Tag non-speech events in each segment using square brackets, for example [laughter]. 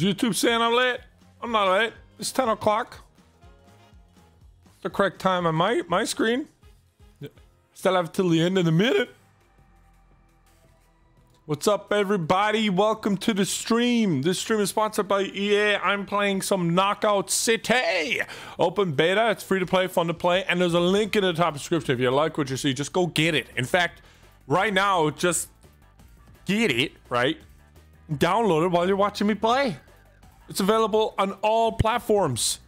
Is YouTube saying I'm late? I'm not late. It's 10 o'clock. The correct time on my, my screen. Still have till the end of the minute. What's up, everybody? Welcome to the stream. This stream is sponsored by EA. I'm playing some Knockout City. Open beta. It's free to play, fun to play, and there's a link in the top description. If you like what you see, just go get it. In fact, right now, just get it, right? Download it while you're watching me play. It's available on all platforms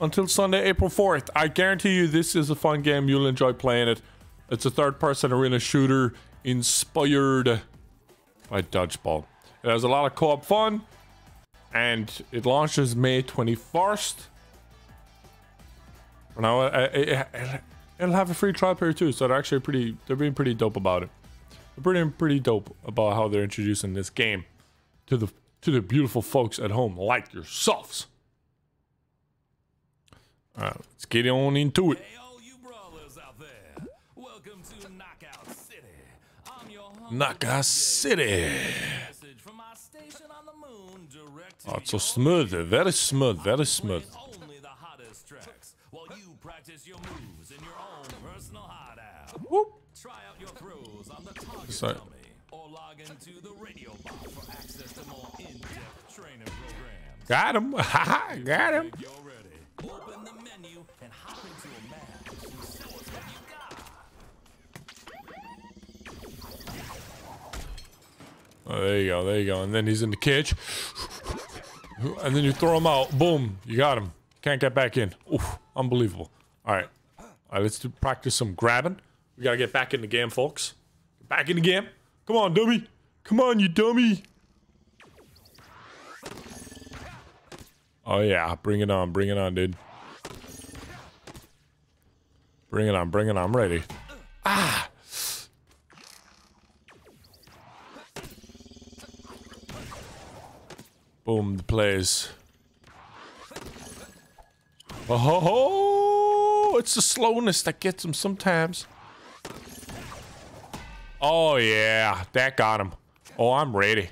until Sunday, April 4th. I guarantee you this is a fun game. You'll enjoy playing it. It's a third-person arena shooter inspired by Dodgeball. It has a lot of co-op fun, and it launches May 21st. Now, uh, it, will have a free trial period too, so they're actually pretty, they're being pretty dope about it. They're pretty, pretty dope about how they're introducing this game to the, to the beautiful folks at home like yourselves. Alright, let's get on into it. Knockout City. Oh, it's so smooth, very smooth, very smooth. Whoop. Try out your throws on the target Sorry. or log into the Got him. [laughs] Got him. Oh, there you go, there you go. And then he's in the cage. [sighs] And then you throw him out. Boom, you got him. Can't get back in. Oof, unbelievable. All right. All right, let's do practice some grabbing. We gotta get back in the game, folks. Back in the game. Come on, dummy. Come on, you dummy. Oh, yeah. Bring it on. Bring it on, dude. Bring it on. Bring it on. I'm ready. Ah! Boom, the plays. Oh, ho, ho, it's the slowness that gets him sometimes. Oh, yeah, that got him. Oh, I'm ready.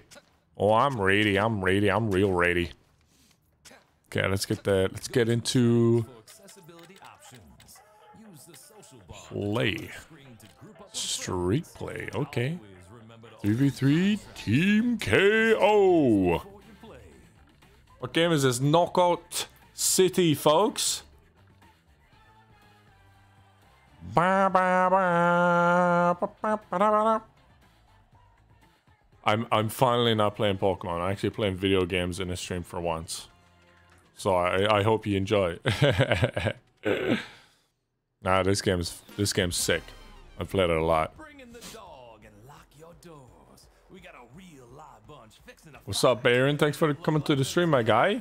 Oh, I'm ready. I'm ready. I'm real ready. Okay, let's get that. Let's get into play. Street play. Okay. 3v3 Team KO. What game is this? Knockout City, folks. I'm I'm finally not playing Pokemon. I'm actually playing video games in a stream for once. So I I hope you enjoy. [laughs] nah, this game's this game's sick. I've played it a lot. What's up, Baron? Thanks for coming to the stream, my guy.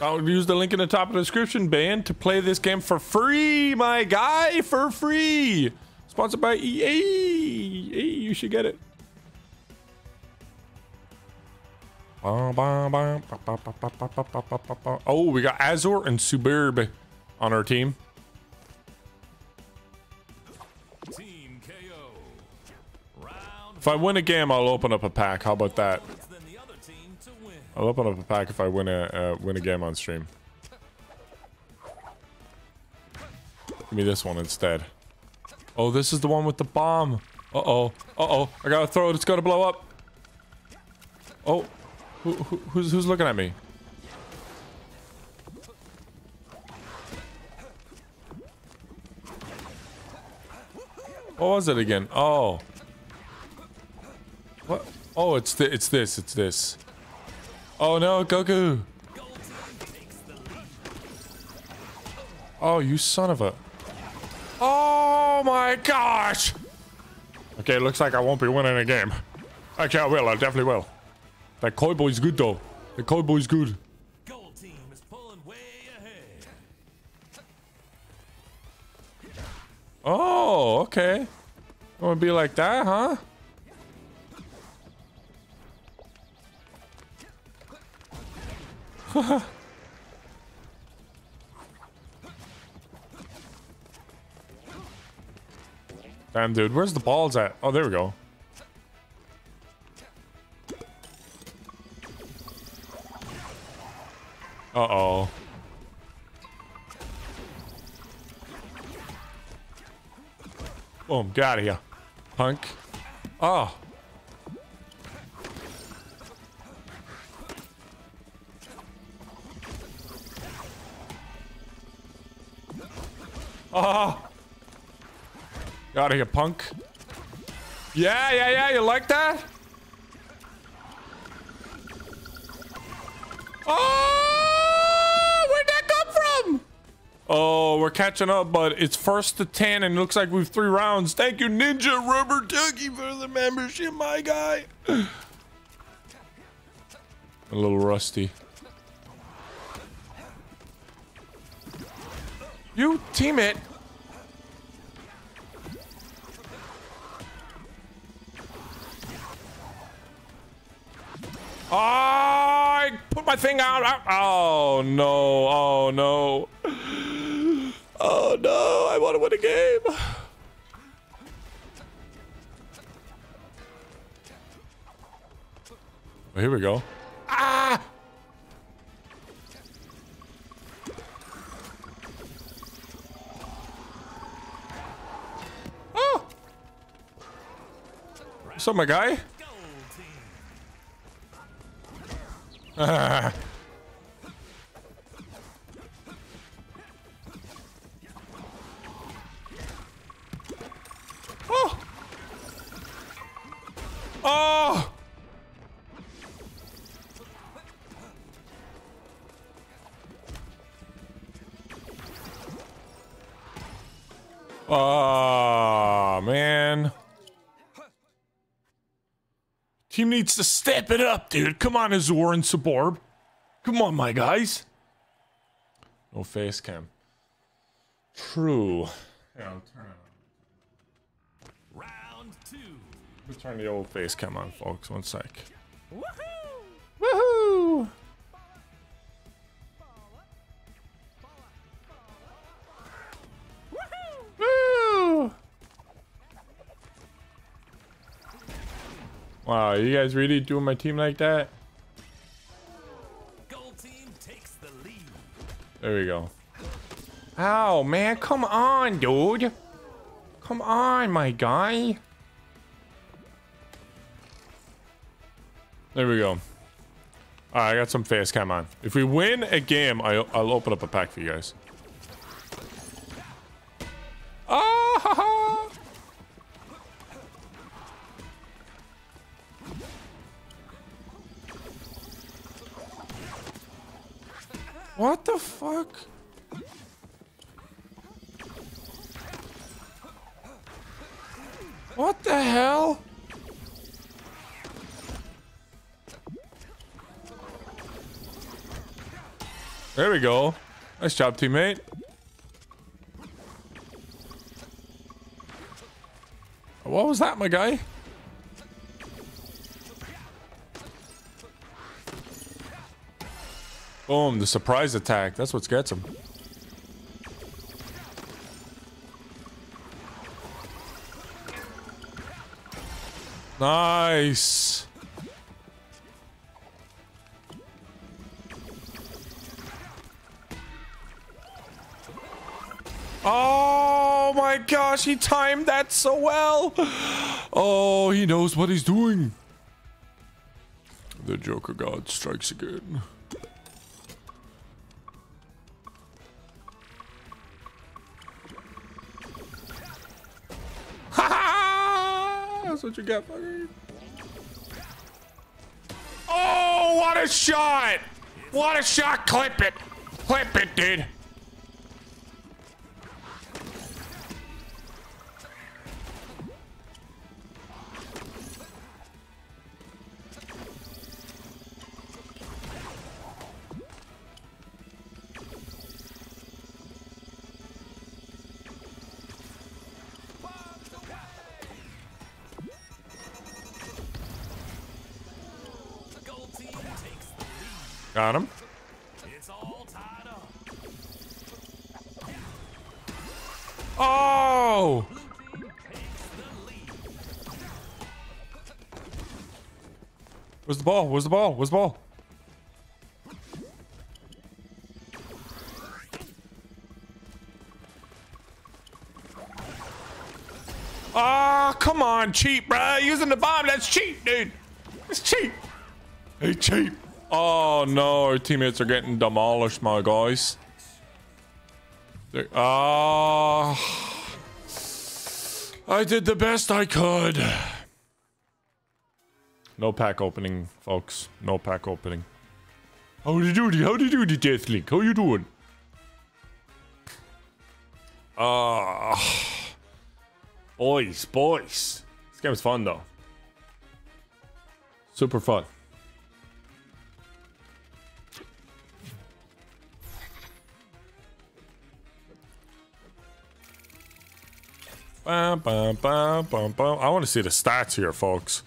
I'll use the link in the top of the description, Baron, to play this game for free, my guy, for free. Sponsored by EA. Hey, you should get it. Oh, we got Azor and Suburb on our team. If I win a game, I'll open up a pack. How about that? I'll open up a pack if I win a uh, win a game on stream. Give me this one instead. Oh, this is the one with the bomb. Uh-oh. Uh-oh. I gotta throw it. It's gonna blow up. Oh. Who, who, who's, who's looking at me? What was it again? Oh. What? Oh, it's th it's this. It's this. Oh no, Goku! Oh, you son of a... Oh my gosh! Okay, it looks like I won't be winning a game. Actually, I will. I definitely will. That Koi Boy's good, though. The Koi Boy's good. Oh, okay. Wanna be like that, huh? [laughs] Damn, dude. Where's the balls at? Oh, there we go. Uh-oh. Boom, get out of here. Punk. Oh. Oh. Get out of here, punk. Yeah, yeah, yeah. You like that? Oh, where'd that come from? Oh, we're catching up, but it's first to 10 and it looks like we've three rounds. Thank you, Ninja Rubber Ducky, for the membership, my guy. [sighs] A little rusty. You team it. Oh, I put my thing out. Oh no. Oh no. Oh no. I want to win a game. Well, here we go. Ah! Oh! What's up, my guy? Ah. [laughs] to step it up, dude. Come on, Azor and Suborb. Come on, my guys. No face cam. True. Yeah, I'll turn it on. Round two. Let's turn the old face cam on, folks. One sec. Wow, you guys really doing my team like that? Gold team takes the lead. There we go. Ow, man, come on, dude. Come on, my guy. There we go. Alright, I got some face cam on. If we win a game, I'll, I'll open up a pack for you guys. Go. Nice job, teammate. What was that, my guy? Boom, the surprise attack. That's what gets him. Nice. He timed that so well. Oh, he knows what he's doing. The Joker God strikes again. Ha ha! That's what you got, fucker. Oh, what a shot! What a shot! Clip it! Clip it, dude! the ball? Where's the ball? Where's the ball? Ah, oh, come on, cheap, bro. Using the bomb, that's cheap, dude. It's cheap. Hey, cheap. Oh, no, our teammates are getting demolished, my guys. Ah. I did the best I could. No pack opening, folks. No pack opening. Howdy doody, howdy doody, Death League. How you doing? Ah, boys, boys. This game is fun though. Super fun. Bum, bum, bum. I want to see the stats here, folks.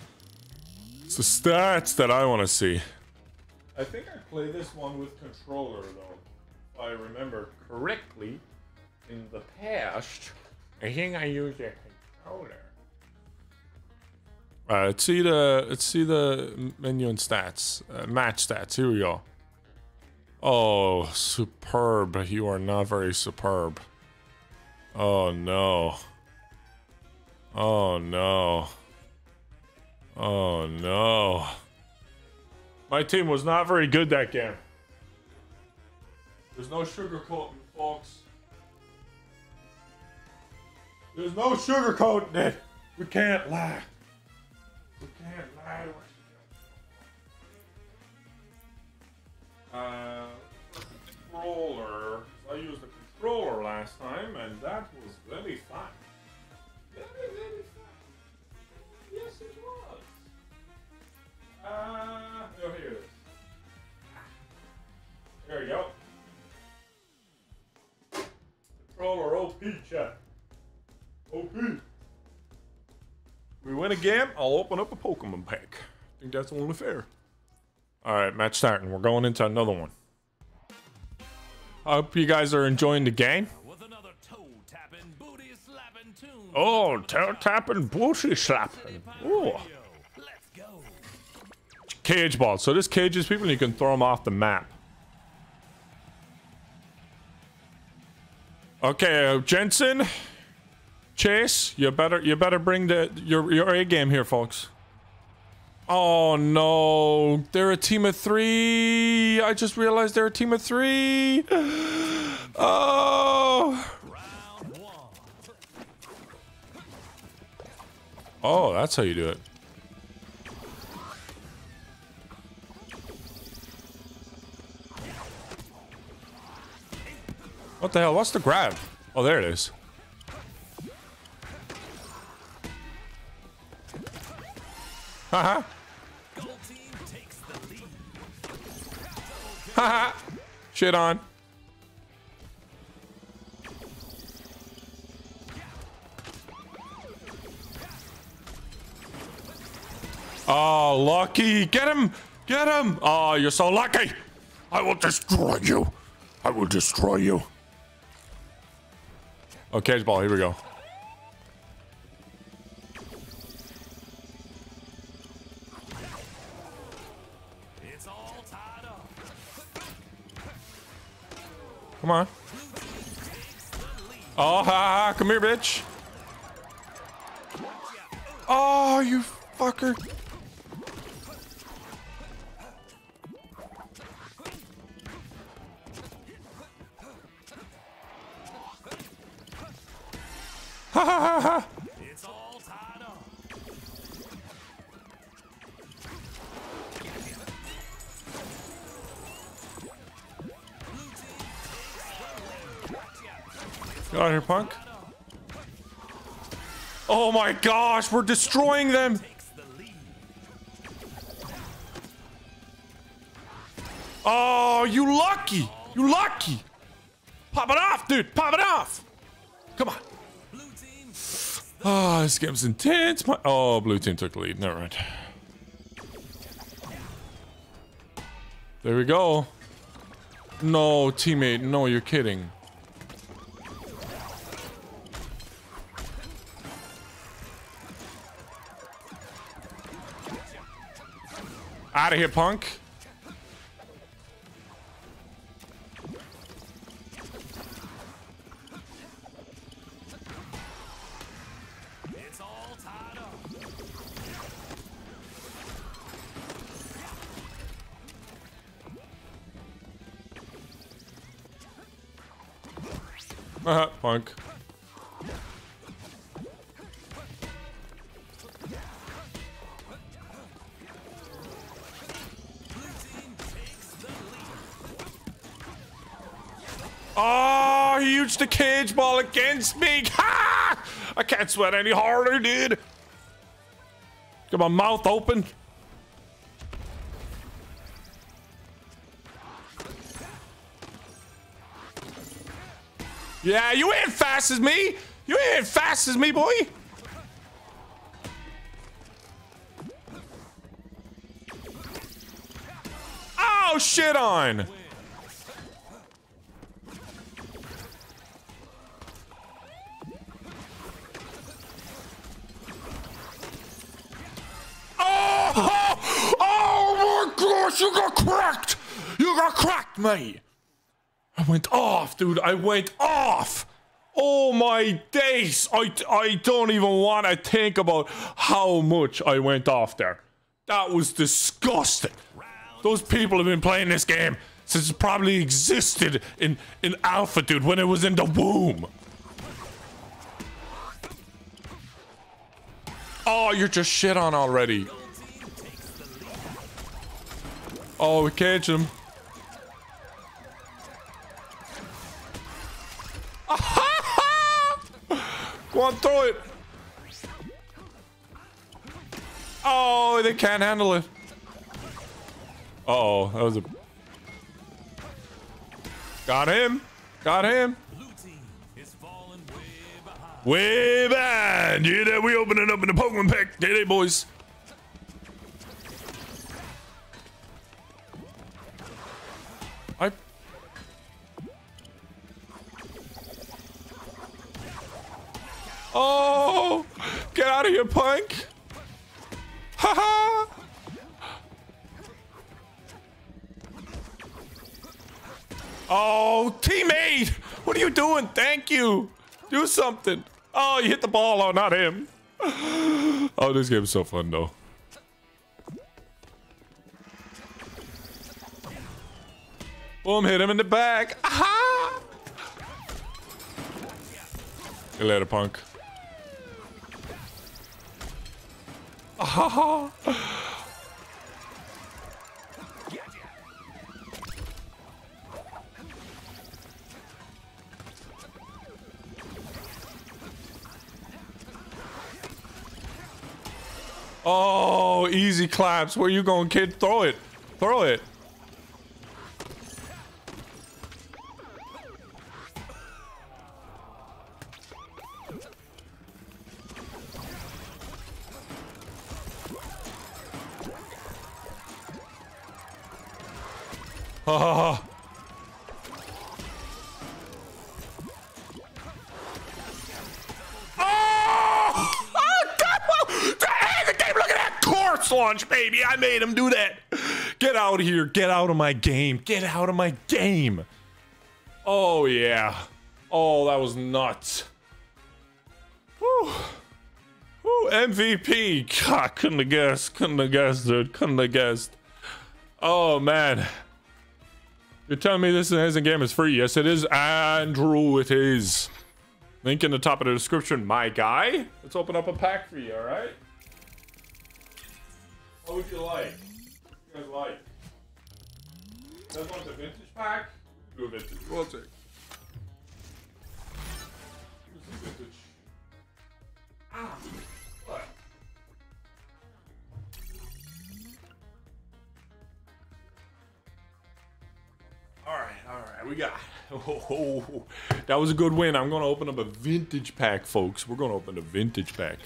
The stats that I want to see. I think I played this one with controller, though. If I remember correctly, in the past, I think I used a controller. All right, let's see the let's see the menu and stats, uh, match stats. Here we go. Oh, superb! You are not very superb. Oh no. Oh no. Oh no. My team was not very good that game. There's no sugarcoating, folks. There's no sugarcoating it. We can't lie. We can't lie. Uh, controller. I used the controller last time, and that There you go. Controller OP chat. OP. We win again. I'll open up a Pokemon pack. I think that's only fair. Alright, match starting. We're going into another one. I hope you guys are enjoying the game. With another toe tapping, booty slapping tune. Oh, tail tapping, booty slapping. Oh. Let's go. Cage ball. So this cages people and you can throw them off the map. Okay, uh, Jensen, Chase, you better you better bring the your your A game here, folks. Oh no, they're a team of three. I just realized they're a team of three. [gasps] Oh, oh, that's how you do it. What the hell? What's the grab? Oh, there it is. Haha. Haha. Shit on. Oh, lucky. Get him. Get him. Oh, you're so lucky. I will destroy you. I will destroy you. Oh, cage ball. Here we go. Come on. Oh, ha, ha, come here, bitch. Oh, you fucker. It's all tied up. Get out here, punk. Oh my gosh, we're destroying them. Oh, you lucky. You lucky. Pop it off, dude. Pop it off. Come on. Team. Oh, this game's intense. My oh, blue team took the lead. Never mind. There we go. No, teammate. No, you're kidding. Out of here, punk. Uh, punk. Oh, he used the cage ball against me. [laughs] Ha! I can't sweat any harder, dude. Got my mouth open. Yeah, you ain't fast as me. You ain't fast as me, boy. Oh, shit on. Oh, oh, oh my gosh, you got cracked. You got cracked, mate. I went off, dude. I went off. Oh my days. I, I don't even want to think about how much I went off there. That was disgusting. Those people have been playing this game since it probably existed in, in alpha, dude, when it was in the womb. Oh, you're just shit on already. Oh, we catch him. [laughs] Go on, throw it. Oh, they can't handle it. Uh oh, that was a. Got him. Got him. Way behind. Yeah, we open it up in the Pokemon pack. Day day, boys. Oh, get out of here, punk. Ha ha. Oh, teammate! What are you doing? Thank you. Do something. Oh, you hit the ball. Oh, not him. [sighs] Oh, this game's so fun, though. Boom, hit him in the back. Aha! You later, punk. [laughs] Oh, easy claps. Where you going, kid? Throw it. Throw it. Oh! God! The game! Look at that course launch, baby! I made him do that! Get out of here! Get out of my game! Get out of my game! Oh, yeah. Oh, that was nuts. Whew. Whew, MVP! God, couldn't have guessed. Couldn't have guessed, dude. Couldn't have guessed. Oh, man. You're telling me this instant game is free? Yes, it is, Andrew. It is. Link in the top of the description, my guy. Let's open up a pack for you, all right? What would you like? What you guys like? You guys want the vintage pack? Do a vintage. We'll take. Here's the vintage. Ah, All right, all right, we got. Oh, [laughs] that was a good win. I'm gonna open up a vintage pack, folks. We're gonna open a vintage pack.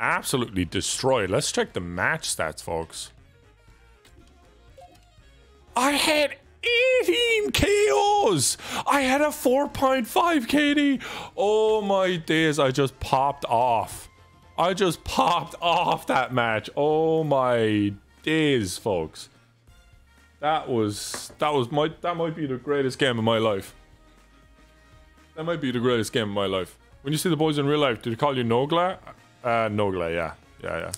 Absolutely destroyed. Let's check the match stats, folks. I had 18 KOs. I had a 4.5 KD. Oh my days, I just popped off. I just popped off that match. Oh my days, folks. That was that was my that might be the greatest game of my life. That might be the greatest game of my life. When you see the boys in real life, did they call you Nogla? Uh Nogla, yeah. Yeah, yeah.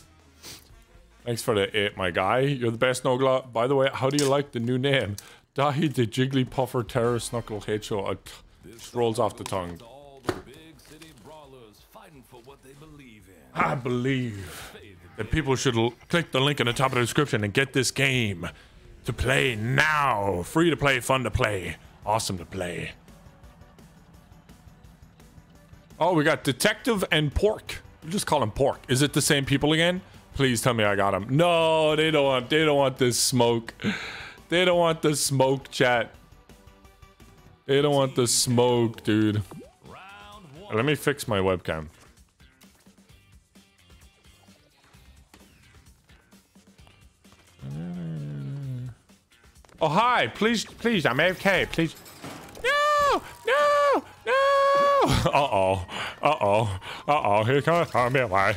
Thanks for the eight, my guy. You're the best Nogla. By the way, how do you like the new name? Daithi the Jigglypuffer Terrorist Knuckle H.O. I, Just rolls off the tongue. All the big city brawlers fighting for what they believe in. I believe that people should click the link in the top of the description and get this game to play now. Free to play, fun to play, awesome to play. Oh, we got Detective and Pork. We just call him Pork. Is it the same people again? Please tell me I got him. No, they don't want. They don't want this smoke. They don't want the smoke, chat. They don't want the smoke, dude. Let me fix my webcam. Oh hi, please, please, I'm AFK, please. No, no, no. [laughs] Uh oh, uh oh, uh oh. Here comes Tommy away.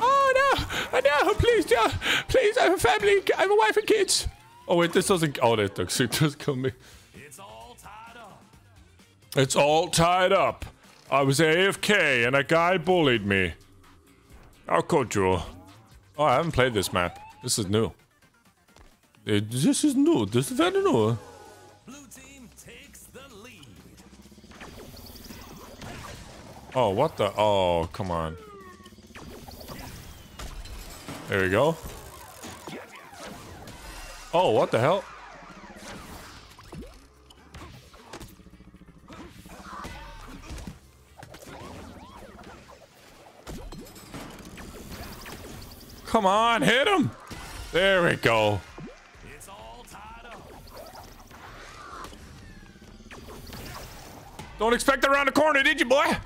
Oh no, oh, no, please, no, please. I have a family, I have a wife and kids. Oh wait, this doesn't. Oh, that does kill me. It's all tied up. It's all tied up. I was AFK and a guy bullied me. How could you? Oh, I haven't played this map. This is new. Eh, this is new. This is very new. Blue team takes the lead. Oh, what the? Oh, come on. There we go. Oh, what the hell? Come on, hit him! There we go. Don't expect around the corner, did you, boy?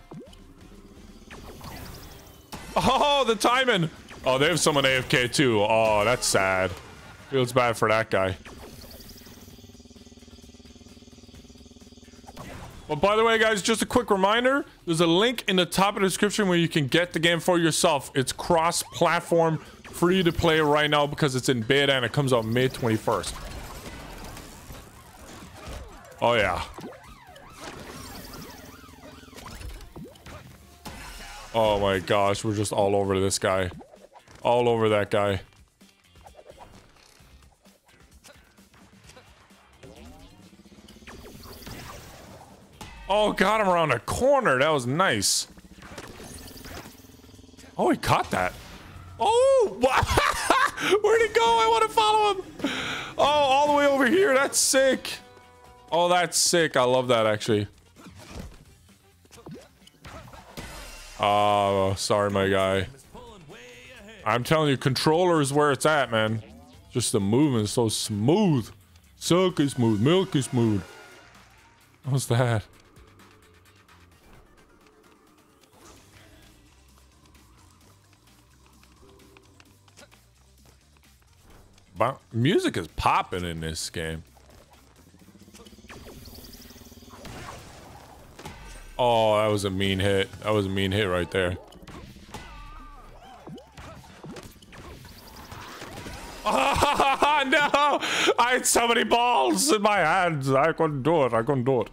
Oh, the timing. Oh, they have someone AFK too. Oh, that's sad. Feels bad for that guy. Well, by the way, guys, just a quick reminder. There's a link in the top of the description where you can get the game for yourself. It's cross-platform, free to play right now because it's in beta and it comes out May 21st. Oh, yeah. Oh my gosh, we're just all over this guy. All over that guy. Oh, got him around a corner. That was nice. Oh, he caught that. Oh, [laughs] where'd he go? I want to follow him. Oh, all the way over here. That's sick. Oh, that's sick. I love that actually. Oh, sorry, my guy. I'm telling you, controller is where it's at, man. Just the movement is so smooth. Silky smooth, milky smooth. What's that? Music is popping in this game. Oh, that was a mean hit. That was a mean hit right there. [laughs] no! I had so many balls in my hands. I couldn't do it. I couldn't do it.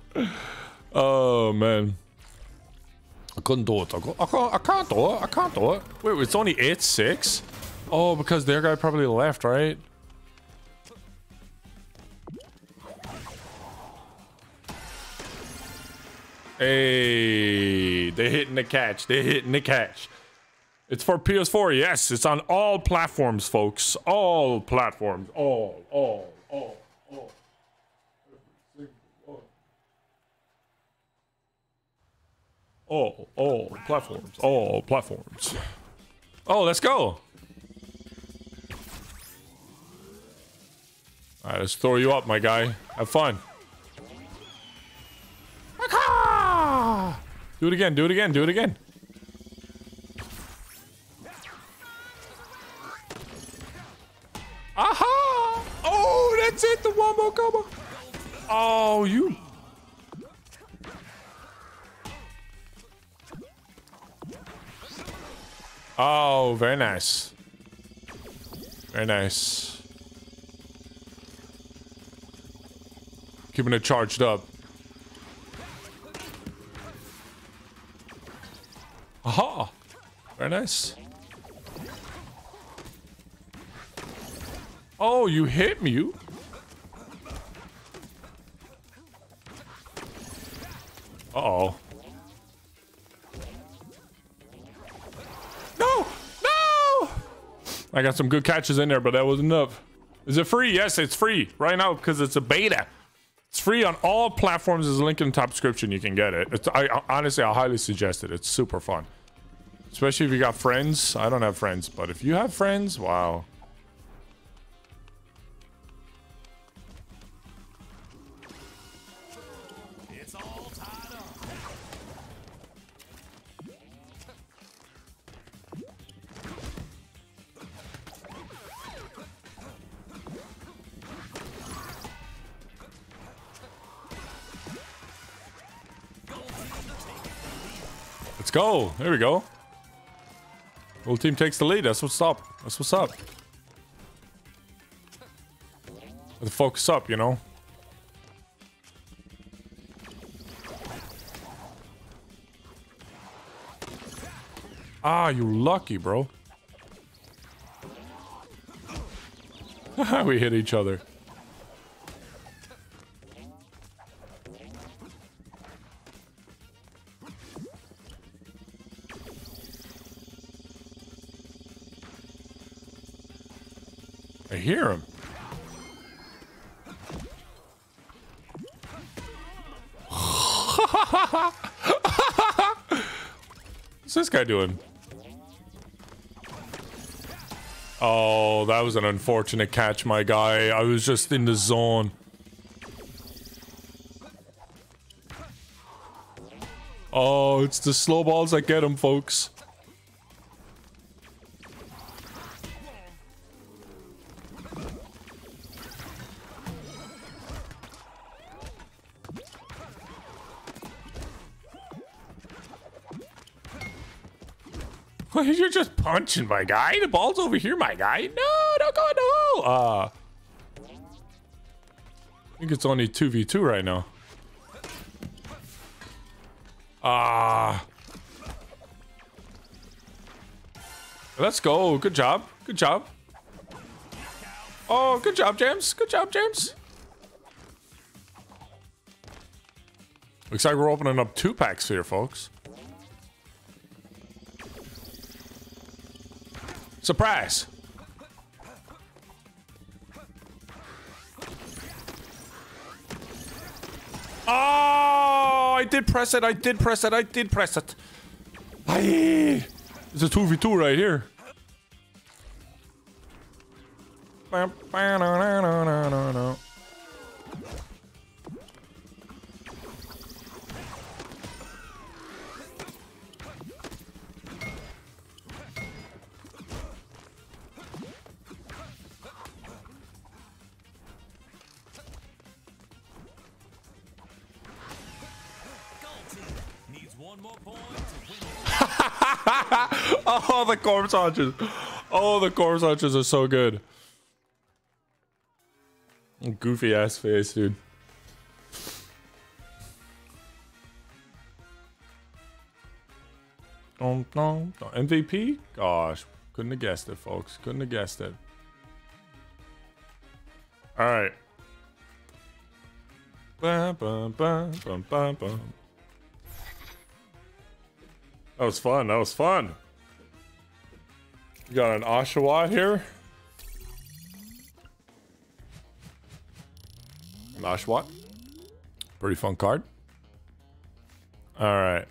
Oh, man. I couldn't do it. I, I, can't, I can't do it. I can't do it. Wait, it's only 8-6? Oh, because their guy probably left, right? Hey, they're hitting the catch. They're hitting the catch. It's for PS4. Yes, it's on all platforms, folks. All platforms. All, all, all, all. All, all platforms. All platforms. Oh, let's go. All right, let's throw you up, my guy. Have fun. Do it again. Do it again. Do it again. Aha! Oh, that's it. The wombo combo. Oh, you. Oh, very nice. Very nice. Keeping it charged up. Aha! Very nice. Oh, you hit me. You. Uh-oh. No! No! I got some good catches in there, but that wasn't enough. Is it free? Yes, it's free right now because it's a beta. It's free on all platforms. There's a link in the top description. You can get it. It's, I, honestly, I highly suggest it. It's super fun, especially if you got friends. I don't have friends, but if you have friends, wow. Let's go. There we go. Little team takes the lead. That's what's up. That's what's up. Let the focus up, you know. Ah, you lucky, bro. [laughs] we hit each other. Hear him. [laughs] What's this guy doing? Oh, that was an unfortunate catch, my guy. I was just in the zone. Oh, it's the slow balls that get him, folks. You're just punching my guy. The ball's over here, my guy. No, don't go no. Uh, I think it's only 2v2 right now. Ah. Let's go. Good job. Good job. Oh, good job, James. Good job, James. Looks like we're opening up two packs here, folks. Surprise! Oh, I did press it. I did press it. I did press it. It's a 2v2 right here. Needs [laughs] Oh, the corpse hunches. Oh, the corpse hunches are so good. Goofy ass face, dude. Dum, dum. MVP? Gosh, couldn't have guessed it, folks. Couldn't have guessed it. All right. That was fun. That was fun. You got an Oshawott here. An Oshawott. Pretty fun card. All right.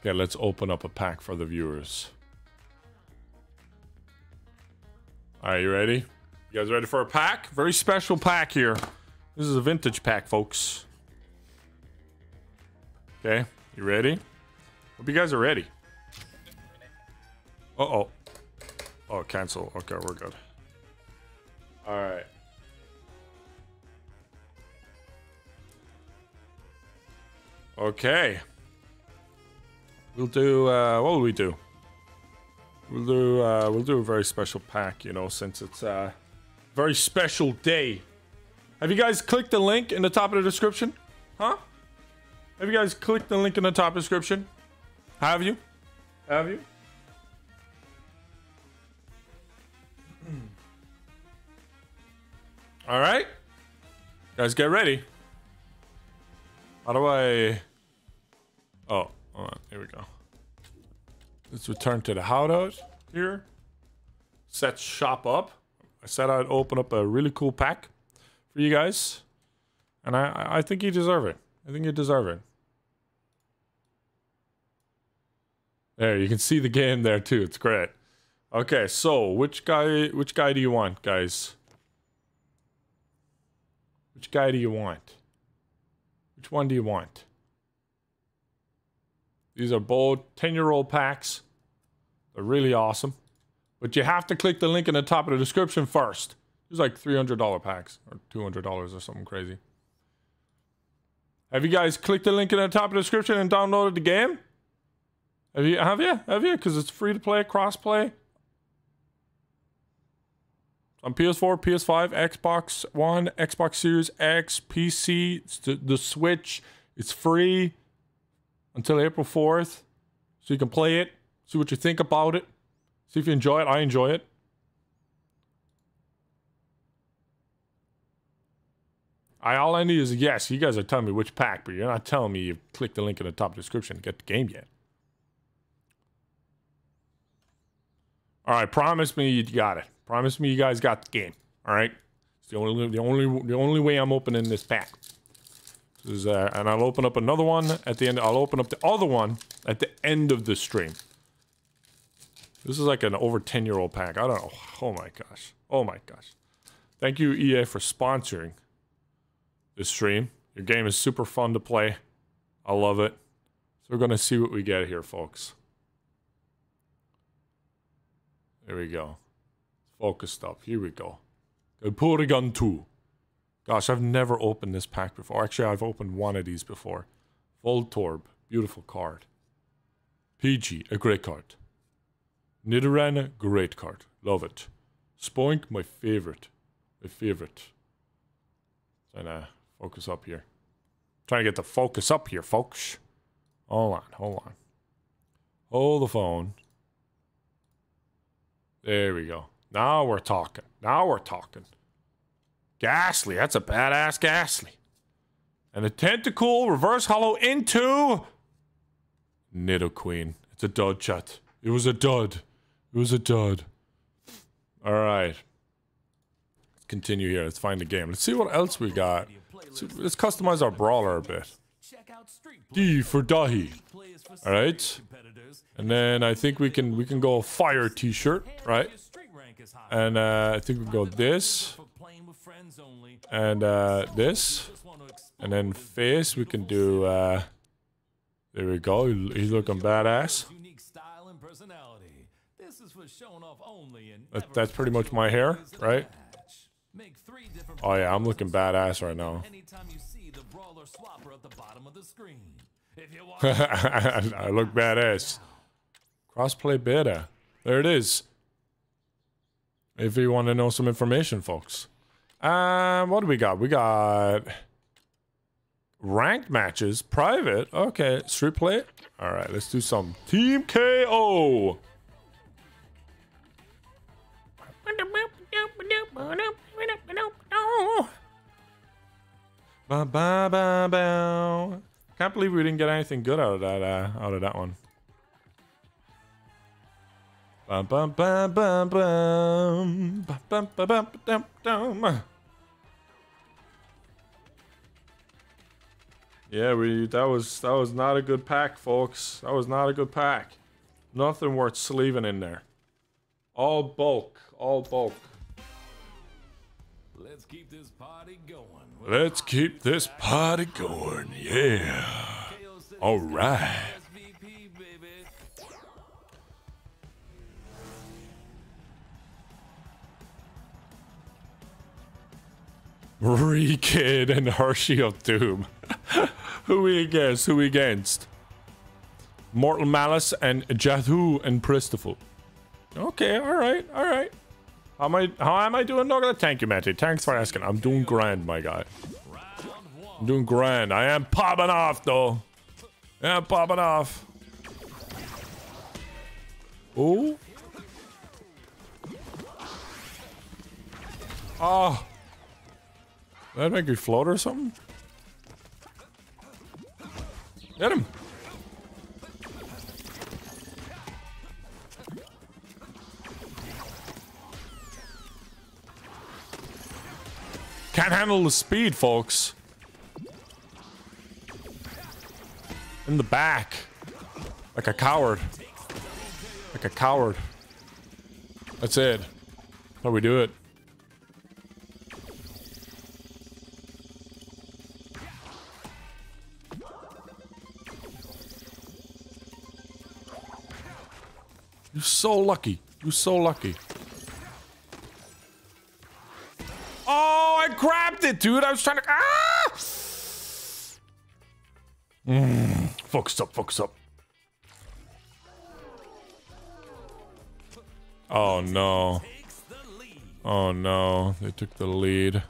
Okay, let's open up a pack for the viewers. All right, you ready? You guys ready for a pack? Very special pack here. This is a vintage pack, folks. Okay, you ready? Hope you guys are ready. Uh oh. Oh, cancel. Okay, we're good. All right. Okay. We'll do. Uh, what will we do? We'll do. Uh, we'll do a very special pack. You know, since it's a very special day. Have you guys clicked the link in the top of the description? Huh? Have you guys clicked the link in the top description? Have you? Have you? [clears throat] All right. Guys, get ready. How do I... Oh, hold on. Here we go. Let's return to the hideout here. Set shop up. I said I'd open up a really cool pack for you guys. And I, I- I think you deserve it. I think you deserve it. There, you can see the game there too. It's great. Okay, so which guy which guy do you want, guys? Which guy do you want? Which one do you want? These are both 10-year-old packs. They're really awesome. But you have to click the link in the top of the description first. There's like $300 packs or $200 or something crazy. Have you guys clicked the link in the top of the description and downloaded the game? Have you? Have you? Have you? Because it's free to play, cross play. On PS4, PS5, Xbox One, Xbox Series X, PC, the, the Switch. It's free until April 4th. So you can play it, see what you think about it, see if you enjoy it. I enjoy it. I all I need is yes. You guys are telling me which pack, but you're not telling me you've clicked the link in the top description to get the game yet. All right, promise me you got it. Promise me you guys got the game. All right, it's the only the only the only way I'm opening this pack. This is, uh, and I'll open up another one at the end. I'll open up the other one at the end of the stream. This is like an over 10 year old pack. I don't know. Oh my gosh. Oh my gosh. Thank you, EA, for sponsoring this stream. Your game is super fun to play. I love it. So we're going to see what we get here, folks. There we go. Focused up. Here we go. Porygon 2. Gosh, I've never opened this pack before. Actually, I've opened one of these before. Voltorb. Beautiful card. PG. A great card. Nidoran. Great card. Love it. Spoink. My favorite. My favorite. Trying to focus up here. Trying to get the focus up here, folks. Hold on. Hold on. Hold the phone. There we go. Now we're talking. Now we're talking. Gastly. That's a badass Gastly. And the Tentacool reverse holo into Nidoqueen. It's a dud chat. It was a dud. It was a dud. All right. Let's continue here. Let's find the game. Let's see what else we got. Let's, let's customize our brawler a bit. D for Daithi. All right. And then I think we can we can go fire t-shirt, right? And uh, I think we go this. And uh, this. And then face, we can do... Uh, there we go, he's looking badass. That, that's pretty much my hair, right? Oh yeah, I'm looking badass right now anytime you see the brawler swapper at the bottom of the screen. If you [laughs] want I look badass. Crossplay beta. There it is. If you want to know some information, folks. Um, what do we got? We got ranked matches, private. Okay, street play. All right, let's do some team KO. Ba ba ba ba. Can't believe we didn't get anything good out of that. Uh, out of that one. Bum bum bum bum bum bum bum bum bum bum. Yeah, we that was that was not a good pack, folks. That was not a good pack. Nothing worth sleeving in there. All bulk, all bulk. Let's keep this party going. Let's keep this party going. Yeah. All right. Baby. Rekid and Hershey of Doom. [laughs] Who we against? Who we against? Mortal Malice and Jathu and Pristival. Okay, alright, alright. How am I how am I doing, Nogla? Thank you, Matty. Thanks for asking. I'm doing grand, my guy. I'm doing grand. I am popping off though. I am popping off. Oh. Oh. that make you float or something? Hit him. Can't handle the speed, folks. In the back. Like a coward. Like a coward. That's it. How we do it. You're so lucky. You're so lucky. It, dude. I was trying to. Ah! Mm. Focus up, focus up. Oh no. Oh no, they took the lead.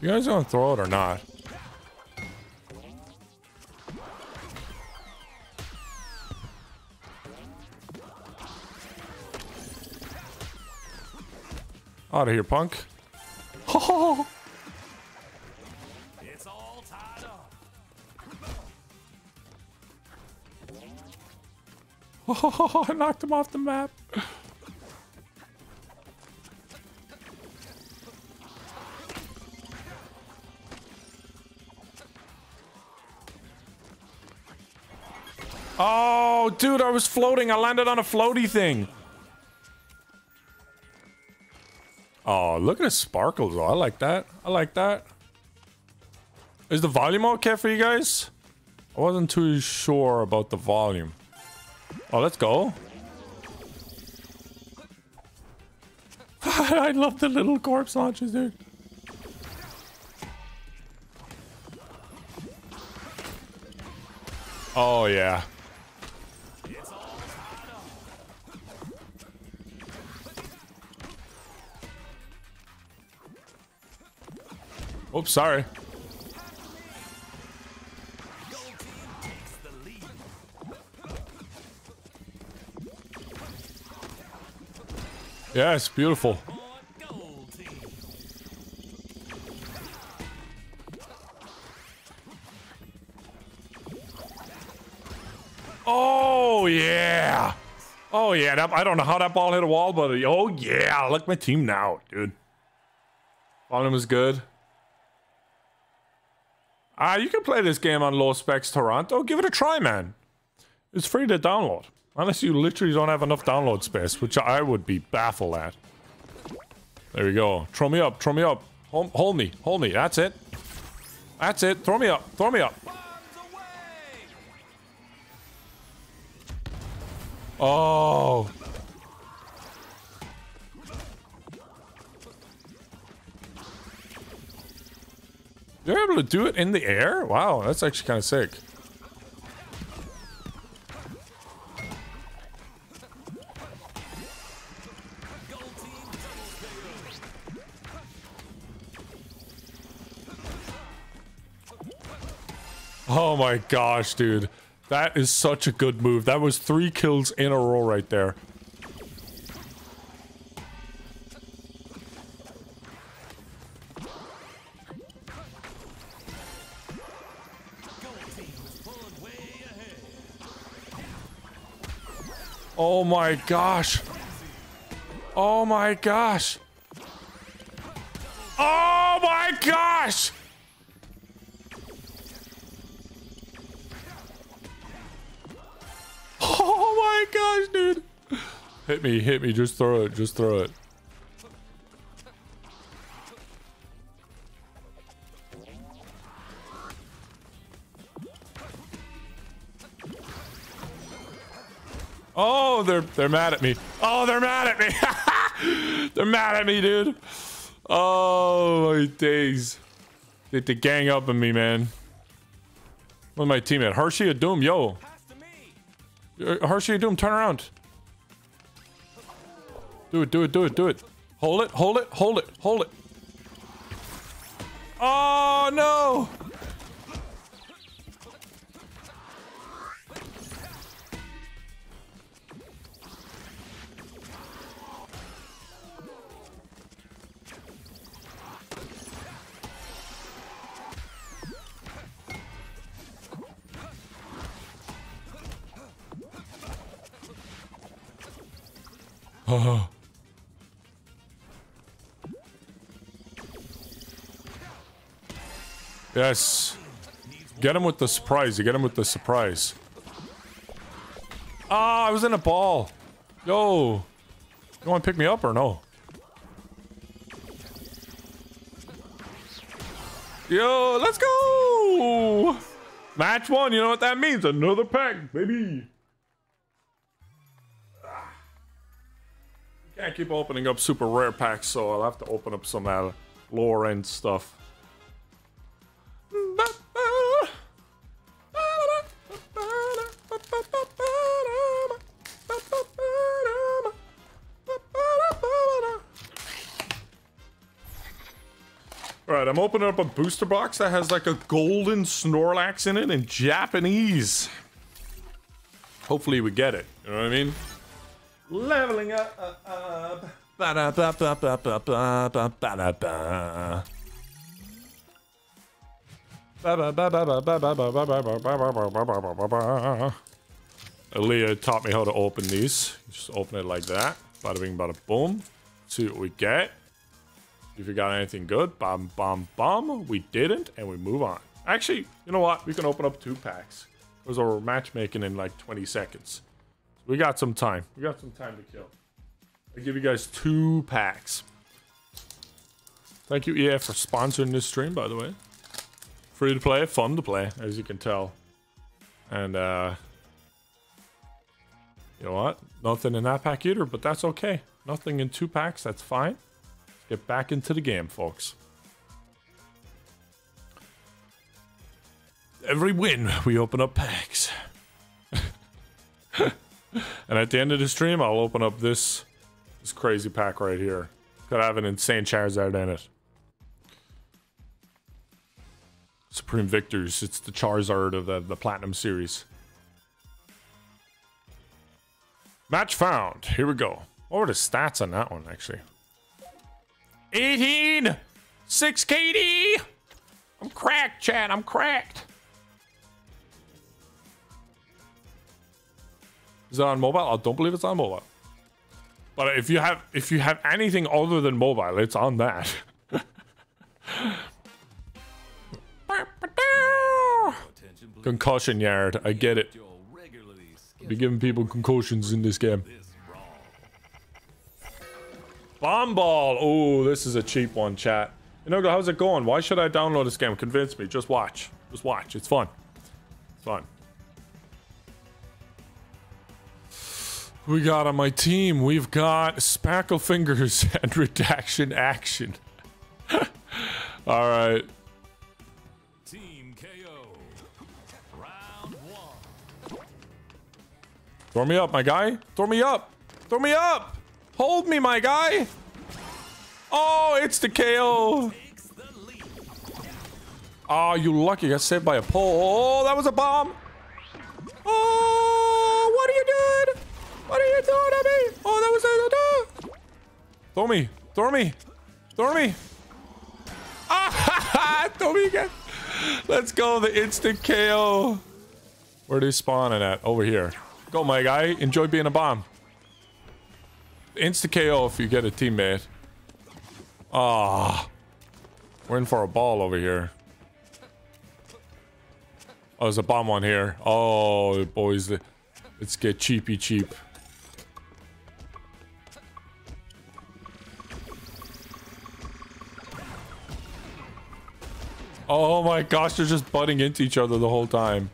You guys gonna throw it or not? Out of here, punk. Oh, It's all tied up. I knocked him off the map. Oh, dude, I was floating. I landed on a floaty thing. Oh, look at the sparkles. though. I like that. I like that. Is the volume okay for you guys? I wasn't too sure about the volume. Oh, let's go. [laughs] I love the little corpse launches, dude. Oh, yeah. Oops, sorry. Yes, beautiful. Oh yeah. Oh yeah. That, I don't know how that ball hit a wall, but oh yeah. Look my team now, dude. Volume is good. Ah, you can play this game on low specs Toronto. Give it a try, man. It's free to download. Unless you literally don't have enough download space, which I would be baffled at. There we go. Throw me up, throw me up. Hold, hold me, hold me. That's it. That's it. Throw me up, throw me up. Oh. You're able to do it in the air? Wow, that's actually kind of sick. Oh my gosh, dude. That is such a good move. That was three kills in a row right there. Oh my gosh. Oh my gosh. Oh my gosh. Oh my gosh, dude. Hit me, hit me. Just throw it. Just throw it. Oh, they're they're mad at me. Oh, they're mad at me. [laughs] they're mad at me, dude. Oh my days. They, gang up on me, man. Where's my teammate? Hershey or Doom? Yo. Uh, Hershey or Doom, turn around. Do it, do it, do it, do it. Hold it, hold it, hold it, hold it. Oh no! [laughs] yes. Get him with the surprise. You get him with the surprise. Ah, I was in a ball. Yo. You want to pick me up or no? Yo, let's go! Match one, you know what that means? Another pack, baby. Can't keep opening up super rare packs, so I'll have to open up some uh, lower end stuff. Alright, I'm opening up a booster box that has like a golden Snorlax in it in Japanese. Hopefully we get it. You know what I mean? Leveling up. Uh, up, up. Ba-da-ba-ba-ba-ba-ba-ba-ba-ba. Ba-ba-ba-ba-ba-ba-ba-ba-ba-ba-ba-ba-ba. Aaliyah taught me how to open these. Just open it like that. Bada bing, bada boom. See what we get. If you got anything good, bam, bam, bam. We didn't, and we move on. Actually, you know what? We can open up two packs. Because we're matchmaking in like 20 seconds. We got some time. We got some time to kill. I give you guys two packs. Thank you, EA, for sponsoring this stream, by the way. Free to play, fun to play, as you can tell. And, uh... You know what? Nothing in that pack either, but that's okay. Nothing in two packs, that's fine. Let's get back into the game, folks. Every win, we open up packs. [laughs] and at the end of the stream, I'll open up this this crazy pack right here. Could have an insane Charizard in it. Supreme Victors. It's the Charizard of the, the Platinum Series. Match found. Here we go. What were the stats on that one, actually? 18! 6 KD! I'm cracked, Chad. I'm cracked. Is it on mobile? I don't believe it's on mobile. But if you have if you have anything other than mobile, it's on that. Concussion yard. I get it. Be giving people concussions in this game. Bomb ball. Oh, this is a cheap one, chat. You know, how's it going? Why should I download this game? Convince me. Just watch. Just watch. It's fun. It's fun. We got on my team. We've got Spackle Fingers [laughs] and Redaction Action. [laughs] All right. Team KO. Round one. Throw me up, my guy. Throw me up. Throw me up. Hold me, my guy. Oh, it's the KO. Oh, ah, you lucky. Got saved by a pole. Oh, that was a bomb. Oh, what are you doing? What are you doing to me? Oh, that was a... Throw me. Throw me. Throw me. Ah, [laughs] throw me again. Let's go. The instant KO. Where are they spawning at? Over here. Go, my guy. Enjoy being a bomb. Insta KO if you get a teammate. Ah. We're in for a ball over here. Oh, there's a bomb one here. Oh, boys. Let's get cheapy cheap. Oh my gosh, they're just butting into each other the whole time.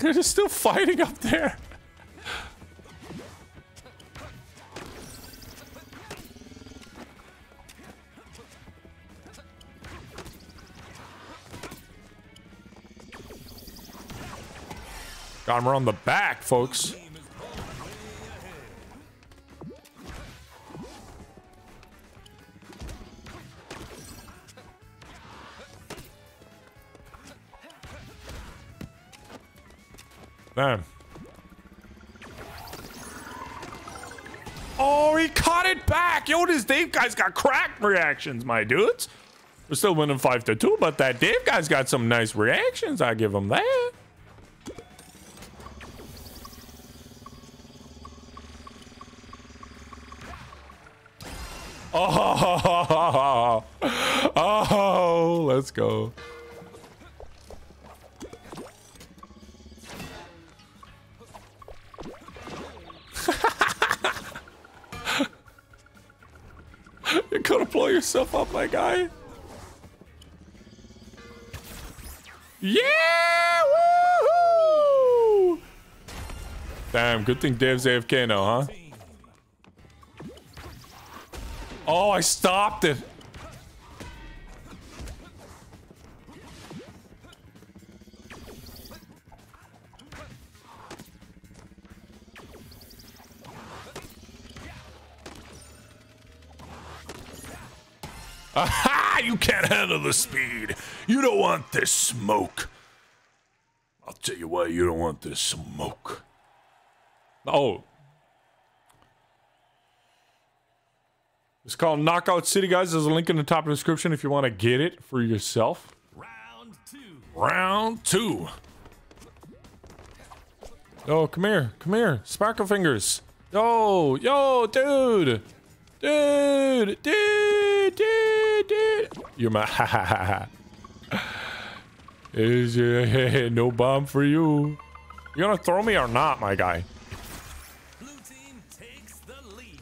They're just still fighting up there. Got him around the back, folks. Damn. Oh, he caught it back. Yo, this Dave guy's got crack reactions, my dudes. We're still winning five to two, but that Dave guy's got some nice reactions. I give him that. Oh, oh, oh, oh, oh let's go. [laughs] You're gonna blow yourself up, my guy. Yeah! Woohoo! Damn, good thing Dave's AFK now, huh? Oh, I stopped it. Aha! You can't handle the speed. You don't want this smoke. I'll tell you why you don't want this smoke. Oh. It's called Knockout City, guys. There's a link in the top of the description if you want to get it for yourself. Round two. Round two. Oh, come here. Come here. Sparkle fingers. Yo, yo, dude. Dude, dude, dude. You're my ha ha ha ha. Is uh, no bomb for you. You gonna throw me or not, my guy? Blue team takes the lead.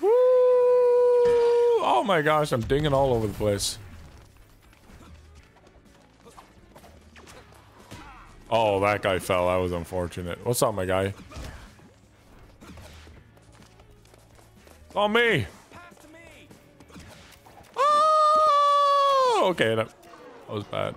Woo! Oh my gosh, I'm dinging all over the place. Oh, that guy fell. That was unfortunate. What's up, my guy? On me. Oh, okay, that, that was bad.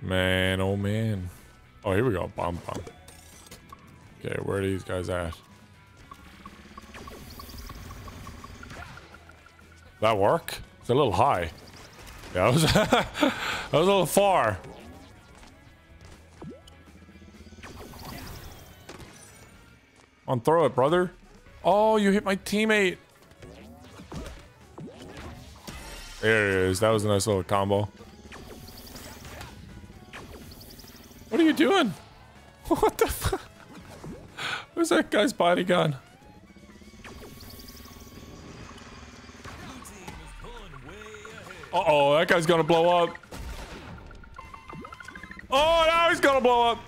Man, oh man. Oh, here we go. Bomb, bomb. Okay, where are these guys at? That work? It's a little high. Yeah, that was, [laughs] that was a little far. On, throw it, brother. Oh, you hit my teammate. There it is. That was a nice little combo. What are you doing? [laughs] What the fuck? [laughs] Where's that guy's body ahead. Uh oh, that guy's gonna blow up. Oh, now he's gonna blow up.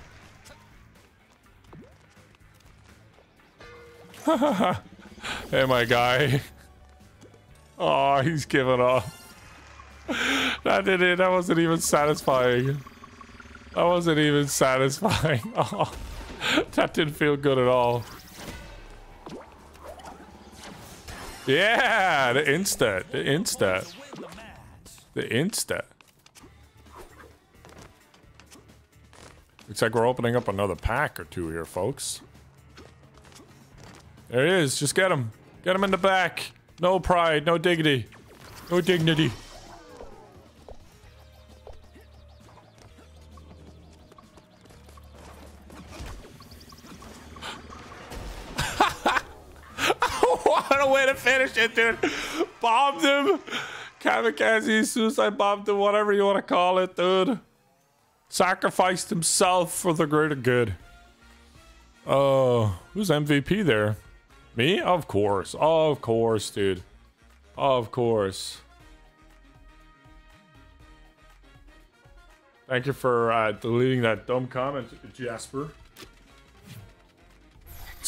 [laughs] hey, my guy. Oh, he's giving up. That did it. That wasn't even satisfying. That wasn't even satisfying. [laughs] Oh, that didn't feel good at all. Yeah, the insta, the insta. The Insta. Looks like we're opening up another pack or two here, folks. There he is. Just get him. Get him in the back. No pride, no dignity. No dignity. [laughs] what a way to finish it, dude. Bombed him. Kamikaze, suicide bombed him, whatever you want to call it, dude. Sacrificed himself for the greater good. Oh, who's MVP there? Me? Of course. Of course, dude. Of course. Thank you for uh, deleting that dumb comment, Jasper.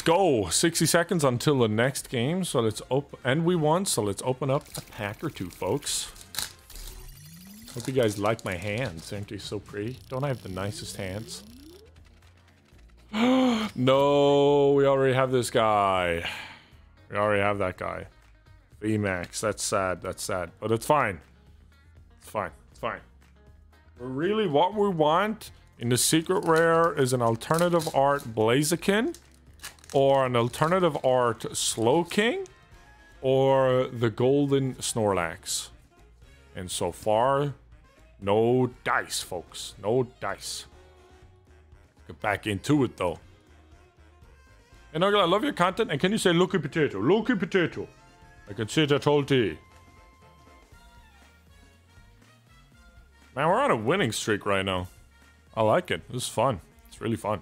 Go. 60 seconds until the next game. So let's open. And we won. So let's open up a pack or two, folks. Hope you guys like my hands. Aren't they so pretty? Don't I have the nicest hands? [gasps] no, we already have this guy. We already have that guy. VMAX. That's sad. That's sad. But it's fine. It's fine. It's fine. Really, what we want in the secret rare is an alternative art Blaziken or an alternative art Slowking, or the Golden Snorlax. And so far, no dice, folks. No dice. Get back into it, though. And Nogla, I love your content. And can you say Lucky Potato? Lucky Potato. I can say that all day. Man, we're on a winning streak right now. I like it. This is fun. It's really fun.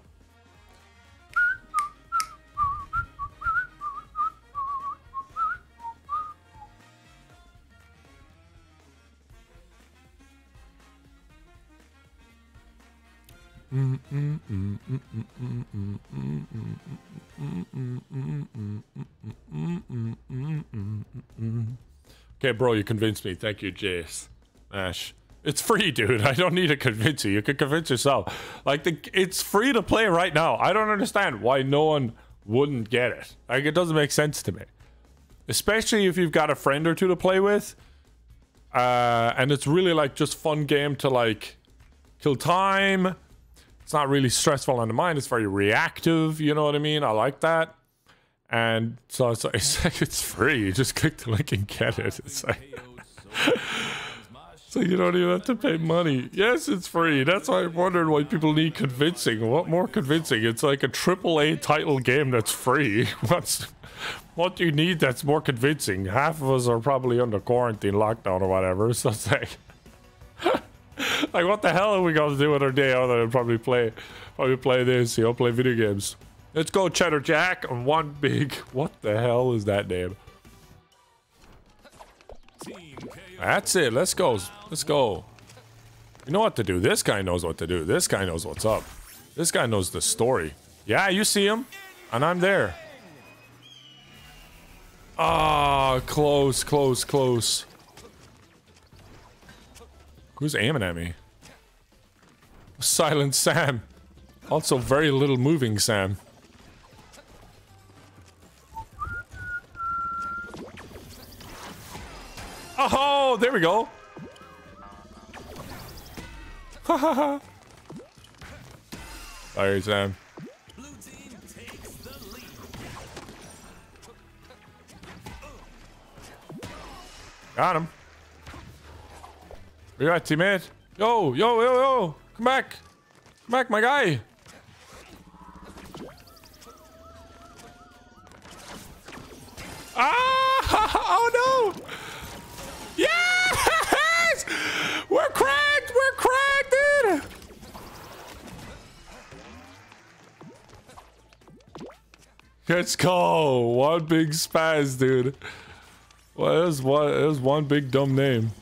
Okay, bro, you convinced me. Thank you, Jace. Ash. It's free, dude. [laughs] I don't need to convince you. You can convince yourself. Like, the, it's free to play right now. I don't understand why no one wouldn't get it. Like, it doesn't make sense to me. Especially if you've got a friend or two to play with. Uh, and it's really, like, just fun game to, like, kill time. It's not really stressful on the mind. It's very reactive. You know what I mean? I like that. And so it's, [laughs] it's like it's free. You just click the link and get it. It's like [laughs] so you don't even have to pay money. Yes, it's free. That's why I'm wondering why people need convincing. What more convincing? It's like a triple A title game that's free. [laughs] What's what do you need that's more convincing? Half of us are probably under quarantine, lockdown, or whatever. So it's like, [laughs] like what the hell are we gonna do with our day other than probably play, probably play this, you know, play video games. Let's go, Cheddar Jack, on one big. [laughs] What the hell is that name? That's it. Let's go. Let's go. You know what to do. This guy knows what to do. This guy knows what's up. This guy knows the story. Yeah, you see him, and I'm there. Ah, oh, close, close, close. Who's aiming at me? Silent Sam. Also very little moving Sam. Oh, there we go. Ha ha ha. Sam. Got him. We got teammate. Yo, yo, yo, yo. Come back. Come back, my guy. Ah! [laughs] Oh no! Yes! We're cracked! We're cracked, dude! Let's go! One big spaz, dude. Well, it was one, it was one big dumb name.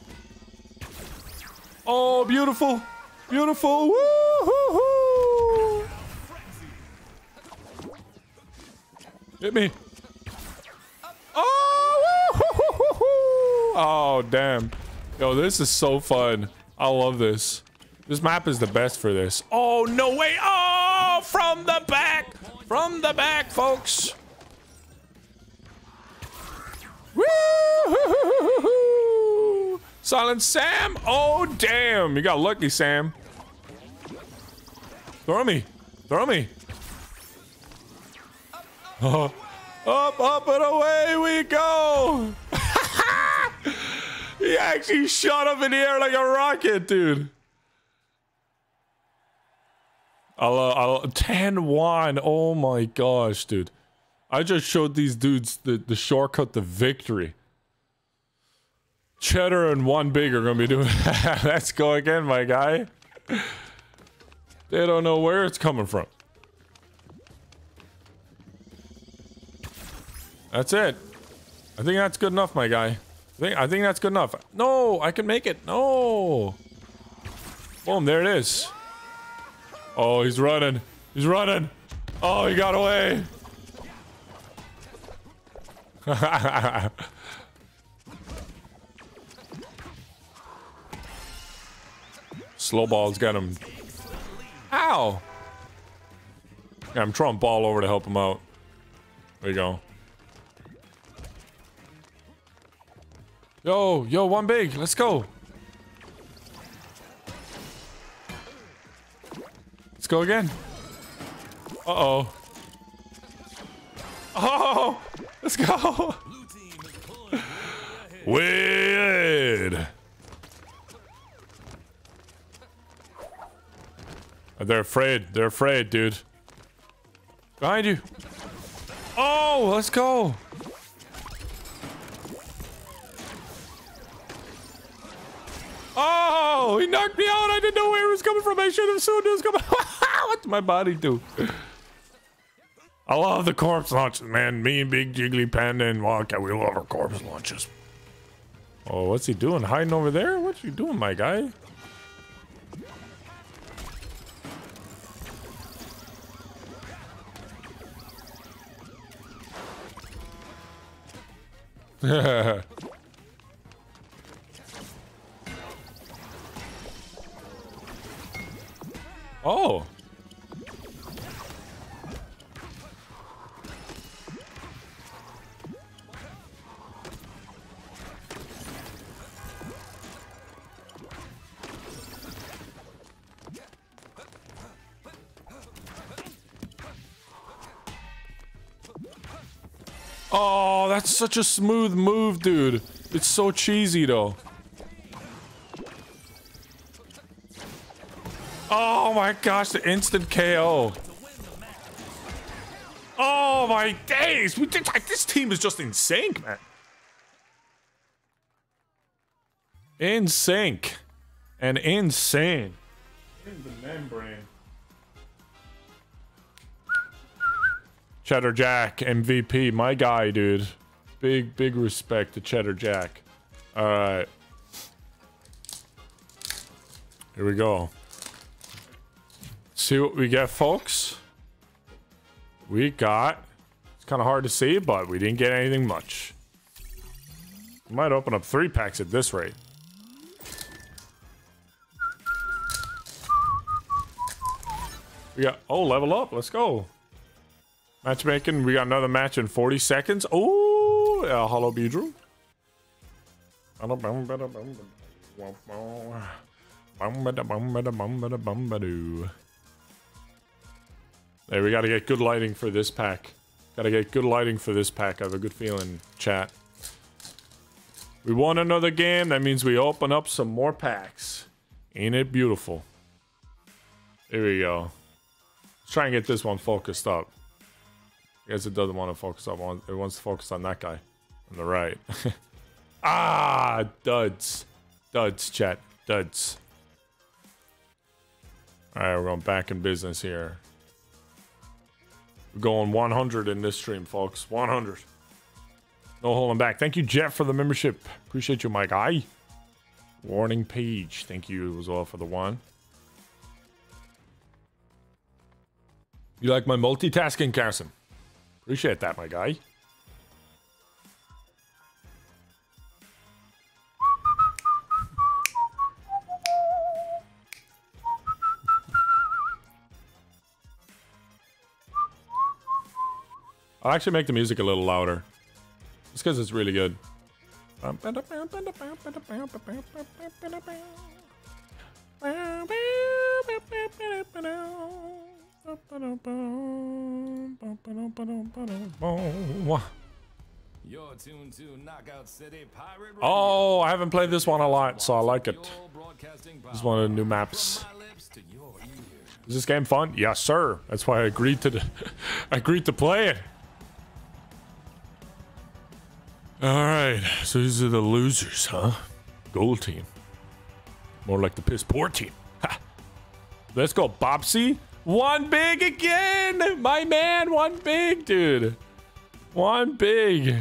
Oh, beautiful! Beautiful! Woo-hoo-hoo! Hit me! Oh, oh, damn. Yo, this is so fun. I love this. This map is the best for this. Oh, no way. Oh, from the back. From the back, folks. Silent Sam. Oh, damn. You got lucky, Sam. Throw me. Throw me. Oh. Up, up, and away we go. [laughs] he actually shot up in the air like a rocket, dude. I'll, uh, I'll 10 1. Oh my gosh, dude. I just showed these dudes the, the shortcut to victory. Cheddar and one big are gonna be doing that. [laughs] Let's go again, my guy. They don't know where it's coming from. That's it. I think that's good enough, my guy. I think, I think that's good enough. No, I can make it. No. Boom, there it is. Oh, he's running. He's running. Oh, he got away. [laughs] Slow ball's got him. Ow! Yeah, I'm throwing ball over to help him out. There you go. Yo, yo, one big. Let's go. Let's go again. Uh-oh. Oh! [laughs] Let's go! [laughs] Weird. Uh, they're afraid. They're afraid, dude. Behind you. Oh, let's go. Oh! He knocked me out. I didn't know where it was coming from. I should have assumed it was coming. [laughs] what did my body do? I love the corpse launches, man. Me and Big Jiggly Panda and Wildcat, we love our corpse launches. Oh, what's he doing? Hiding over there? What's he doing, my guy? [laughs] oh. Oh, that's such a smooth move, dude. It's so cheesy, though. Oh my gosh, the instant KO. Oh my days! We did, this team is just in sync, man. In sync. And insane. In the membrane. Cheddar Jack, MVP, my guy, dude. Big, big respect to Cheddar Jack. Alright. Here we go. See what we get, folks. We got... It's kind of hard to see, but we didn't get anything much. We might open up three packs at this rate. We got... Oh, level up. Let's go. Matchmaking, we got another match in 40 seconds. Oh, uh, Holo Beedrill. There, we gotta get good lighting for this pack. Gotta get good lighting for this pack. I have a good feeling, chat. We won another game. That means we open up some more packs. Ain't it beautiful? Here we go. Let's try and get this one focused up. Guess it doesn't want to focus on it wants to focus on that guy on the right. [laughs] ah, duds. Duds, chat. Duds. Alright, we're going back in business here. We're going 100 in this stream, folks. 100. No holding back. Thank you, Jeff, for the membership. Appreciate you, my guy. Warning page. Thank you as well for the one. You like my multitasking, Carson? Appreciate that, my guy. I'll actually make the music a little louder. Just because it's really good. Oh, I haven't played this one a lot, so I like it. This is one of the new maps. Is this game fun? Yes, sir. That's why I agreed to [laughs] I agreed to play it. All right, so these are the losers, huh? Gold team. More like the piss poor team. Ha. Let's go, Bobsy. One big again! My man, one big, dude. One big.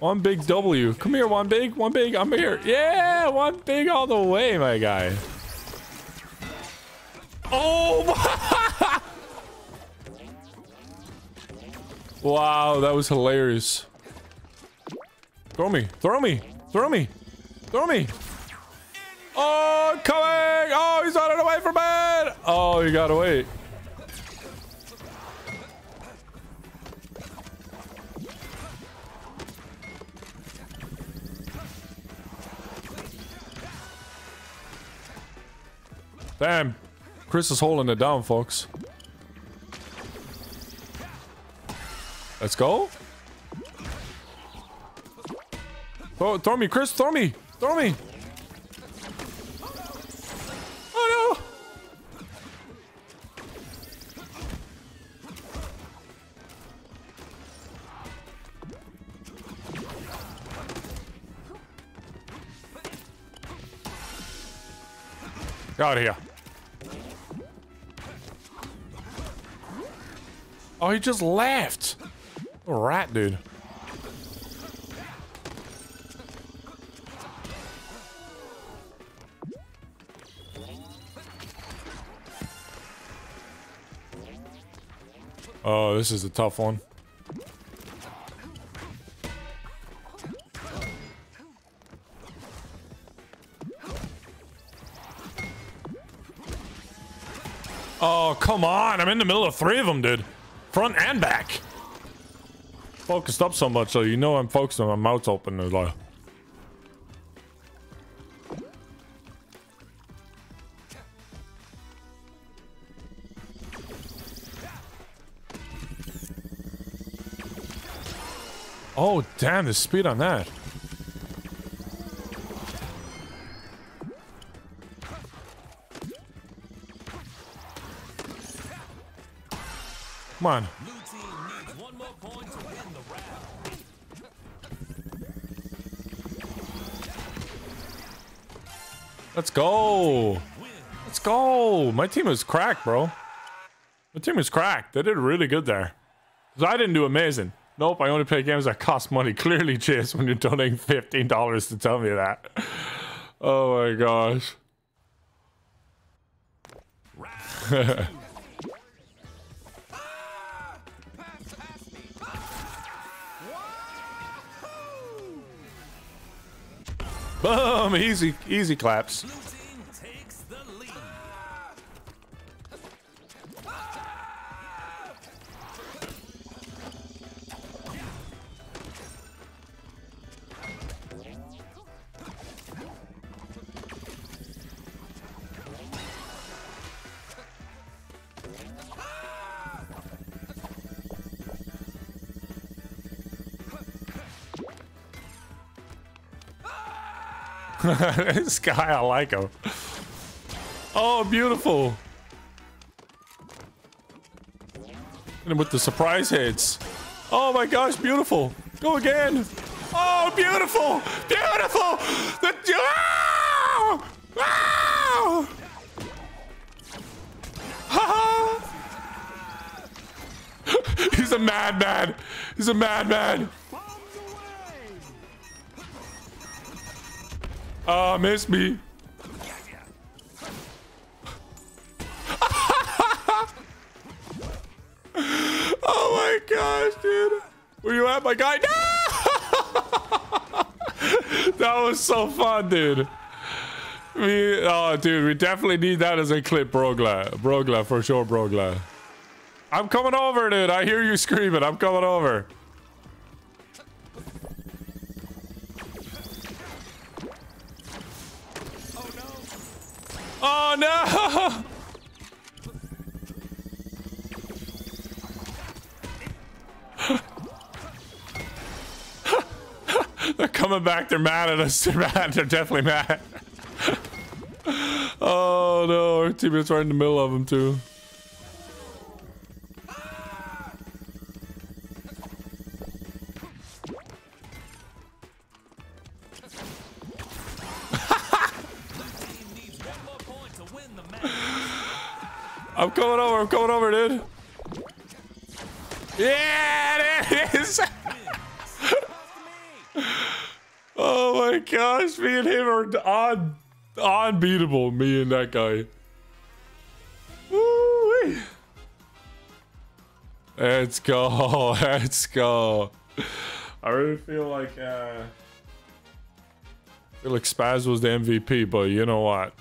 One big W. Come here, one big, one big. I'm here. Yeah, one big all the way, my guy. Oh! my! [laughs] wow, that was hilarious. Throw me, throw me, throw me, throw me. Oh, coming! Oh, he's running away from it! Oh, you gotta wait. Damn. Chris is holding it down, folks. Let's go. Throw, throw me, Chris, throw me. Throw me. Oh no! Out of here. Oh, he just left. Rat, dude. Oh, this is a tough one. Oh, come on. I'm in the middle of three of them, dude. Front and back. Focused up so much, so you know I'm focused on my mouth's open. Like... Oh, damn, the speed on that. Come on. Let's go. Let's go. My team is cracked, bro. My team is cracked. They did really good there. I didn't do amazing. Nope, I only play games that cost money. [laughs] Clearly, Chase, when you're donating $15 to tell me that. Oh my gosh. [laughs] Boom! Easy, easy claps. [laughs] this guy, I like him. Oh, beautiful. And with the surprise hits. Oh my gosh, beautiful. Go again. Oh, beautiful. Beautiful. The, ah! Ah! Ha-ha! [laughs] He's a madman. He's a madman. Oh, miss me. [laughs] oh my gosh, dude. Where you at, my guy? No! [laughs] that was so fun, dude. We, oh, dude, we definitely need that as a clip, Brogla. Brogla, for sure, Brogla. I'm coming over, dude. I hear you screaming. I'm coming over. Oh no! [laughs] They're coming back. They're mad at us. [laughs] They're mad. They're definitely mad. [laughs] oh no, our teammate's right in the middle of them too. I'm coming over. I'm coming over, dude. Yeah, it is. [laughs] oh my gosh, me and him are un- unbeatable. Me and that guy. Woo-wee. Let's go. [laughs] Let's go. I really feel like uh, I feel like Spaz was the MVP, but you know what?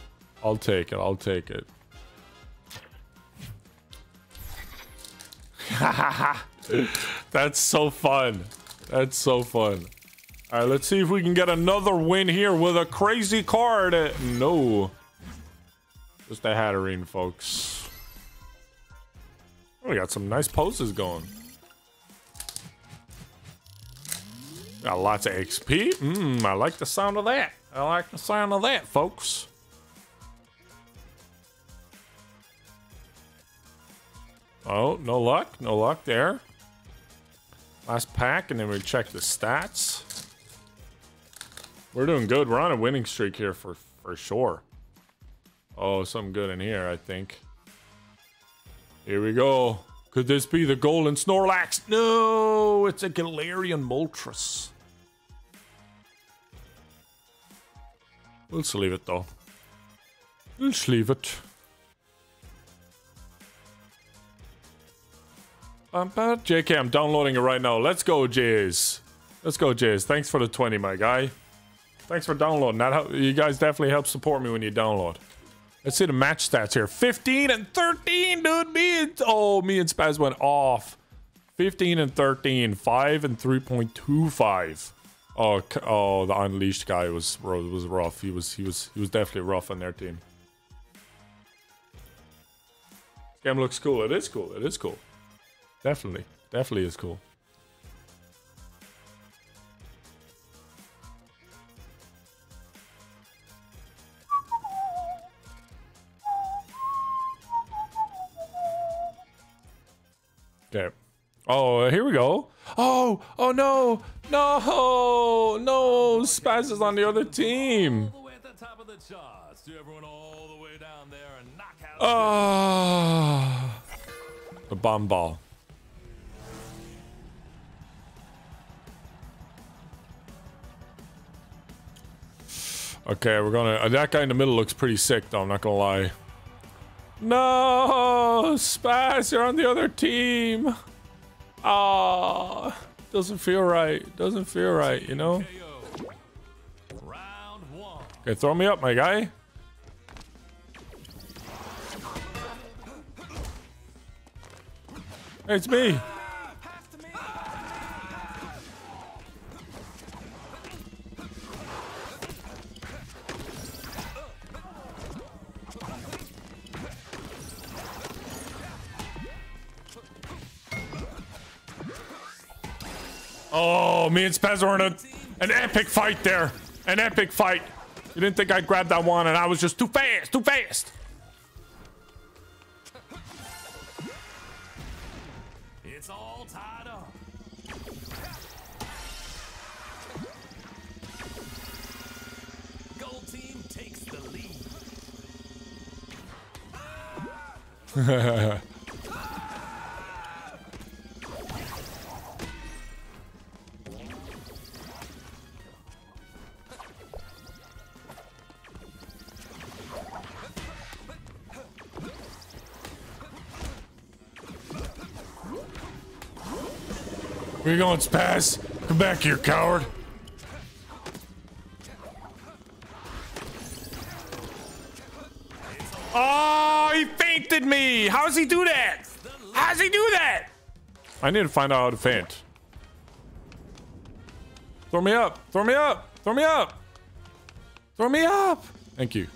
I'll take it. I'll take it. [laughs] That's so fun. That's so fun. All right, let's see if we can get another win here with a crazy card. No. Just a Hatterene, folks. Oh, we got some nice poses going. Got lots of XP. Mmm, I like the sound of that. I like the sound of that, folks. Oh, no luck. No luck there. Last pack, and then we check the stats. We're doing good. We're on a winning streak here for, for sure. Oh, something good in here, I think. Here we go. Could this be the golden Snorlax? No, it's a Galarian Moltres. We'll sleeve it though. We'll sleeve it. JK, I'm downloading it right now. Let's go, Jays. Let's go, Jays. Thanks for the 20, my guy. Thanks for downloading. That you guys definitely help support me when you download. Let's see the match stats here. 15 and 13, dude. Me and oh, me and Spaz went off. 15 and 13, 5 and 3.25. Oh, oh, the unleashed guy was was rough. He was he was he was definitely rough on their team. Game looks cool. It is cool. It is cool. Definitely, definitely is cool. Okay. Oh, here we go. Oh, oh no, no, no. Spaz is on the other team. All the ah. bomb at Okay, we're gonna. Uh, that guy in the middle looks pretty sick, though. I'm not gonna lie. No, Spaz, you're on the other team. Ah, doesn't feel right. Doesn't feel right, you know. Okay, throw me up, my guy. It's me. Oh, me and Spaz were in a, an epic fight there. An epic fight. You didn't think I'd grab that one, and I was just too fast, too fast. It's all tied up. Gold team takes the lead. [laughs] Where you going, Spaz? Come back here, coward. Oh, he feinted me. How does he do that? How does he do that? I need to find out how to feint. Throw me up. Throw me up. Throw me up. Throw me up. Thank you.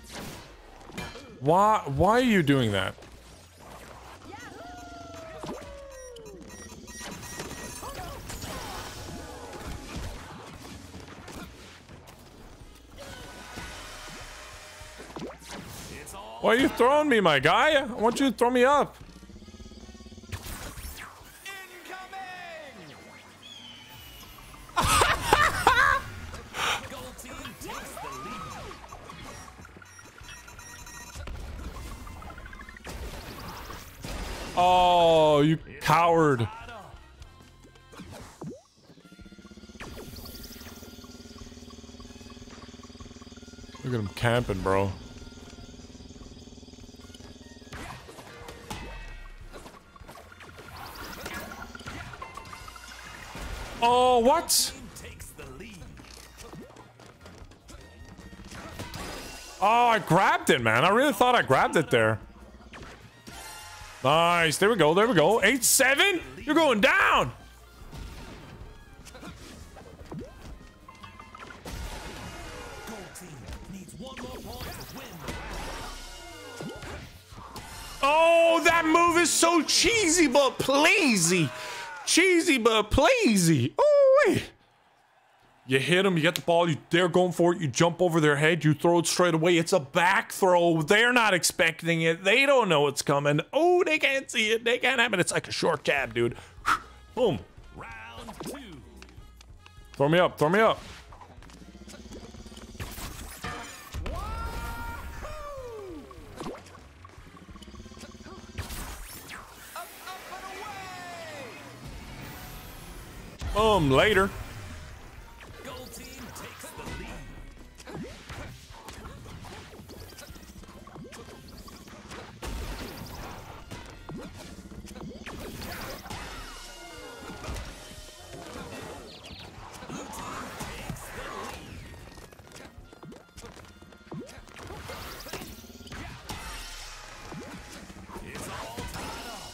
Why why are you doing that? Why are you throwing me, my guy? I want you to throw me up. [laughs] Oh, you coward. Look at him camping, bro. Oh, what? Oh, I grabbed it, man. I really thought I grabbed it there. Nice. There we go. There we go. 8-7? You're going down. Oh, that move is so cheesy but pleasy. Cheesy but pleasy. Oh, wait. You hit them, you get the ball, you, they're going for it, you jump over their head, you throw it straight away. It's a back throw. They're not expecting it. They don't know it's coming. Oh, they can't see it. They can't have it. It's like a short jab, dude. [sighs] Boom. Round two. Throw me up, throw me up. Boom, later.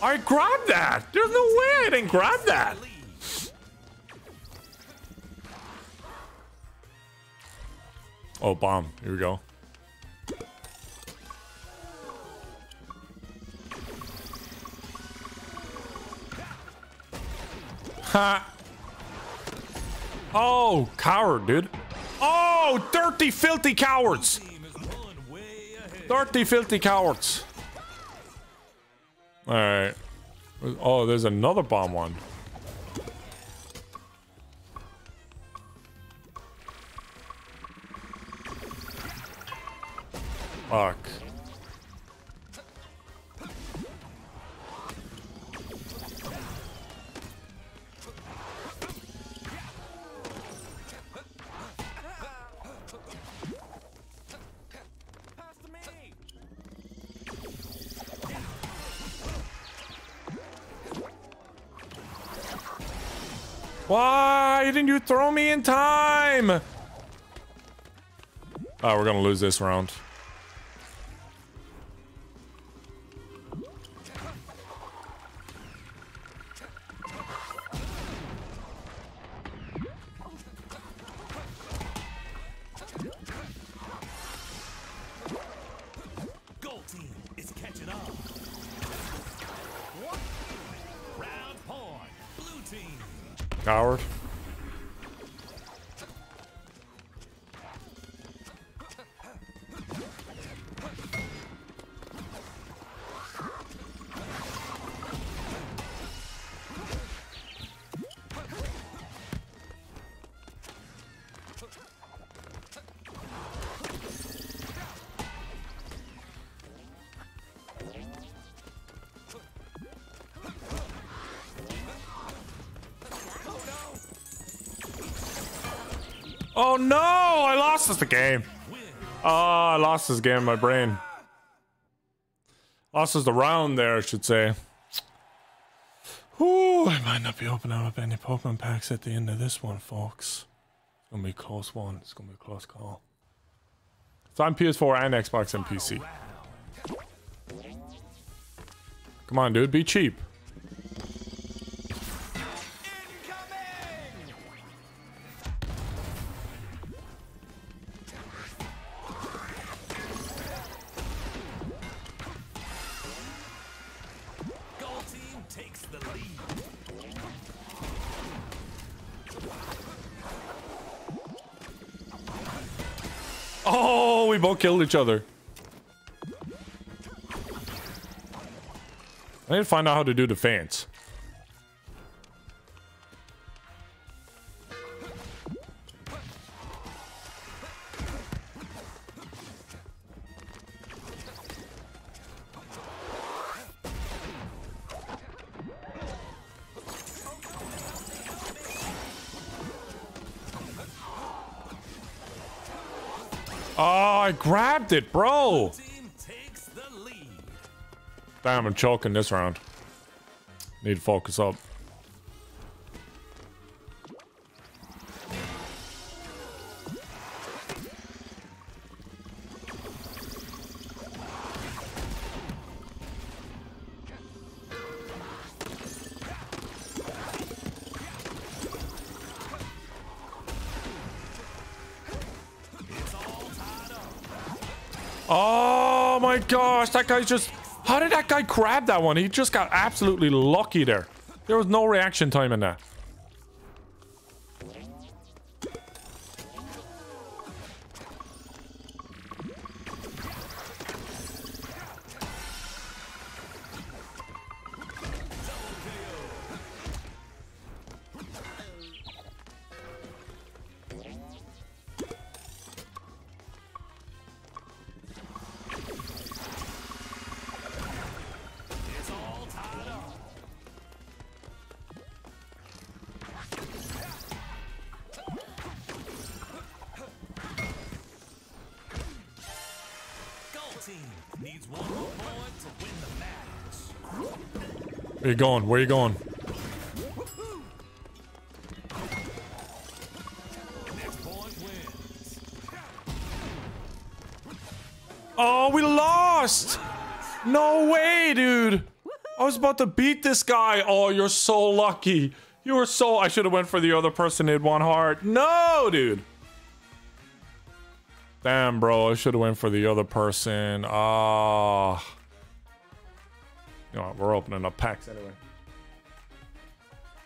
I grabbed that. There's no way I didn't grab that. Oh, bomb. Here we go. Ha. Oh, coward, dude. Oh, dirty, filthy cowards. Dirty, filthy cowards. All right. Oh, there's another bomb one. Me. Why didn't you throw me in time? Oh, we're gonna lose this round. No! I lost this game. Oh, I lost this game in my brain. Lost us the round there, I should say. Ooh, I might not be opening up any Pokemon packs at the end of this one, folks. It's gonna be a close one. It's gonna be a close call. It's on PS4 and Xbox and PC. Come on, dude, be cheap. Killed each other. I need to find out how to do defense. Oh, grabbed it, bro. Damn, I'm choking this round. Need to focus up. Gosh, that guy's just. How did that guy grab that one? He just got absolutely lucky there. There was no reaction time in that. You going? Where you going? Oh, we lost! No way, dude! I was about to beat this guy. Oh, you're so lucky. You were so. I should have went for the other person. Had one heart. No, dude. Damn, bro. I should have went for the other person. Ah. You know? We're opening up packs anyway.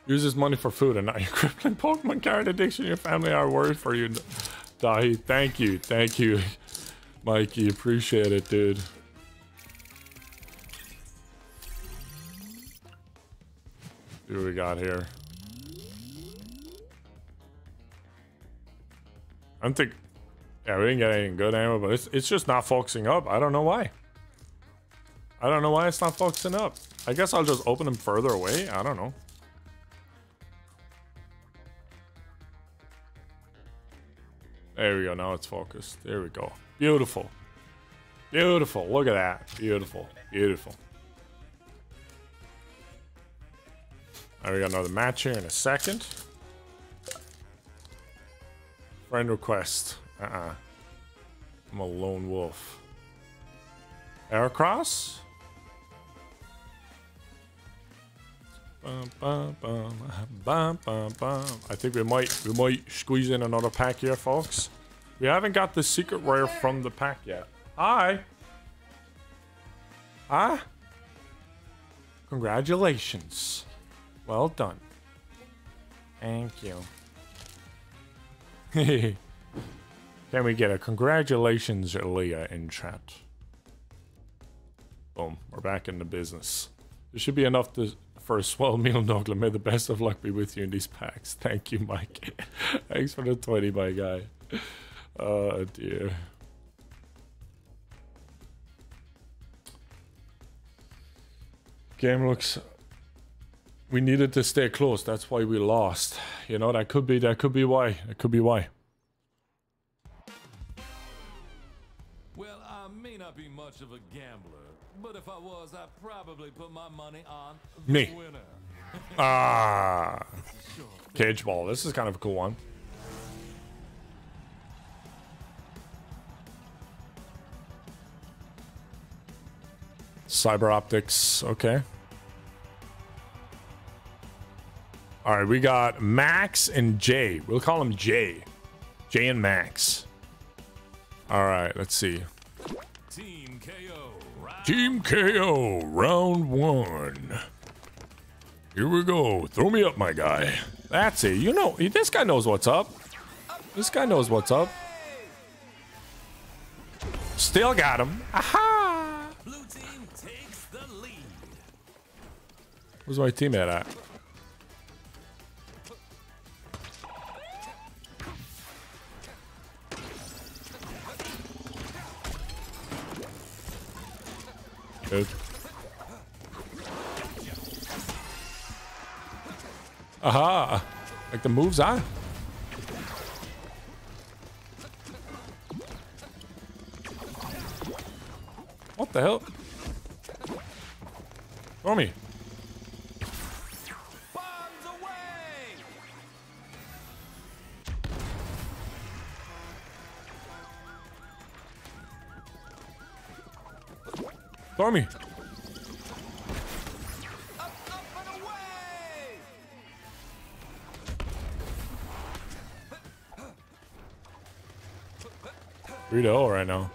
Use this money for food and not your crippling [laughs] Pokemon card addiction. Your family are worried for you. Dahi, thank you. Thank you. Mikey, appreciate it, dude. What we got here. I don't think. Yeah, we didn't get anything good anyway, but it's it's just not focusing up. I don't know why. I don't know why it's not focusing up. I guess I'll just open them further away. I don't know. There we go. Now it's focused. There we go. Beautiful. Beautiful. Look at that. Beautiful. Beautiful. Right, we got another match here in a second. Friend request. Uh-uh. I'm a lone wolf. Aircross? I think we might we might squeeze in another pack here, folks. We haven't got the secret rare from the pack yet. Hi. Huh? Congratulations. Well done. Thank you. [laughs] Can we get a congratulations, Leah, in chat? Boom. We're back in the business. There should be enough to, for a swell meal, Nogla. May the best of luck be with you in these packs. Thank you, Mike. [laughs] Thanks for the 20, my guy. Oh, dear. Game looks we needed to stay close. That's why we lost. You know, that could be that could be why. That could be why. Well, I may not be much of a gambler, but if I was, I'd probably put my money on Me. winner. [laughs] Ah, cage ball. This is kind of a cool one. Cyber optics. Okay. All right, we got Max and Jay. We'll call him Jay. Jay and Max. All right, let's see. Team Team KO, round one. Here we go. Throw me up, my guy. That's it. You know, this guy knows what's up. This guy knows what's up. Still got him. Aha! Blue team takes the lead. Where's my teammate at? Good. Aha! Like the moves on. What the hell? Throw me. Up, up. Three to zero right now.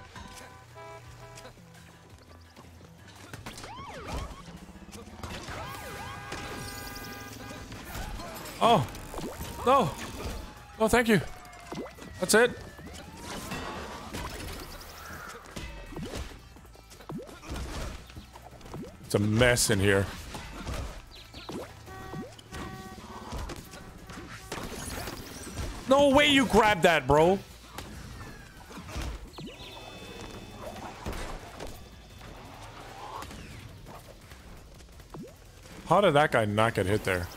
Oh no! No, thank you. That's it. It's a mess in here. No way you grabbed that, bro. How did that guy not get hit there?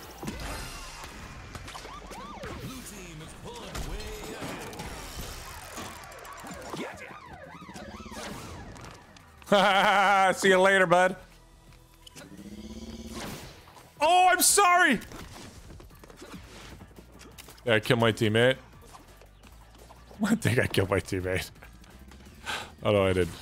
[laughs] See you later, bud. Oh, I'm sorry. I killed my teammate. [laughs] I think I killed my teammate. Oh [laughs] no, I didn't.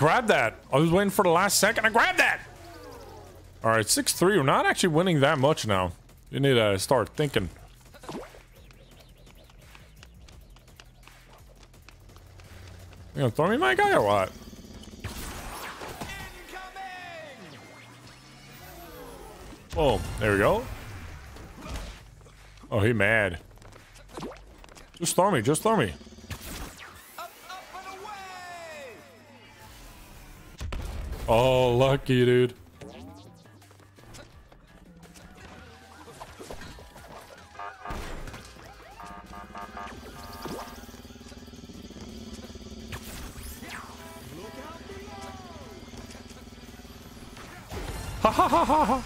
Grabbed that. I was waiting for the last second. I grabbed that. All right, 6-3. We're not actually winning that much now. You need to start thinking. You gonna throw me my guy or what? Oh, there we go. Oh, he mad. Just throw me, just throw me. Oh, lucky, dude. Ha ha ha ha ha!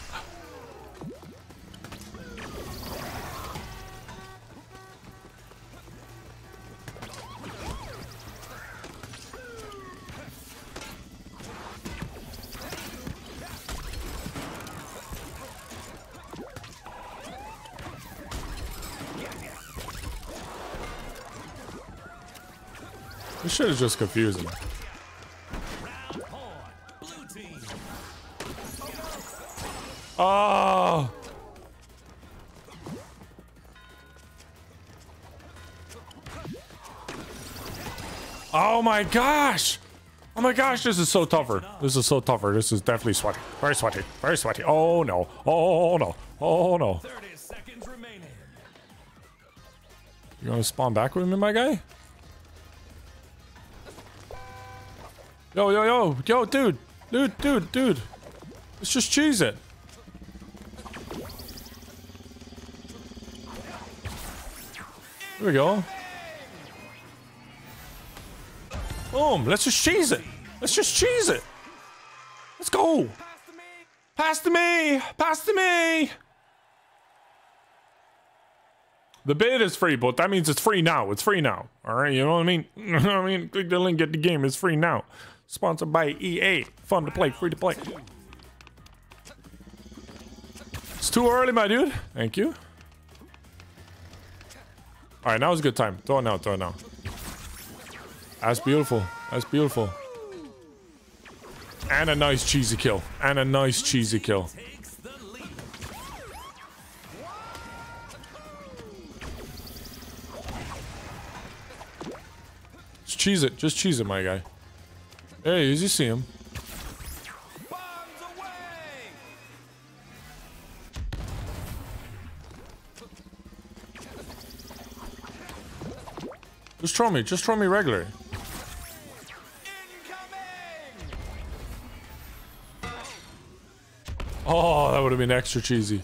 Shit is just confusing. Oh! Oh my gosh! Oh my gosh, this is so tougher. This is so tougher. This is definitely sweaty. Very sweaty. Very sweaty. Oh no. Oh, oh, oh, oh no. Oh no. 30 seconds remaining. You gonna spawn back with me, my guy? Yo, dude, dude, dude, dude. Let's just cheese it. There we go. Boom, let's just cheese it. Let's just cheese it. Let's go. Pass to me. Pass to me. The bid is free, but that means it's free now. It's free now. All right, you know what I mean? [laughs] I mean? Click the link, get the game. It's free now. Sponsored by EA. Fun to play, free to play. It's too early, my dude. Thank you. All right, now is a good time. Throw it now, throw it now. That's beautiful. That's beautiful. And a nice cheesy kill. And a nice cheesy kill. Just cheese it. Just cheese it, my guy. Hey, as you see him. Just throw me. Just throw me regular. Incoming. Oh, that would have been extra cheesy.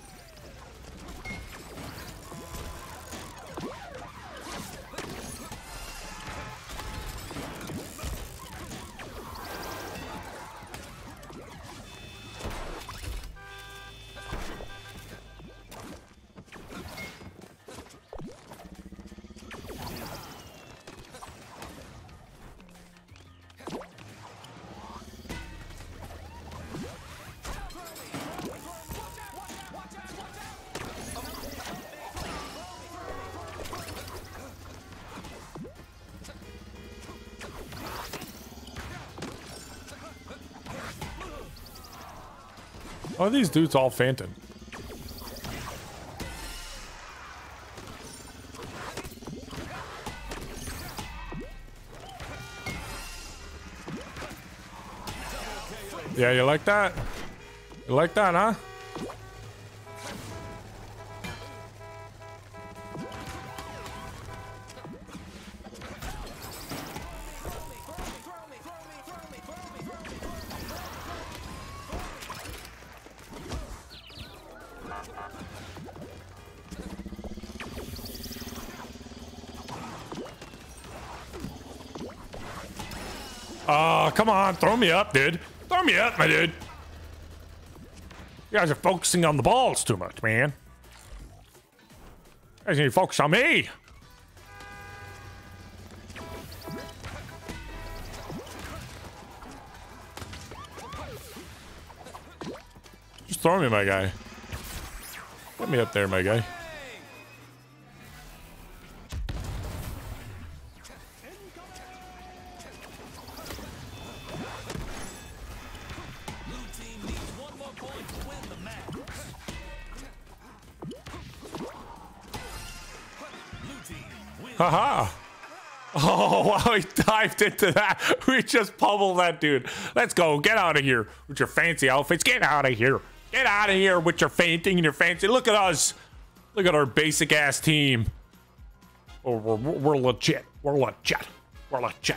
These dudes all phantom? Yeah, you like that? You like that, huh? Throw me up, dude. Throw me up, my dude. You guys are focusing on the balls too much, man. You guys need to focus on me. Just throw me, my guy. Get me up there, my guy. [laughs] He dived into that. We just pummeled that dude. Let's go. Get out of here with your fancy outfits. Get out of here. Get out of here with your feinting and your fancy. Look at us. Look at our basic ass team. Oh, we're, we're legit. We're legit. We're legit.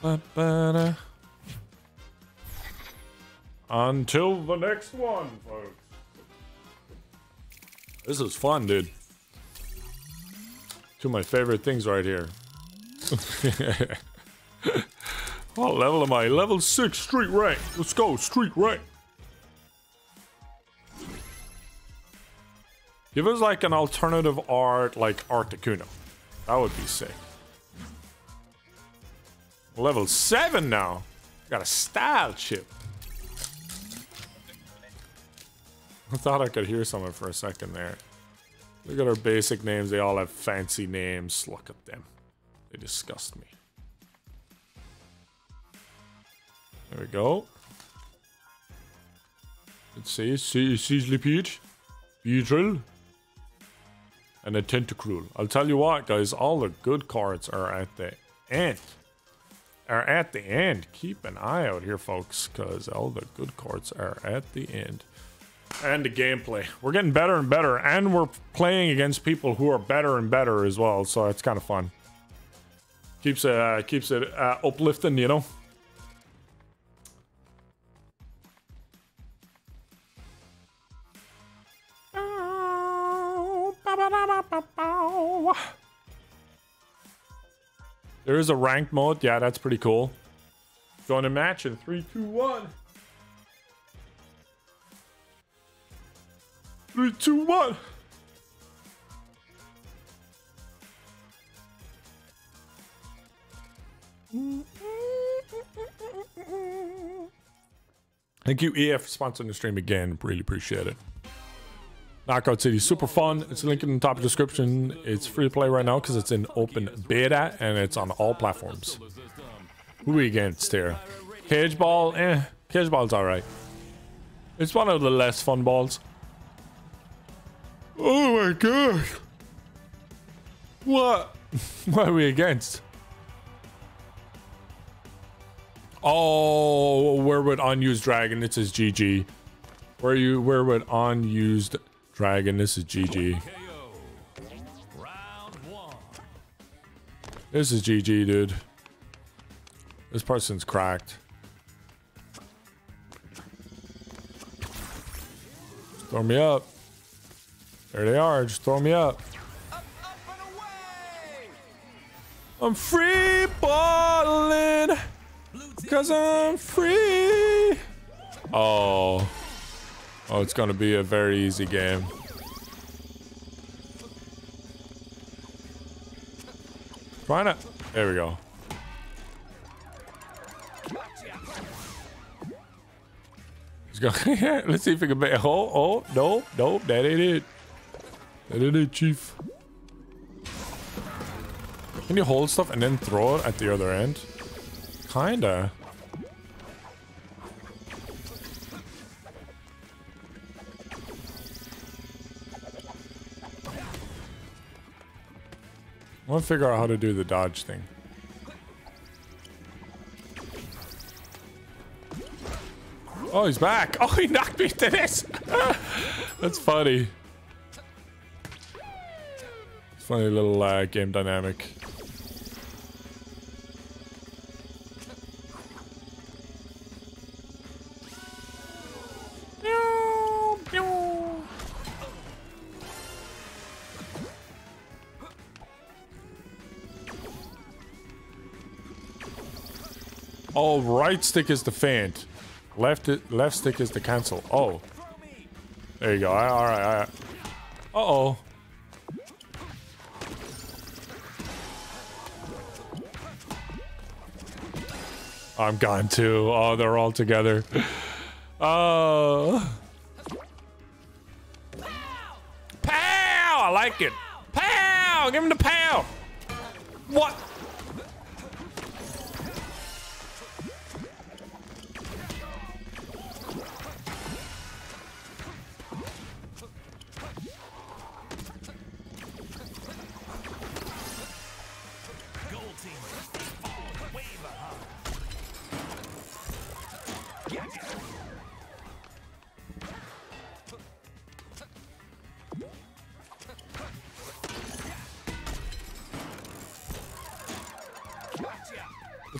Ba-ba-da. Until the next one. This is fun, dude. Two of my favorite things right here. what [laughs] oh, level am I? Level 6, street rank. Let's go, street rank. Give us like an alternative art, like Articuno. That would be sick. Level 7 now. Got a style chip. I thought I could hear someone for a second there. Look at our basic names. They all have fancy names. Look at them. They disgust me. There we go. Let's see. Sizzlipede. Beetle. And a Tentacruel. I'll tell you what, guys. All the good cards are at the end. Are at the end. Keep an eye out here, folks, because all the good cards are at the end and the gameplay. We're getting better and better, and we're playing against people who are better and better as well. So it's kind of fun. Keeps it uh, keeps it uh, uplifting, you know. There is a ranked mode. Yeah, that's pretty cool. Join a match in three, two, one. Three, two, one. Thank you, EA, for sponsoring the stream again. Really appreciate it. Knockout City, super fun. It's linked in the top of description. It's free to play right now because it's in open beta and it's on all platforms. Who are we against here? Cage Ball? Eh, Cage Ball's alright. It's one of the less fun balls. Oh my god. What? [laughs] what are we against? Oh, where would unused dragon? This is GG. Where you where would unused dragon? This is GG. This is GG, dude. This person's cracked. Throw me up. There they are. Just throw me up. I'm free balling because I'm free. Oh. Oh, it's going to be a very easy game. Trying to. There we go. [laughs] Let's see if we can make. Oh, oh, no, nope, that ain't it. Ain't Chief. Can you hold stuff and then throw it at the other end? Kinda. I want to figure out how to do the dodge thing. Oh, he's back. [laughs] Oh, he knocked me to this. [laughs] That's funny. Funny little uh, game dynamic. Oh, right stick is the fan. Left left stick is the cancel. Oh. There you go. All right. All right. Uh-oh. I'm gone too. Oh, they're all together. Oh. Pow! I like it. Pow! Give him the pow! What?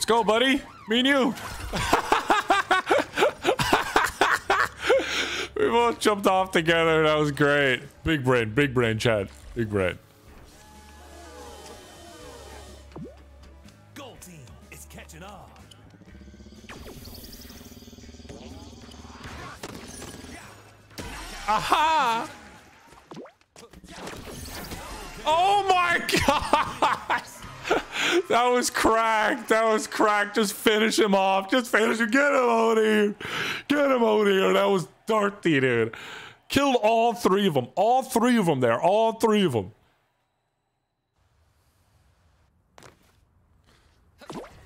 Go, buddy. Me and you. we both jumped off together. That was great. Big brain, big brain, Chad. Big brain. Gold team is catching up. Aha! Oh my [laughs] god! That was cracked. That was cracked. Just finish him off. Just finish him. Get him out of here. Get him out of here. That was dirty, dude. Killed all three of them. All three of them there. All three of them.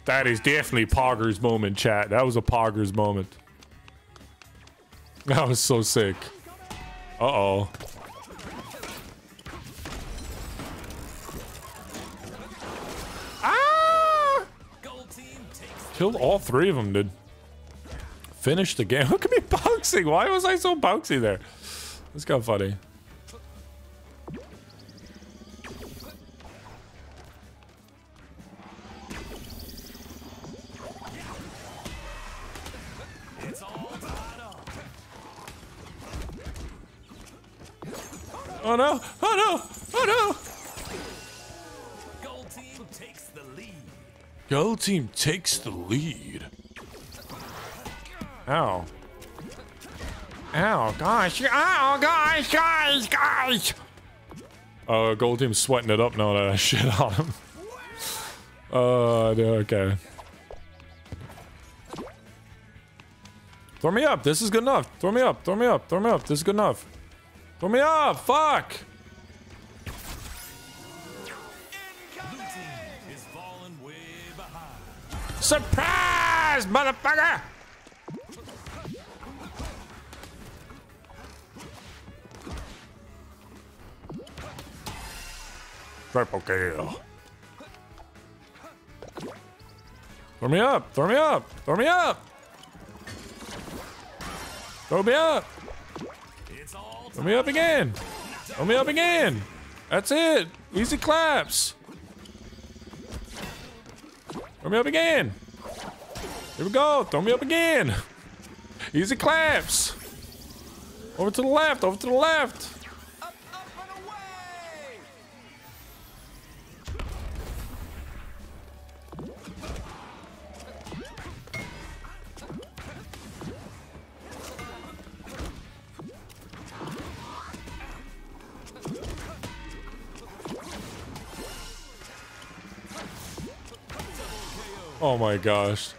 That is definitely Pogger's moment, chat. That was a Pogger's moment. That was so sick. Uh-oh. Killed all three of them, dude. Finished the game. [laughs] Look at me bouncing. Why was I so bouncy there? Funny. it's all tied up. Oh no! Oh no! Oh no! Go team takes the lead. Ow. Ow, gosh. Ow, gosh, guys, guys. Oh, gold team's sweating it up now that I [laughs] shit on him. Uh, okay. Throw me up. This is good enough. Throw me up. Throw me up. Throw me up. This is good enough. Throw me up. Fuck. Surprise, motherfucker! Triple kill. Throw me up! Throw me up! Throw me up! Throw me up! Throw me up again! Throw me up again! That's it! Easy claps! Throw me up again! Here we go! Throw me up again! Easy claps! Over to the left! Over to the left! Oh my gosh.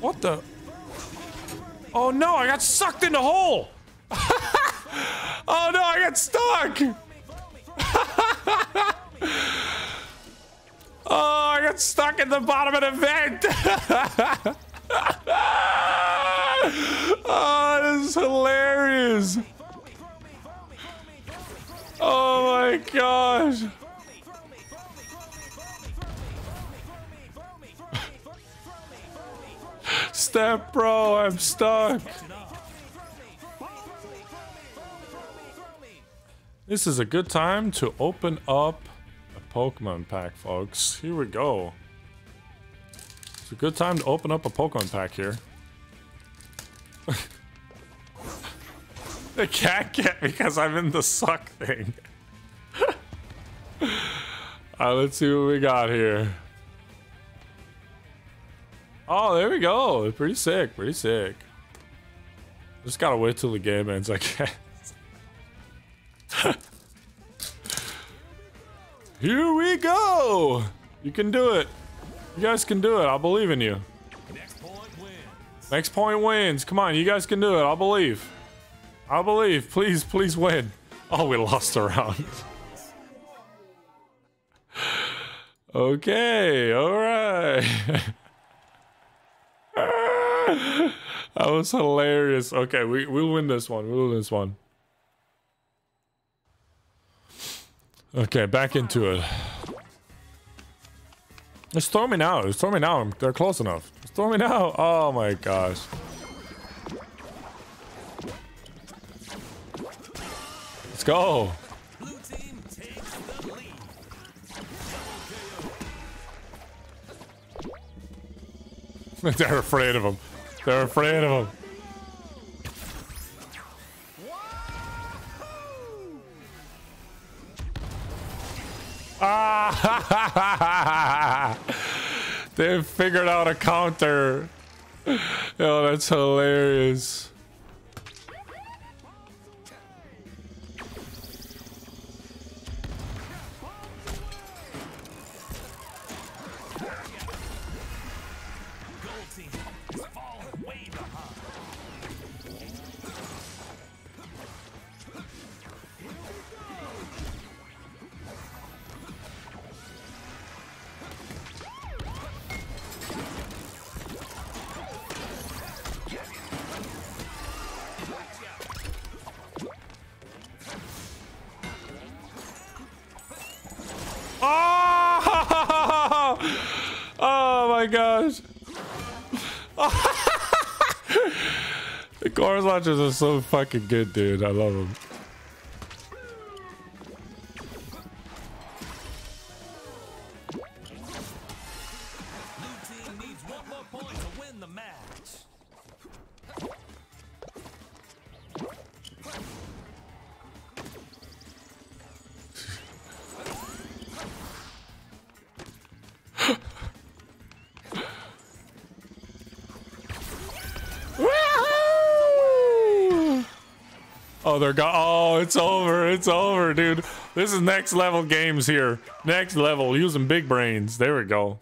What the? Oh no, I got sucked in the hole! [laughs] oh no, I got stuck! [laughs] oh, I got stuck in the bottom of the vent! [laughs] [laughs] oh, this is hilarious! Oh my gosh! [laughs] Step bro, I'm stuck. This is a good time to open up a Pokemon pack, folks. Here we go. It's a good time to open up a Pokemon pack here. [laughs] They can't get because I'm in the suck thing. [laughs] Alright, let's see what we got here. Oh, there we go. Pretty sick, pretty sick. Just gotta wait till the game ends, I [laughs] guess. Here we go! You can do it. You guys can do it. I believe in you. Next point wins. Next point wins. Come on, you guys can do it. I believe. I believe. Please, please win. Oh, we lost a round. [laughs] okay, alright. [laughs] that was hilarious. Okay, we, we'll win this one. We'll win this one. Okay, back into it. It's storming now. It's storming now. They're close enough. It's storming now. Oh my gosh. Let's go. [laughs] They're afraid of him. They're afraid of him. Ah! [laughs] they figured out a counter. Oh, that's hilarious. My gosh. [laughs] the chorus launchers are so fucking good, dude. I love them. They're gone. Oh, it's over. It's over, dude. This is next level games here. Next level, using big brains. There we go.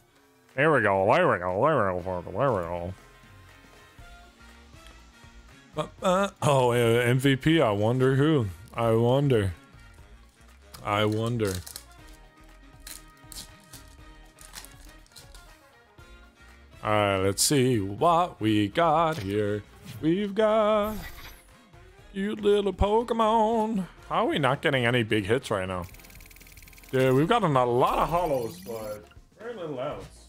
There we go. There we go. There we go. There we go. Uh, uh, oh, uh, MVP. I wonder who. I wonder. I wonder. Alright, let's see what we got here. We've got cute little Pokemon. How are we not getting any big hits right now? Dude, we've gotten a lot of holos, but very little outs.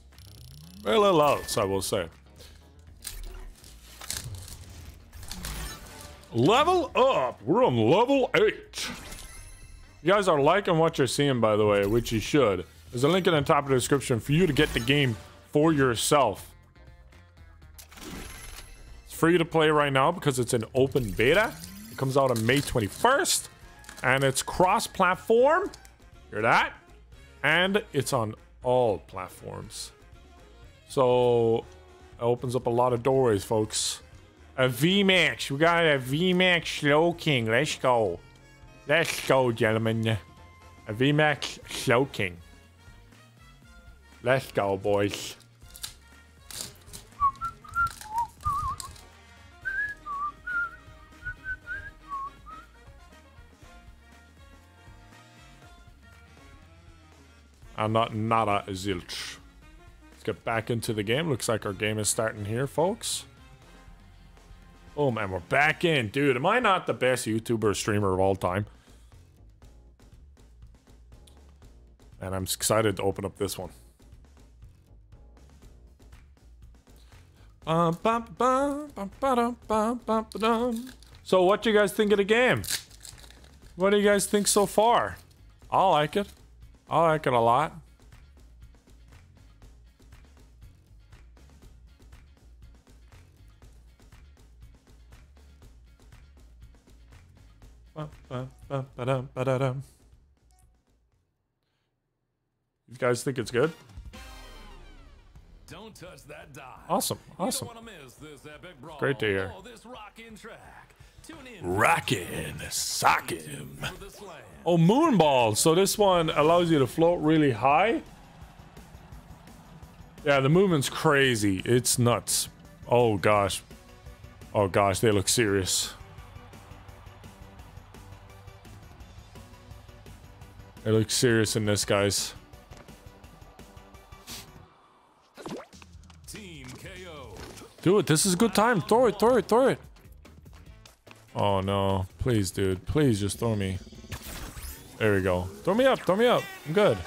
Very little outs, I will say. Level up! We're on level 8. You guys are liking what you're seeing, by the way, which you should. There's a link in the top of the description for you to get the game for yourself. It's free to play right now because it's an open beta. Comes out on May 21st. And it's cross-platform. Hear that? And it's on all platforms. So, it opens up a lot of doors, folks. A VMAX. We got a VMAX Slowking. Let's go. Let's go, gentlemen. A VMAX Slowking. Let's go, boys. I'm not nada zilch. Let's get back into the game. Looks like our game is starting here, folks. Oh man, we're back in. Dude, am I not the best YouTuber streamer of all time? And I'm excited to open up this one. So what do you guys think of the game? What do you guys think so far? I like it. I like it a lot. You guys think it's good? Don't touch that die. Awesome, awesome. don't wanna miss this epic brawl Great to hear. Rockin' track. Tune in Rockin', sockin'. for the slam. Oh, moonball. So this one allows you to float really high. Yeah, the movement's crazy. It's nuts. Oh gosh. Oh gosh, they look serious. They look serious in this, guys. Team KO. Do it. This is a good time. Throw it, throw it, throw it. Oh no. Please, dude. Please just throw me. There we go. Throw me up, throw me up. I'm good.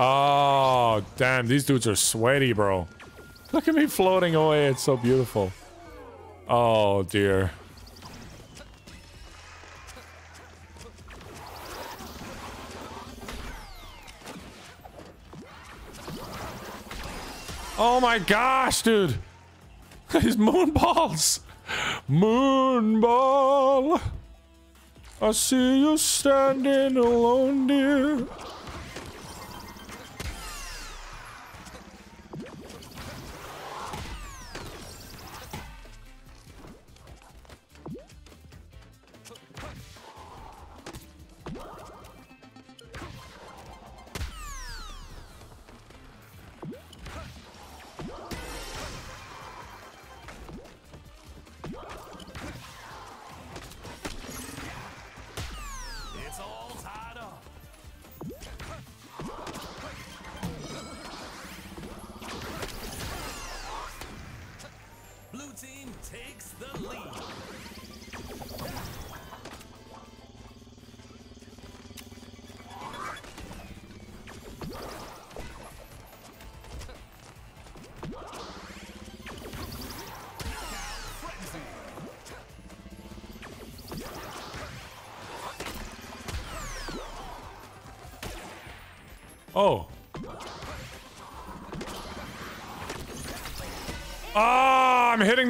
Oh, damn. These dudes are sweaty, bro. Look at me floating away. It's so beautiful. Oh, dear. Oh my gosh, dude. [laughs] These moonballs. Moonball. I see you standing alone, dear.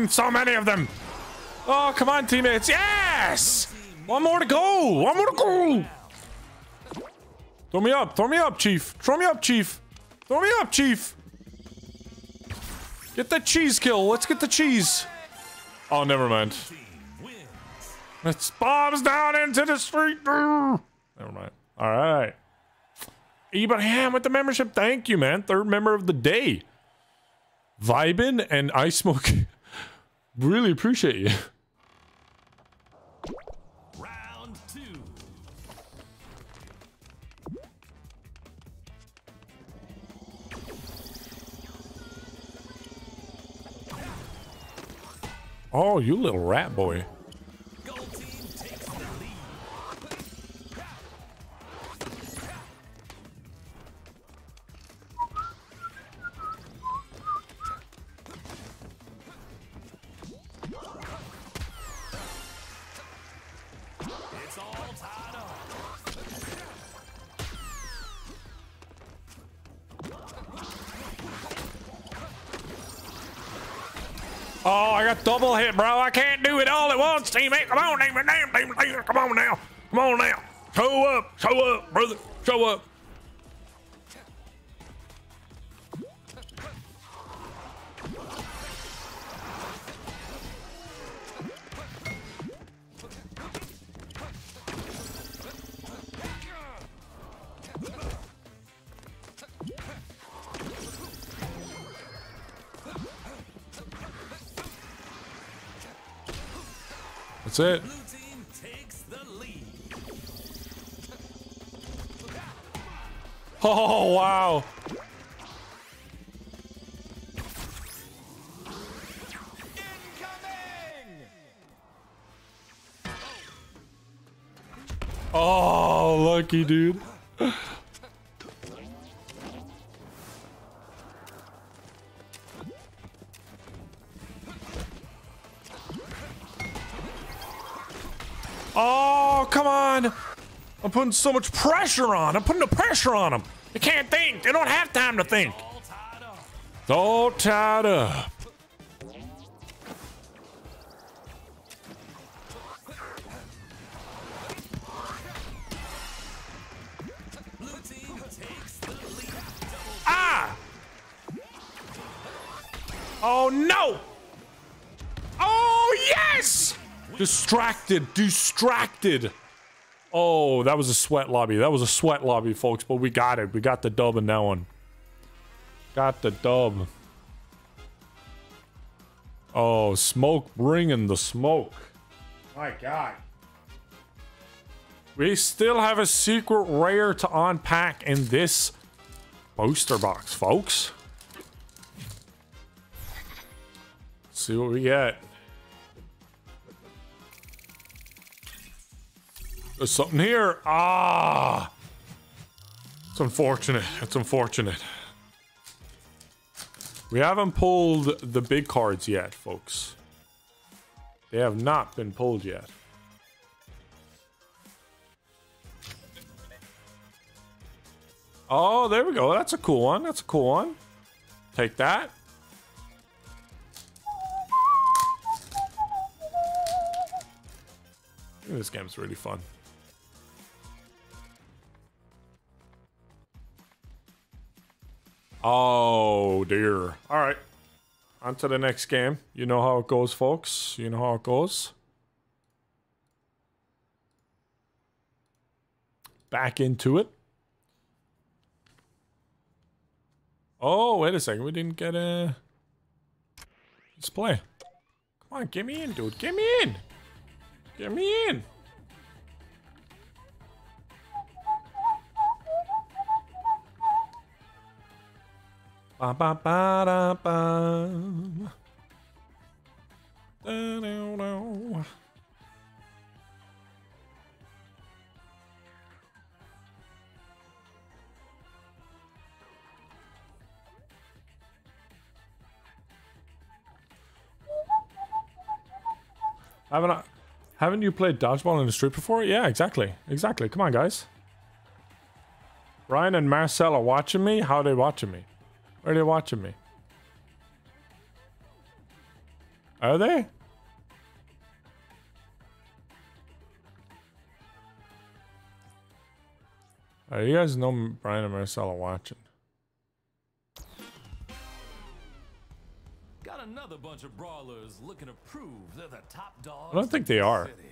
So many of them. Oh, come on, teammates. Yes! One more to go. One more to go. Throw me up. Throw me up, Chief. Throw me up, Chief. Throw me up, Chief. Get that cheese kill. Let's get the cheese. Oh, never mind. It's bombs down into the street. Never mind. All right. Ibrahim with the membership. Thank you, man. Third member of the day. Vibin and I Smoke. [laughs] really appreciate you. Round two. Oh, you little rat boy. Got double hit, bro. I can't do it all at once, teammate. Come on, damn, damn, damn. Come on now. Come on now. Show up. Show up, brother. Show up. That's it. Blue team takes the lead. [laughs] Oh, wow. Oh, lucky dude. Putting so much pressure on. I'm putting the pressure on them. They can't think. They don't have time to think. It's all tied up. Ah! Oh no! Oh yes! Distracted, distracted. Oh, that was a sweat lobby. That was a sweat lobby, folks. But we got it. We got the dub in that one. Got the dub. Oh, smoke bringing the smoke. My God. We still have a secret rare to unpack in this booster box, folks. Let's see what we get. There's something here. Ah! It's unfortunate. It's unfortunate. We haven't pulled the big cards yet, folks. They have not been pulled yet. Oh, there we go. That's a cool one. That's a cool one. Take that. This game's really fun. Oh dear. All right. On to the next game. You know how it goes, folks. You know how it goes. Back into it. Oh, wait a second. We didn't get a display. Come on, get me in, dude. Get me in. Get me in. Ba ba ba da ba. Da, da, da. Haven't I, haven't you played dodgeball in the street before? Yeah, exactly. Exactly. Come on, guys. Ryan and Marcel are watching me. How are they watching me? Are they watching me? Are they? Uh, you guys know Brian and Marcel are watching. Got another bunch of brawlers looking to prove they're the top dogs. I don't think they are. city.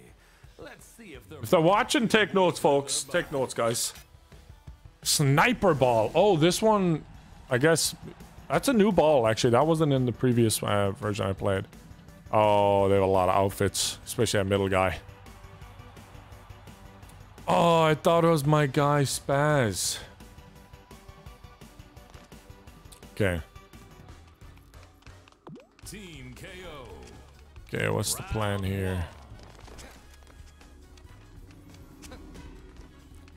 Let's see if they're If they're watching, take notes, folks. Take notes, guys. Sniper ball. Oh, this one, I guess, that's a new ball, actually. That wasn't in the previous uh, version I played. Oh, they have a lot of outfits, especially that middle guy. Oh, I thought it was my guy, Spaz. Okay. Team KO. Okay, what's the plan here?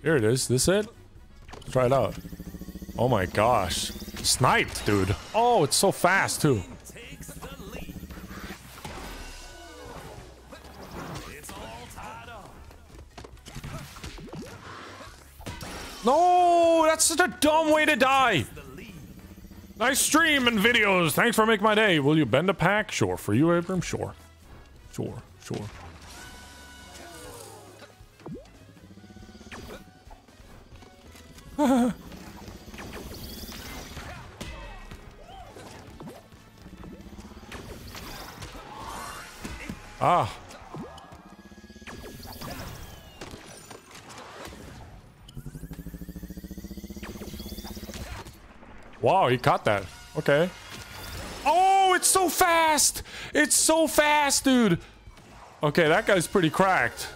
Here it is. This it? Let's try it out. Oh my gosh. Sniped, dude. Oh, it's so fast, too. No, that's such a dumb way to die. Nice stream and videos. Thanks for making my day. Will you bend a pack? Sure. For you, Abram? Sure. Sure. Sure. [laughs] ah. Wow, he caught that. Okay. Oh, it's so fast! It's so fast, dude! Okay, that guy's pretty cracked.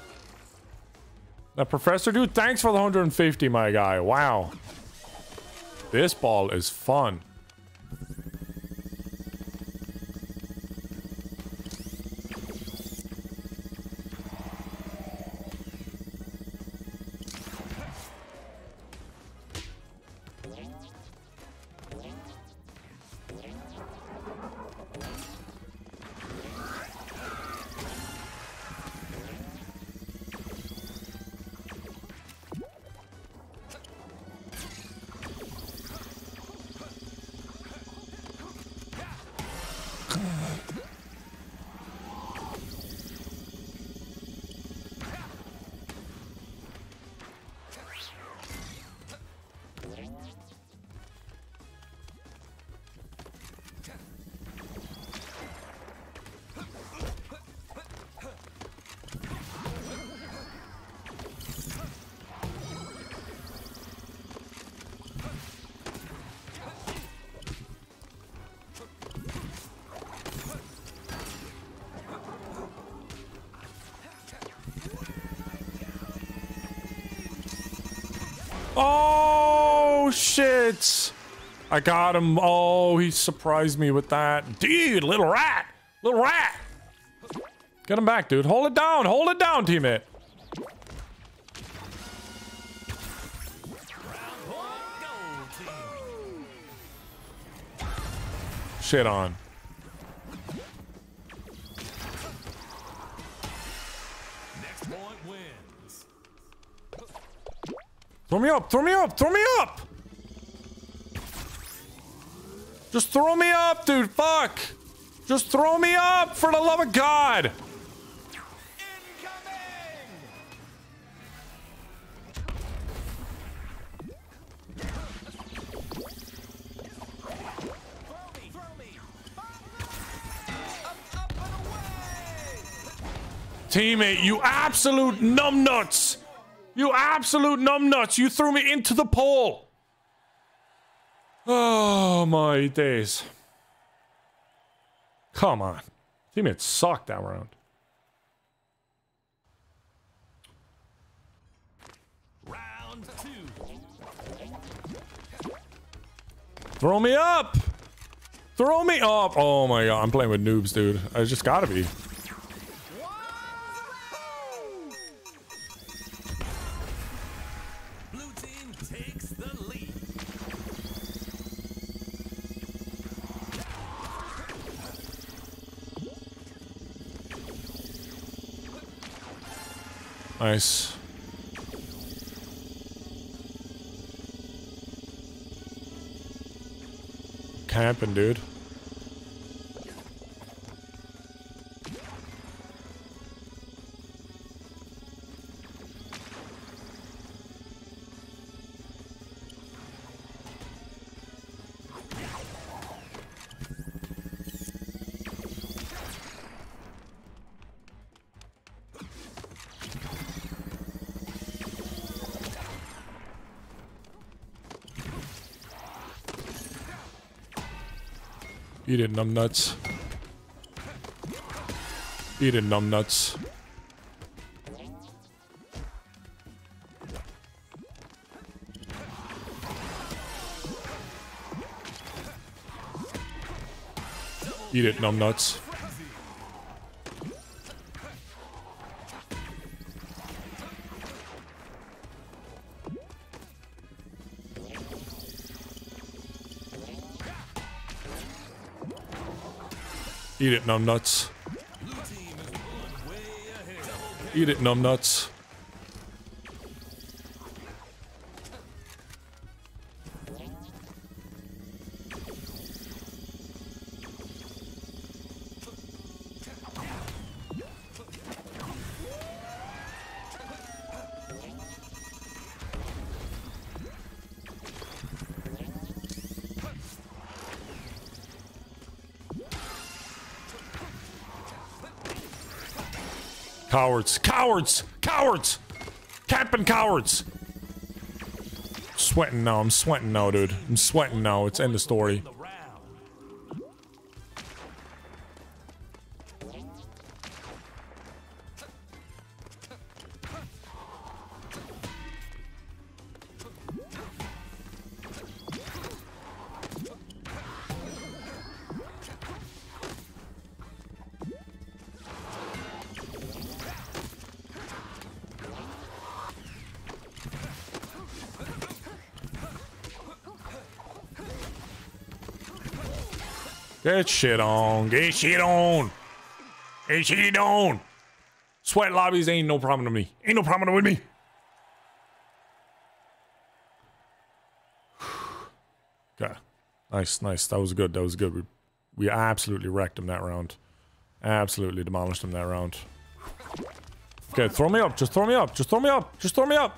That professor dude, thanks for the 150, my guy. Wow. This ball is fun. I got him. Oh, he surprised me with that. Dude, little rat. Little rat. Get him back, dude. Hold it down. Hold it down, teammate. Shit on. Throw me up. Throw me up. Throw me up. Just throw me up, dude. Fuck. Just throw me up for the love of God. Teammate, you absolute numbnuts! You absolute numbnuts! You threw me into the pole! Oh my days. Come on. Teammate sucked that round. Round two. Throw me up! Throw me up! Oh my god, I'm playing with noobs, dude. I just gotta be. Nice. Camping, dude. Eat it, numbnuts. Eat it, numbnuts. Eat it, numbnuts. Eat it, numb nuts. Eat it, numb nuts. Cowards. Cowards! Cowards! Cowards! Sweating now. I'm sweating now, dude. I'm sweating now. It's end of story. Get shit on. Get shit on. Get shit on. Sweat lobbies ain't no problem to me. Ain't no problem with me. [sighs] Okay. Nice, nice. That was good. That was good. We, we absolutely wrecked him that round. Absolutely demolished him that round. Okay, throw me up. Just throw me up. Just throw me up. Just throw me up.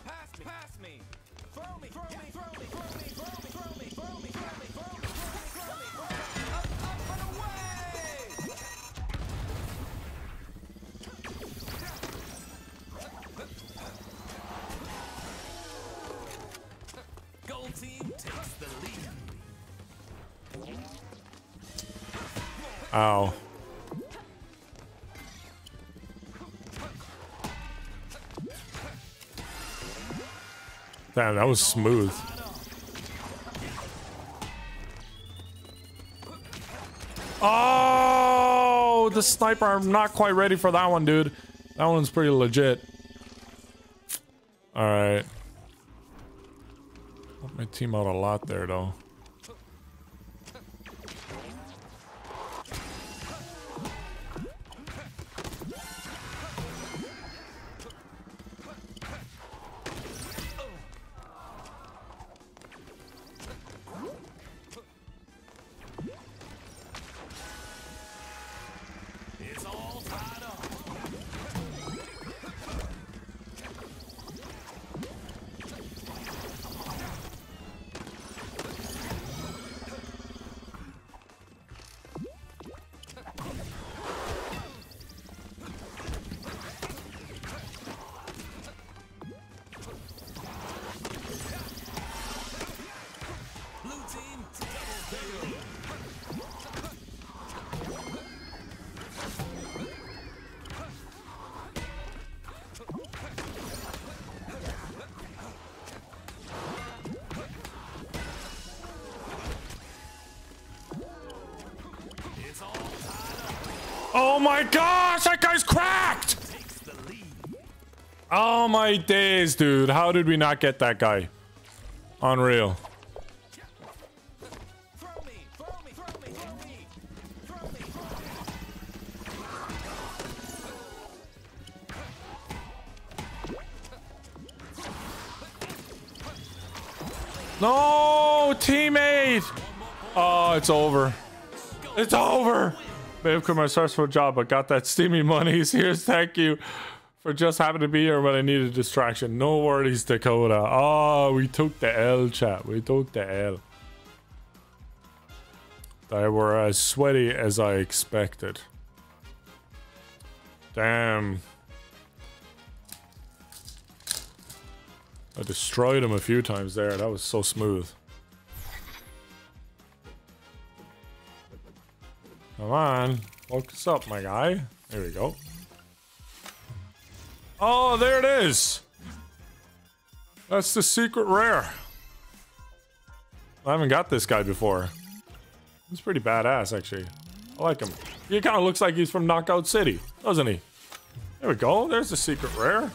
That was smooth. Oh, the sniper. I'm not quite ready for that one, dude. That one's pretty legit. Alright. Helped my team out a lot there, though. My days, dude. How did we not get that guy? Unreal. No, teammate! Oh, it's over. It's over. Come my stressful job, but got that steamy money. [laughs] Here's thank you for just happening to be here when I needed a distraction. No worries, Dakota. Oh, we took the L, chat. We took the L. They were as sweaty as I expected. Damn. I destroyed him a few times there. That was so smooth. Come on. Focus up, my guy. There we go. Oh, there it is. That's the secret rare. I haven't got this guy before. He's pretty badass, actually. I like him. He kind of looks like he's from Knockout City, doesn't he? There we go. There's the secret rare.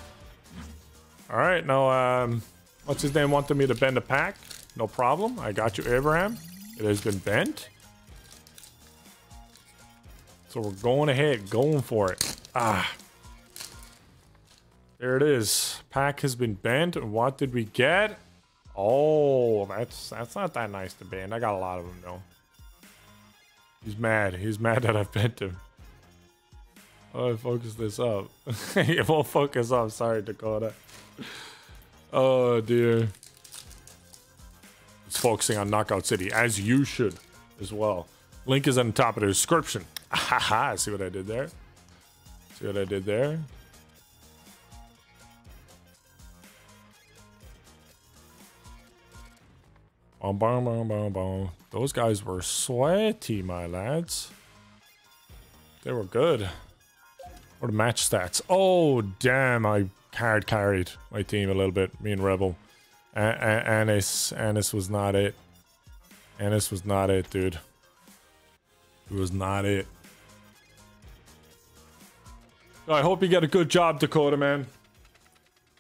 All right, now, um, what's his name wanted me to bend a pack? No problem. I got you, Abraham. It has been bent. So we're going ahead, going for it. Ah. There it is. Pack has been bent. What did we get? Oh, that's that's not that nice to bend. I got a lot of them though. He's mad. He's mad that I bent him. Oh, focus this up. [laughs] it won't focus up. Sorry, Dakota. Oh dear. It's focusing on Knockout City, as you should as well. Link is on top of the description. [laughs] Haha, see what I did there? See what I did there? Bum, bum, bum, bum. Those guys were sweaty, my lads. They were good. What match stats? Oh, damn, I hard carried my team a little bit, me and Rebel. A- A- Anis, Anis was not it. Anis was not it, dude. It was not it. I hope you get a good job, Dakota, man.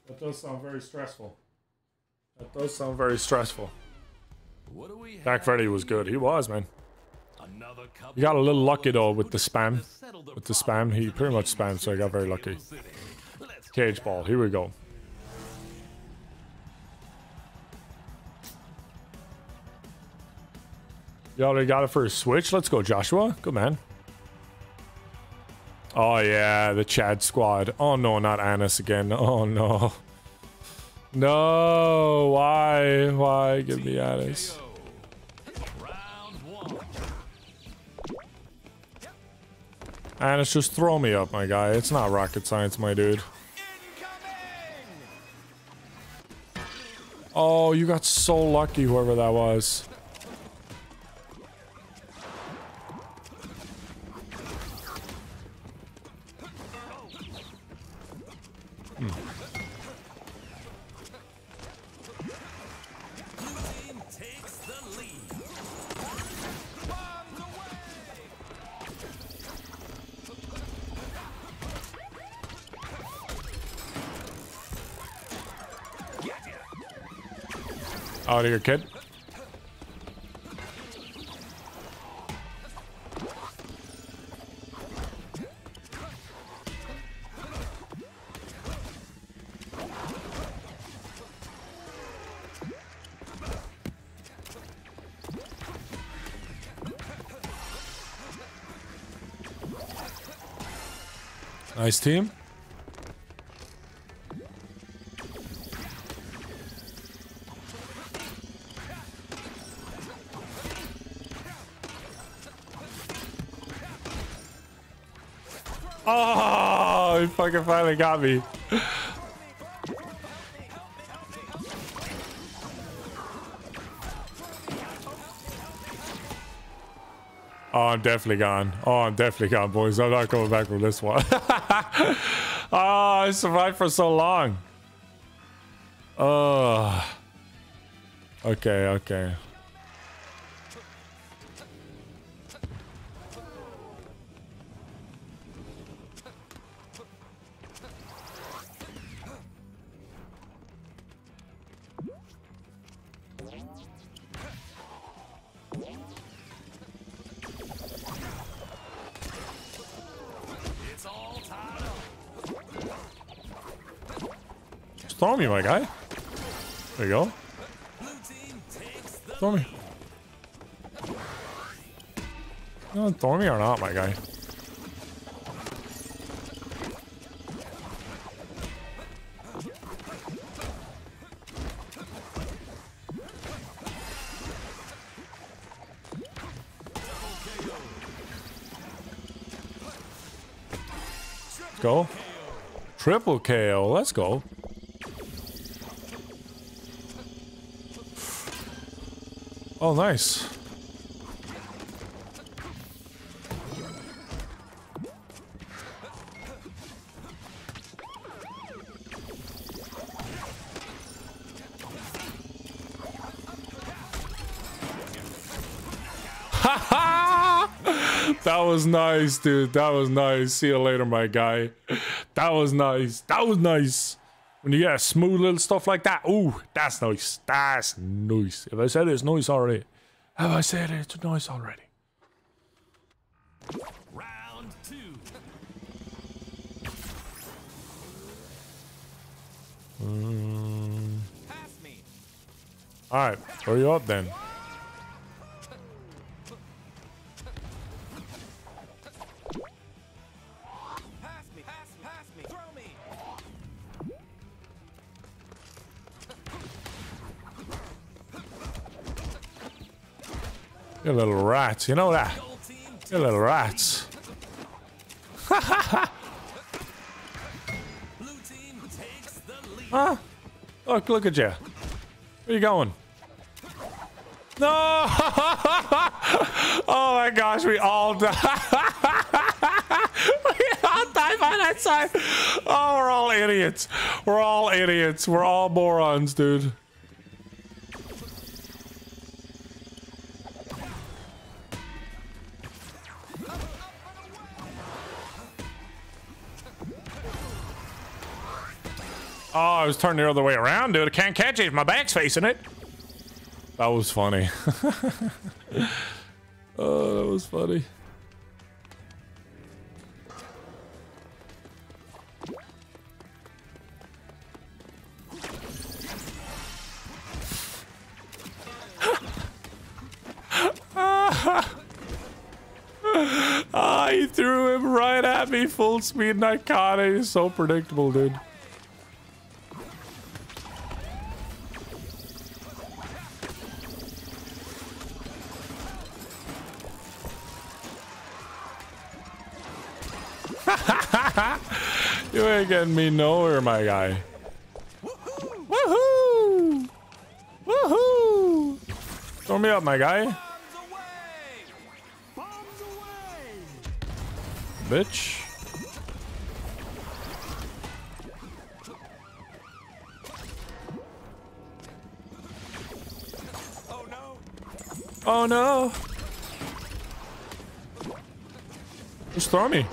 That does sound very stressful. That does sound very stressful. Dak? Freddy was good. He was, man. He got a little lucky though with the spam. With the spam, he pretty much spammed, so I got very lucky. Cage ball. Here we go. You already got it for a switch. Let's go, Joshua. Good man. Oh yeah, the Chad squad. Oh no, not Annis again. Oh no. No, why? Why give me go. Round just throw me up, my guy. It's not rocket science, my dude. Oh, you got so lucky, whoever that was. Out of here, kid. Nice team. Oh, he fucking finally got me. Oh, I'm definitely gone. Oh, I'm definitely gone, boys. I'm not coming back from this one. [laughs] oh, I survived for so long. Oh. Okay, okay. My guy. There you go. Throw me. No, throw me or not, my guy. Go. Triple KO. Let's go. Oh, nice. [laughs] that was nice, dude. That was nice. See you later, my guy. That was nice. That was nice. When you get smooth little stuff like that, ooh, that's nice. That's nice. If I said it's nice already, have I said it's nice already? round two. Mm. Pass me. All right, hurry up then. You little rats, you know that. You little team takes the lead. Huh? Look, look at you. Where you going? No! [laughs] oh my gosh, we all died. [laughs] we all died by that side. Oh, we're all idiots. We're all idiots. We're all morons, dude. Was turning the other way around, dude. I can't catch it if my back's facing it. That was funny. [laughs] oh, that was funny. [laughs] Ah, he threw him right at me, full speed, and I caught it. He's so predictable, dude. Ain't getting me nowhere, my guy. Woohoo! Woohoo! Throw me up, my guy. Bitch. Oh no. Oh no. Just throw me.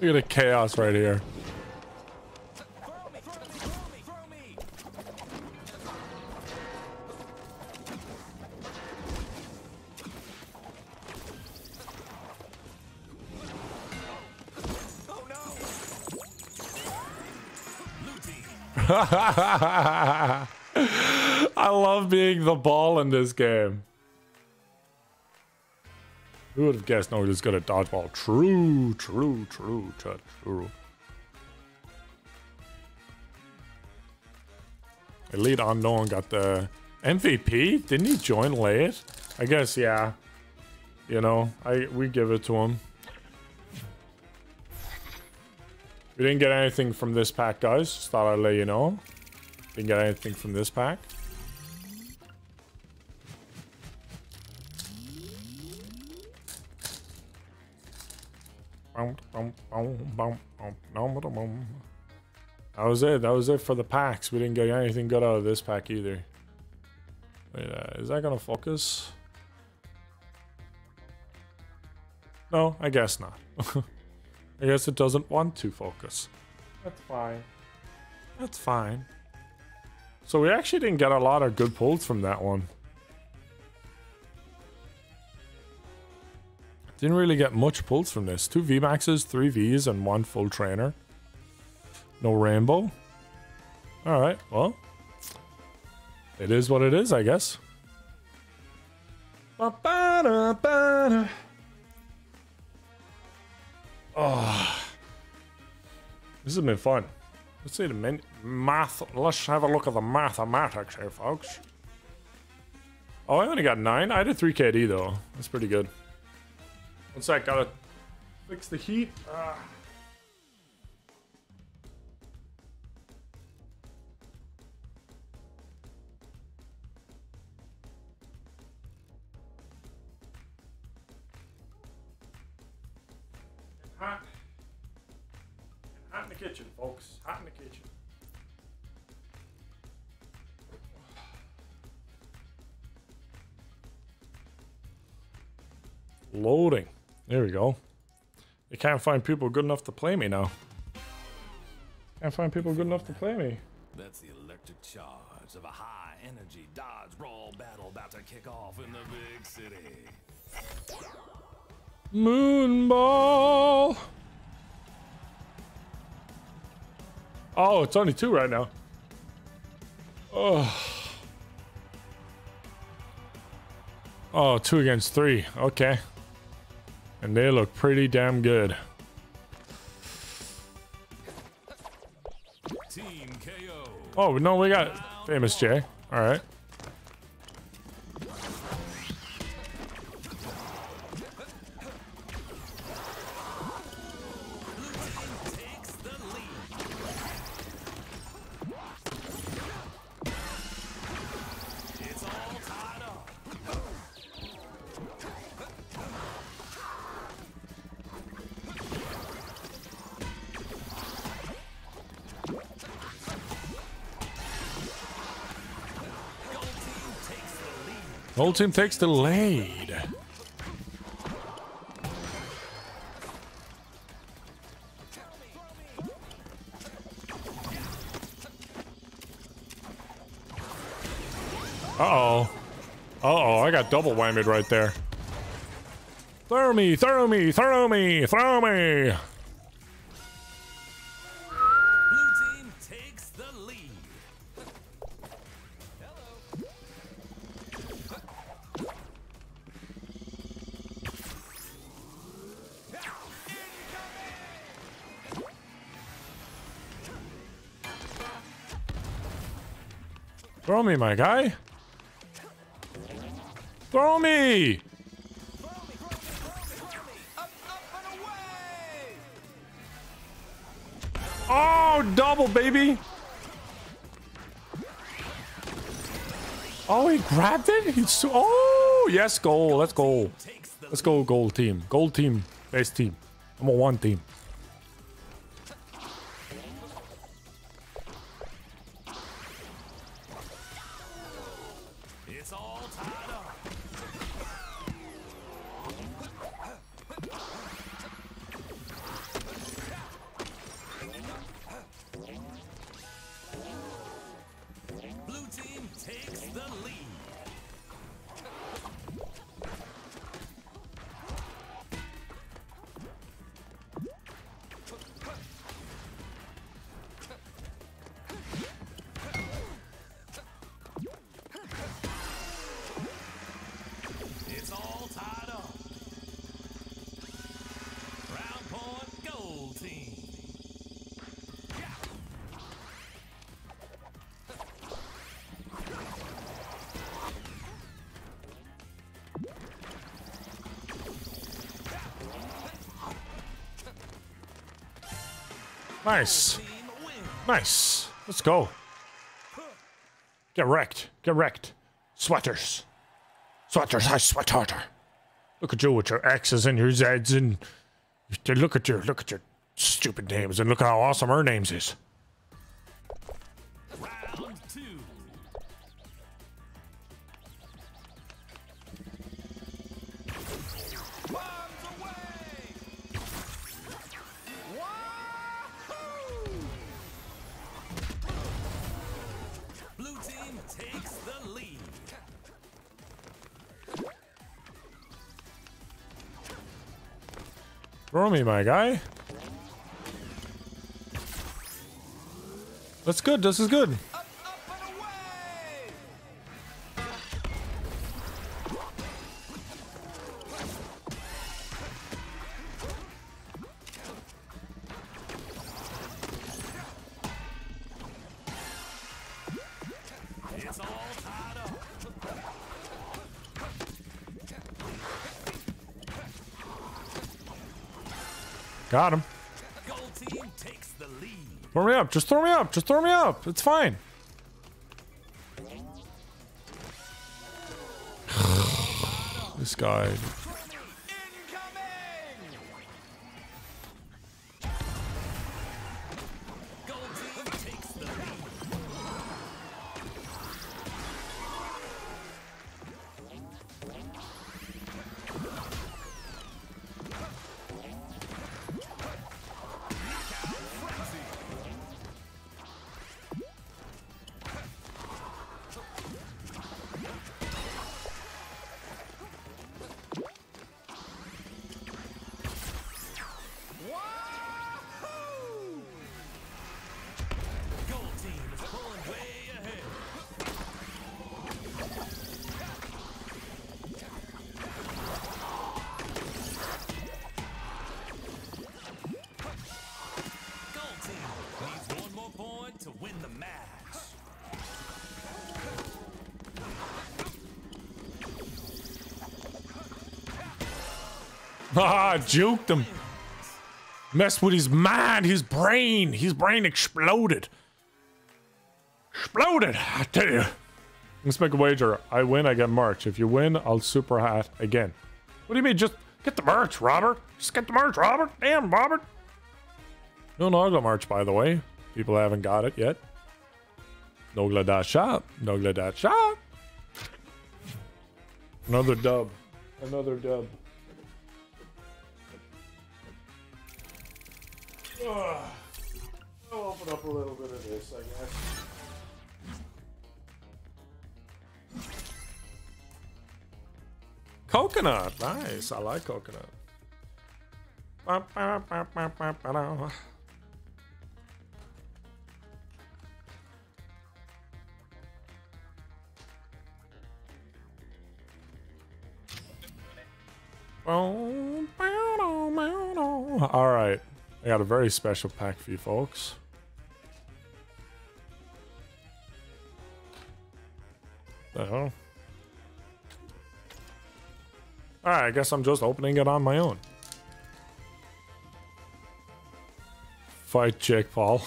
Look at the chaos right here. [laughs] I love being the ball in this game. Who would have guessed? No, he's good at dodgeball. True, true, true, true, true. Elite Unknown got the MVP. Didn't he join late? I guess, yeah. You know, I we give it to him. We didn't get anything from this pack, guys. Just thought I'd let you know. Didn't get anything from this pack. That was it. That was it for the packs. We didn't get anything good out of this pack either. Wait, uh, is that gonna focus? No, I guess not. [laughs] I guess it doesn't want to focus. That's fine. That's fine. So we actually didn't get a lot of good pulls from that one. Didn't really get much pulls from this. Two VMAXs, three Vs, and one full trainer. No rainbow. Alright, well. It is what it is, I guess. Oh. This has been fun. Let's see the men- math. Let's have a look at the mathematics here, folks. Oh, I only got nine. I did 3 KD though. That's pretty good. One sec, gotta fix the heat. Ah. Can't find people good enough to play me now. Can't find people good enough to play me. That's the electric charge of a high energy dodge brawl battle about to kick off in the big city. Moonball. Oh, it's only two right now. Oh. Oh, two against three. Okay. And they look pretty damn good. Team KO. Oh, no, we got Famous J. All right. Team takes the lead. Uh-oh. Uh-oh, I got double whammied right there. Throw me, throw me, throw me, throw me. Me, my guy. Throw me. Oh, double, baby. Oh, he grabbed it? He's so, oh, yes, goal. Let's go. Let's go, gold team. Gold team. Best team. Number one team. Nice. Nice. Let's go. Get wrecked. Get wrecked. Sweaters. Sweaters, I sweat harder. Look at you with your X's and your Z's and look at your look at your stupid names and look how awesome her names is. My guy. That's good. This is good. Got him. Throw me up. Just throw me up. Just throw me up. It's fine. [sighs] this guy. Ah, juked him. Messed with his mind, his brain. His brain exploded. Exploded, I tell you. Let's make a wager. I win, I get merch. If you win, I'll super chat again. What do you mean? Just get the merch, Robert. Just get the merch, Robert. Damn, Robert. No Nogla merch, by the way. People haven't got it yet. Nogla shop. Nogla shop. Another dub. Another dub. Ugh. I'll open up a little bit of this, I guess. Coconut, nice. I like coconut. All right. I got a very special pack for you folks. Uh-huh. The hell? Alright, I guess I'm just opening it on my own. Fight Jake Paul.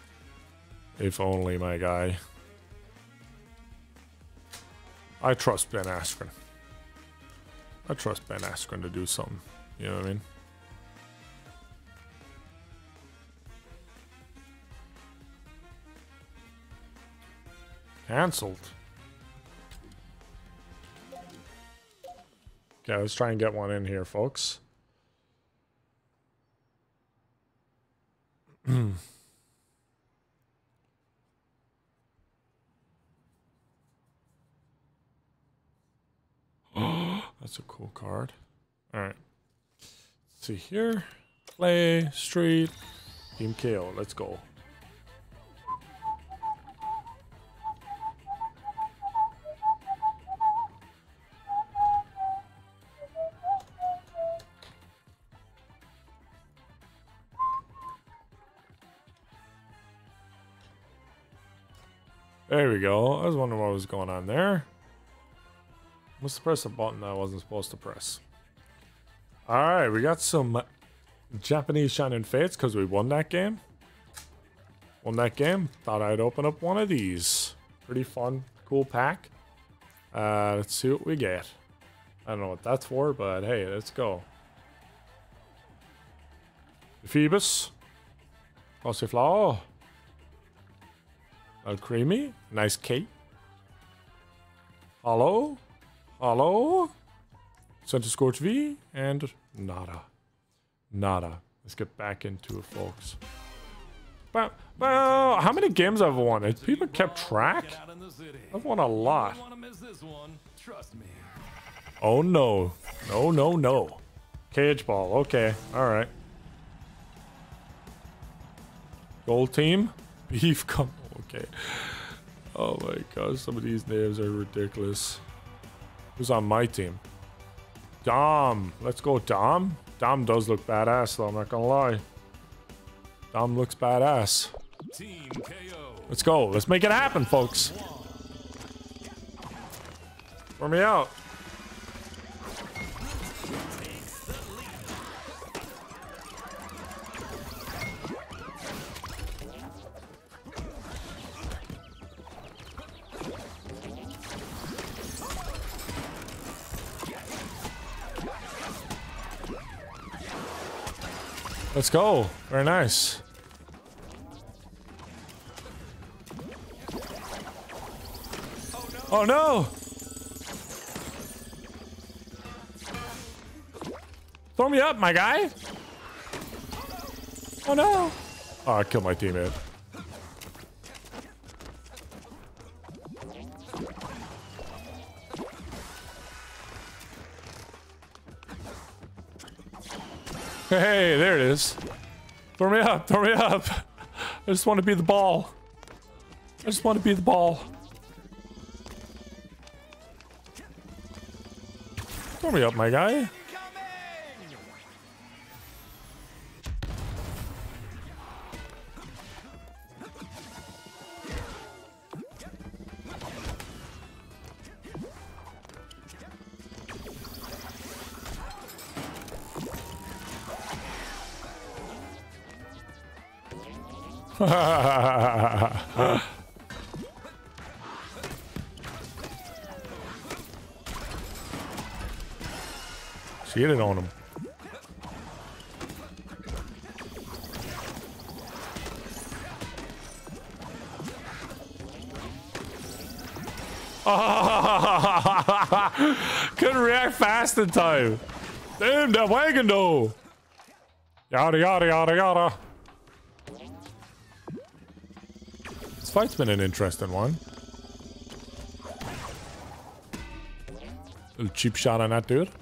[laughs] if only, my guy. I trust Ben Askren. I trust Ben Askren to do something. You know what I mean? Cancelled. Okay, let's try and get one in here, folks. [clears throat] That's a cool card. All right. Let's see here. Play, street, team KO. Let's go. There we go. I was wondering what was going on there. Must have pressed a button I wasn't supposed to press. Alright, we got some Japanese Shining Fates because we won that game. Won that game. Thought I'd open up one of these. Pretty fun, cool pack. Uh, let's see what we get. I don't know what that's for, but hey, let's go. Phoebus. Flower. A creamy, nice cake. Hello, hello. Centiskorch V and nada, nada. Let's get back into it, folks. But, well, how many games I've won? Have people kept track? I've won a lot. To. Oh no, no, no, no. Cage ball. Okay, all right. Gold team, [laughs] beef come. Okay. Oh my gosh, some of these names are ridiculous. Who's on my team? Dom. Let's go, Dom. Dom does look badass, though. I'm not gonna lie. Dom looks badass. Team KO. Let's go. Let's make it happen, folks. Pour me out. Let's go. Very nice. Oh no! Throw me up, my guy! Oh no! Oh, I killed my teammate. Hey, there it is. Throw me up, throw me up. I just want to be the ball. I just want to be the ball. Throw me up, my guy. [laughs] she hit it on him. [laughs] Couldn't react fast in time. Damn, that wagon though. Yada yada yada yada. This fight's been an interesting one. Little cheap shot on that dude. [laughs]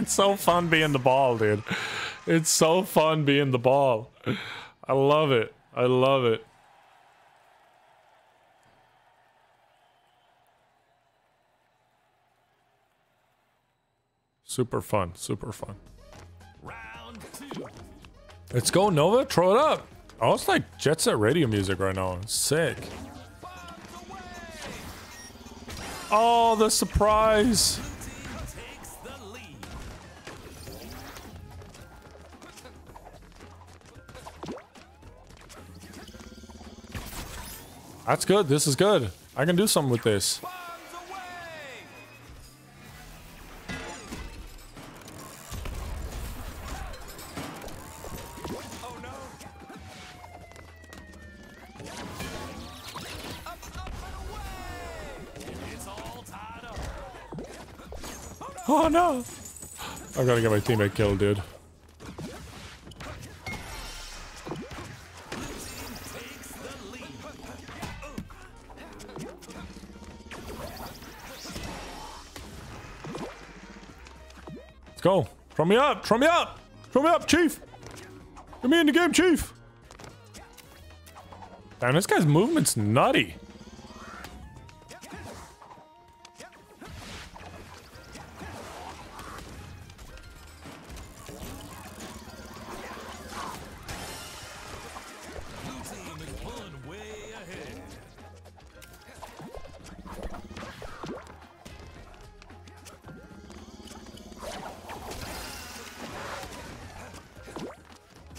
It's so fun being the ball, dude. It's so fun being the ball. I love it. I love it. Super fun. Super fun. Round two. Let's go, Nova. Throw it up. Oh, it's like Jet Set Radio music right now. Sick. Oh, the surprise. The. That's good. This is good. I can do something with this. No! I gotta get my teammate killed, dude. Let's go. Throw me up. Throw me up. Throw me up, Chief. Get me in the game, Chief. Damn, this guy's movement's nutty.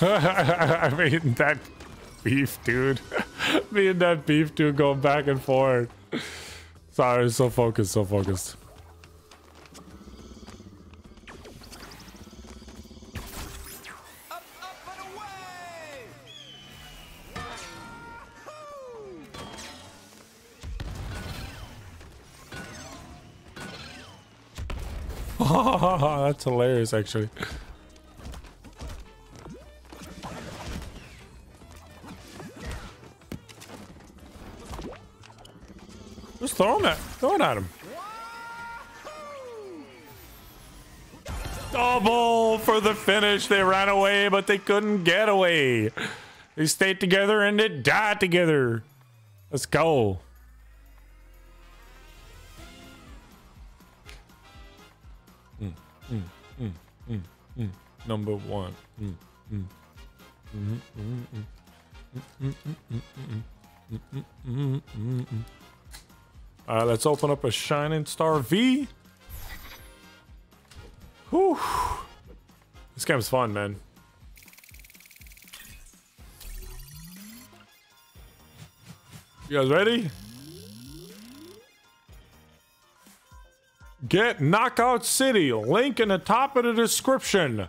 [laughs] I mean, that beef, dude. [laughs] Me and that beef, dude, going back and forth. Sorry, so focused, so focused. [laughs] That's hilarious, actually. Just throw him at, throw it at him. Double for the finish. They ran away, but they couldn't get away. They stayed together and they died together. Let's go. Number one. Mm, mm. Mhm, mhm, mm. Mm, mm, mm, mm, mm, mm, let's open up a Shining Star V. Whew. This game's fun, man. You guys ready? Get Knockout City. Link in the top of the description.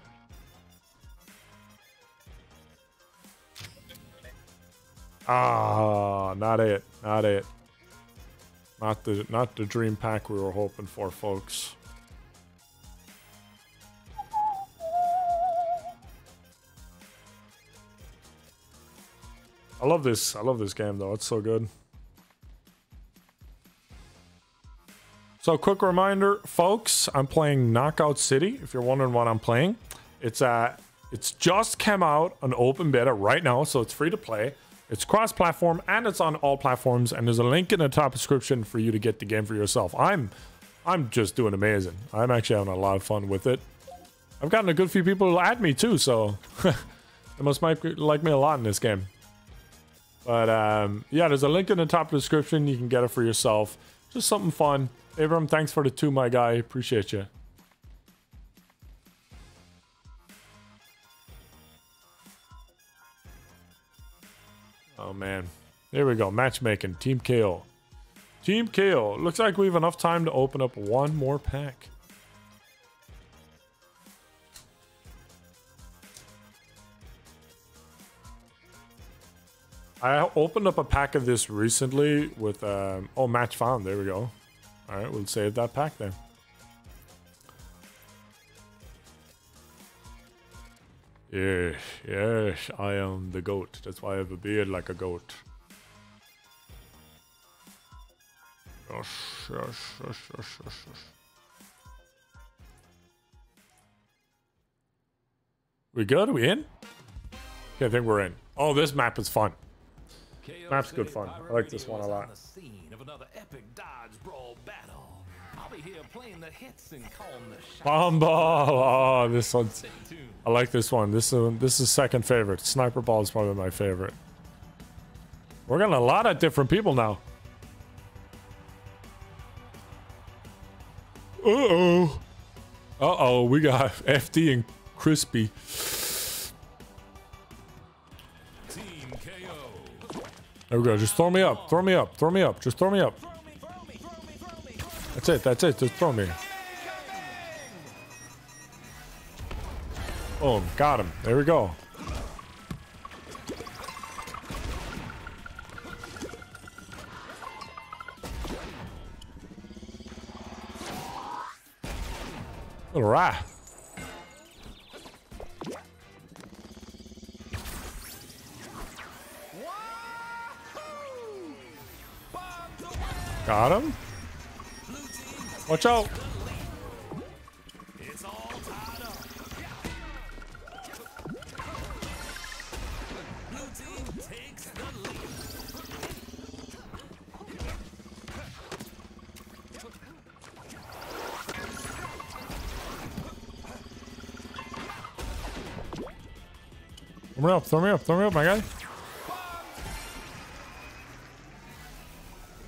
Ah, not it. Not it. Not the not the dream pack we were hoping for, folks. I love this. I love this game though. It's so good. So, quick reminder, folks, I'm playing Knockout City. If you're wondering what I'm playing, it's uh, it's just come out an open beta right now, so it's free to play. It's cross-platform and it's on all platforms. And there's a link in the top description for you to get the game for yourself. I'm, I'm just doing amazing. I'm actually having a lot of fun with it. I've gotten a good few people add me too, so [laughs] they must like me a lot in this game. But um, yeah, there's a link in the top description. You can get it for yourself. Just something fun. Abram, thanks for the two, my guy. Appreciate you. Oh man. There we go. Matchmaking. Team KO. Team KO. Looks like we have enough time to open up one more pack. I opened up a pack of this recently with um oh match found. There we go. Alright, we'll save that pack then. Yes, yes, I am the goat. That's why I have a beard like a goat. Yes, yes, yes, yes, yes, yes. We good? we in? Okay, I think we're in. Oh, this map is fun. Map's good fun. I like this one a lot. Here playing the hits and calling the shots. Bomb ball. Oh, this one's. I like this one. This is this is second favorite. Sniper ball is probably my favorite. We're getting a lot of different people now. Uh oh. Uh oh. We got [laughs] FD and Crispy. Team KO. There we go. Just throw me up. Throw me up. Throw me up. Just throw me up. That's it. That's it. Just throw me. Boom. Got him. There we go. All right. Wahoo! Got him. The lead. Throw me up. Throw me up. Throw me up, my guy.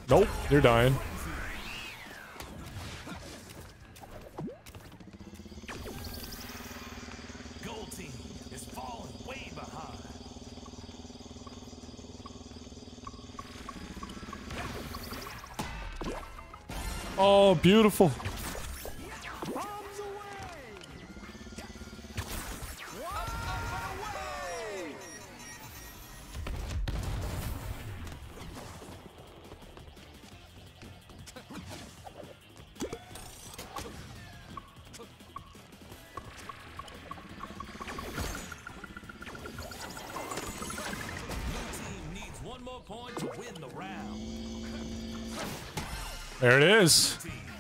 Nope. You're dying. Beautiful.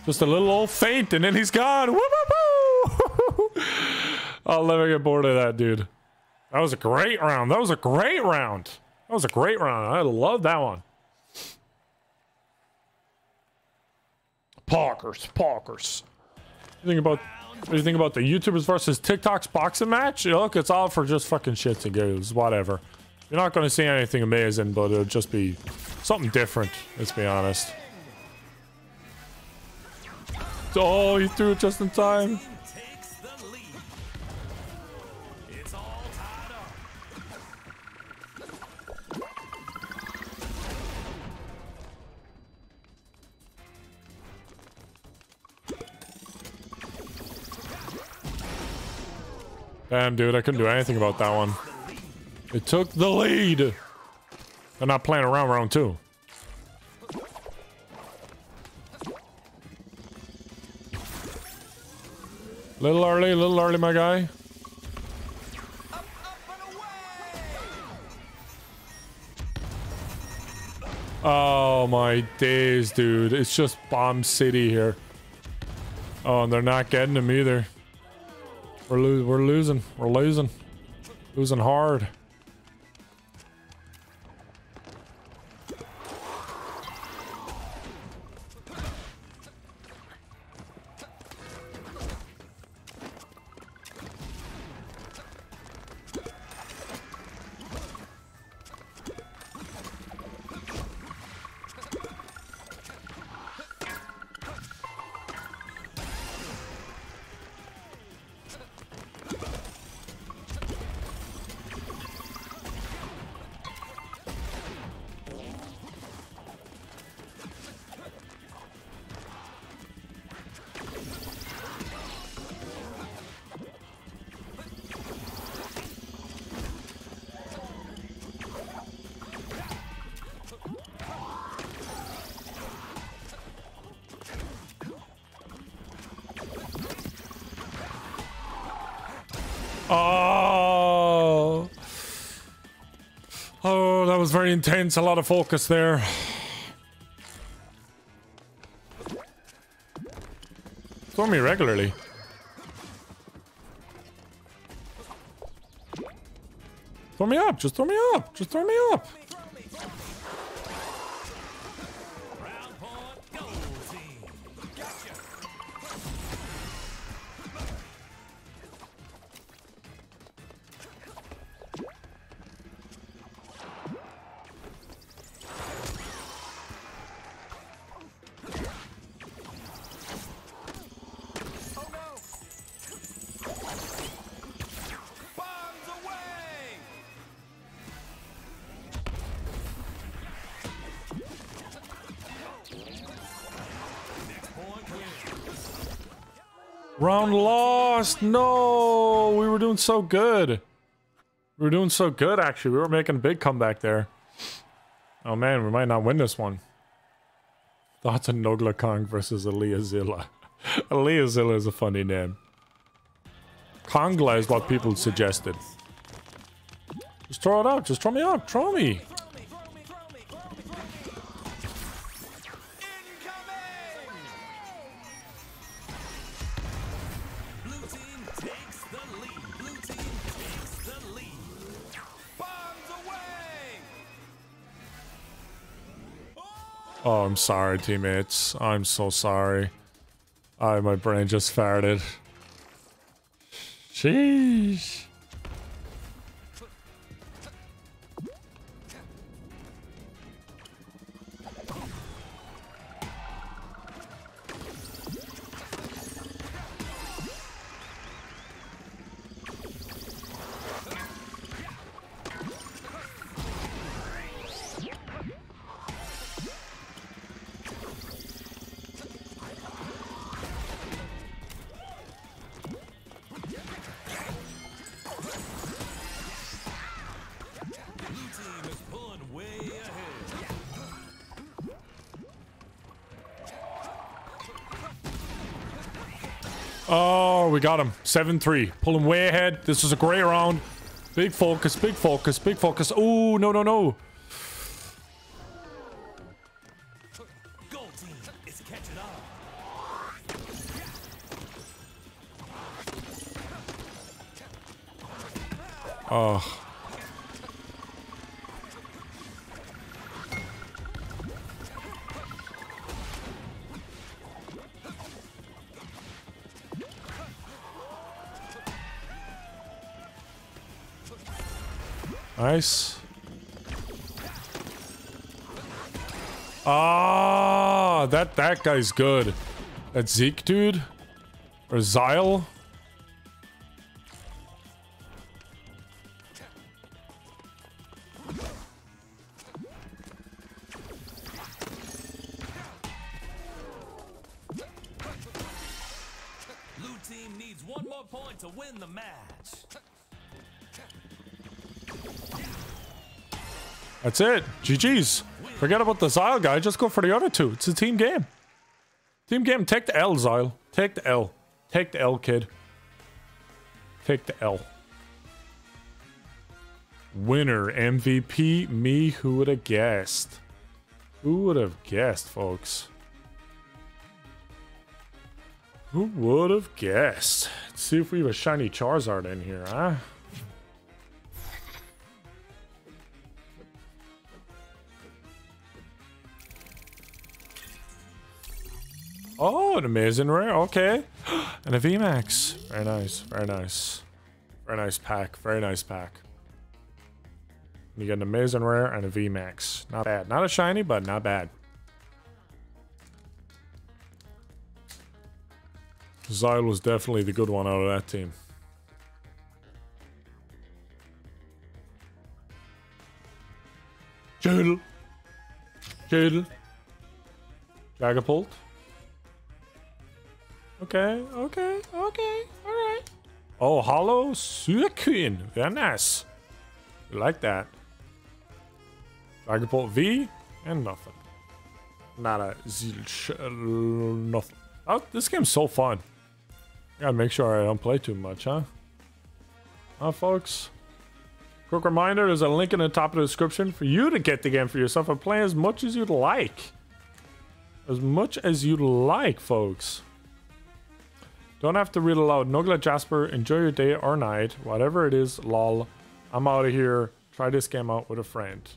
Just a little old feint and then he's gone. Woo woo woo! [laughs] I'll never get bored of that, dude. That was a great round. That was a great round. That was a great round. I love that one. Parkers, Parkers. You think about what do you think about the YouTubers versus TikTok's boxing match? You look, it's all for just fucking shits and giggles, whatever. You're not going to see anything amazing, but it'll just be something different. Let's be honest. Oh, he threw it just in time. Damn, dude, I couldn't do anything about that one. It took the lead. They're not playing around round two. Little early, little early, my guy. Oh my days, dude. It's just Bomb City here. Oh, and they're not getting him either. We're, lo- we're losing. We're losing. Losing hard. Was very intense. A lot of focus there. Throw me regularly. Throw me up. Just throw me up. Just throw me up. Round lost. No, we were doing so good. We were doing so good, actually. We were making a big comeback there. Oh man, we might not win this one. Thoughts on Nogla Kong versus Aliyah Zilla. [laughs] Aliyah Zilla is a funny name. Kongla is what people suggested. Just throw it out. Just throw me out. Throw me. I'm sorry, teammates. I'm so sorry. I my brain just farted. Sheesh. Got him. 7-3. Pull him way ahead. This is a great round. Big focus, big focus, big focus. Oh, no, no, no. Nice. Ah, that that guy's good. That Zeke dude or Zyle. That's it. GG's. Forget about the Zyle guy. Just go for the other two. It's a team game. Team game. Take the L, Zyle. Take the L. Take the L, kid. Take the L. Winner, MVP, me. Who would have guessed? Who would have guessed, folks? Who would have guessed? Let's see if we have a shiny Charizard in here, huh? An amazing rare. Okay. [gasps] And a VMAX. Very nice. Very nice. Very nice pack. Very nice pack. You get an amazing rare and a VMAX. Not bad. Not a shiny, but not bad. Zyle was definitely the good one out of that team. Joodle. Joodle. Dragapult. Okay, okay, okay, alright. Oh, Holo Suicune. Very nice. We like that. Dragapult V and nothing. Not a zilch, nothing. Oh, this game's so fun. Gotta make sure I don't play too much, huh? Huh, folks? Quick reminder, there's a link in the top of the description for you to get the game for yourself and play as much as you'd like. As much as you'd like, folks. Don't have to read aloud. Nogla Jasper, enjoy your day or night, whatever it is, lol. I'm out of here. Try this game out with a friend.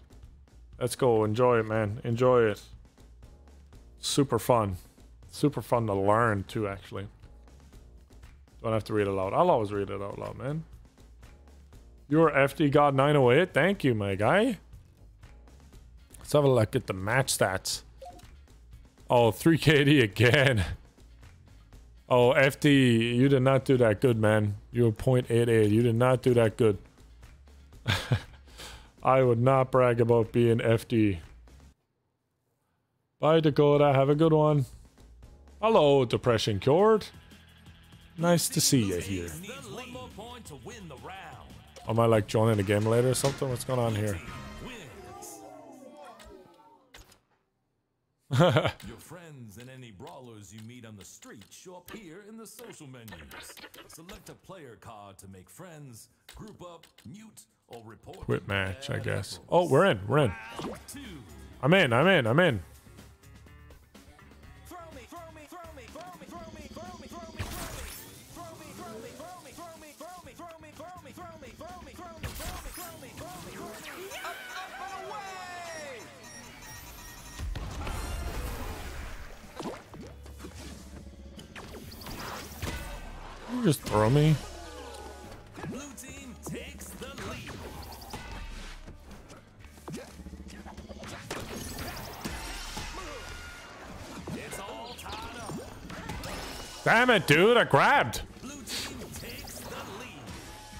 Let's go. Enjoy it, man. Enjoy it. Super fun. Super fun to learn, too, actually. Don't have to read it aloud. I'll always read it out loud, man. You're FD God 908. Thank you, my guy. Let's have a look at the match stats. Oh, 3KD again. [laughs] Oh, FD, you did not do that good, man. You were 0.88. You did not do that good. [laughs] I would not brag about being FD. Bye, Dakota. Have a good one. Hello, Depression Cured. Nice to see you here. Am I like joining the game later or something? What's going on here? [laughs] Your friends and any brawlers you meet on the street show up here in the social menus. Select a player card to make friends, group up, mute, or report. Quit match, I guess. Oh, we're in. We're in. I'm in. I'm in. I'm in. You just throw me. Damn it, dude. I grabbed.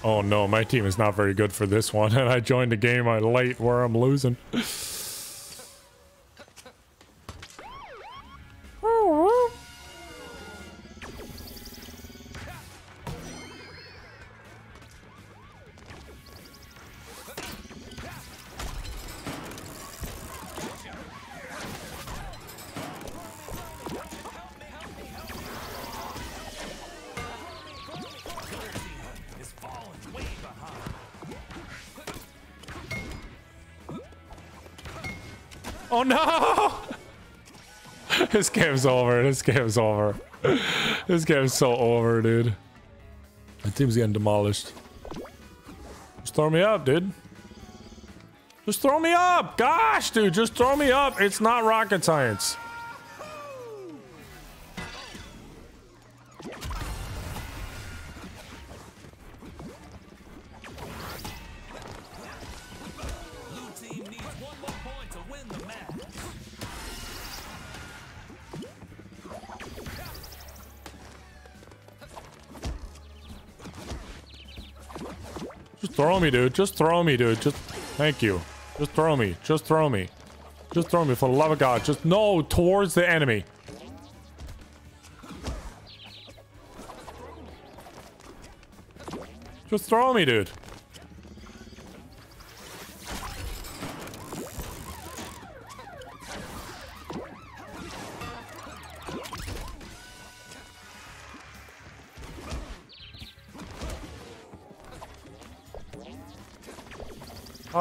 Oh no, my team is not very good for this one, [laughs] and I joined the game I late where I'm losing. [laughs] this game's over. This game's over. this game's so over, dude. My team's getting demolished. Just throw me up, dude. Just throw me up! Gosh, dude, just throw me up. It's not rocket science. Throw me, dude. Just throw me, dude. Just thank you. Just throw me. Just throw me. Just throw me for the love of God. Just no towards the enemy. Just throw me, dude.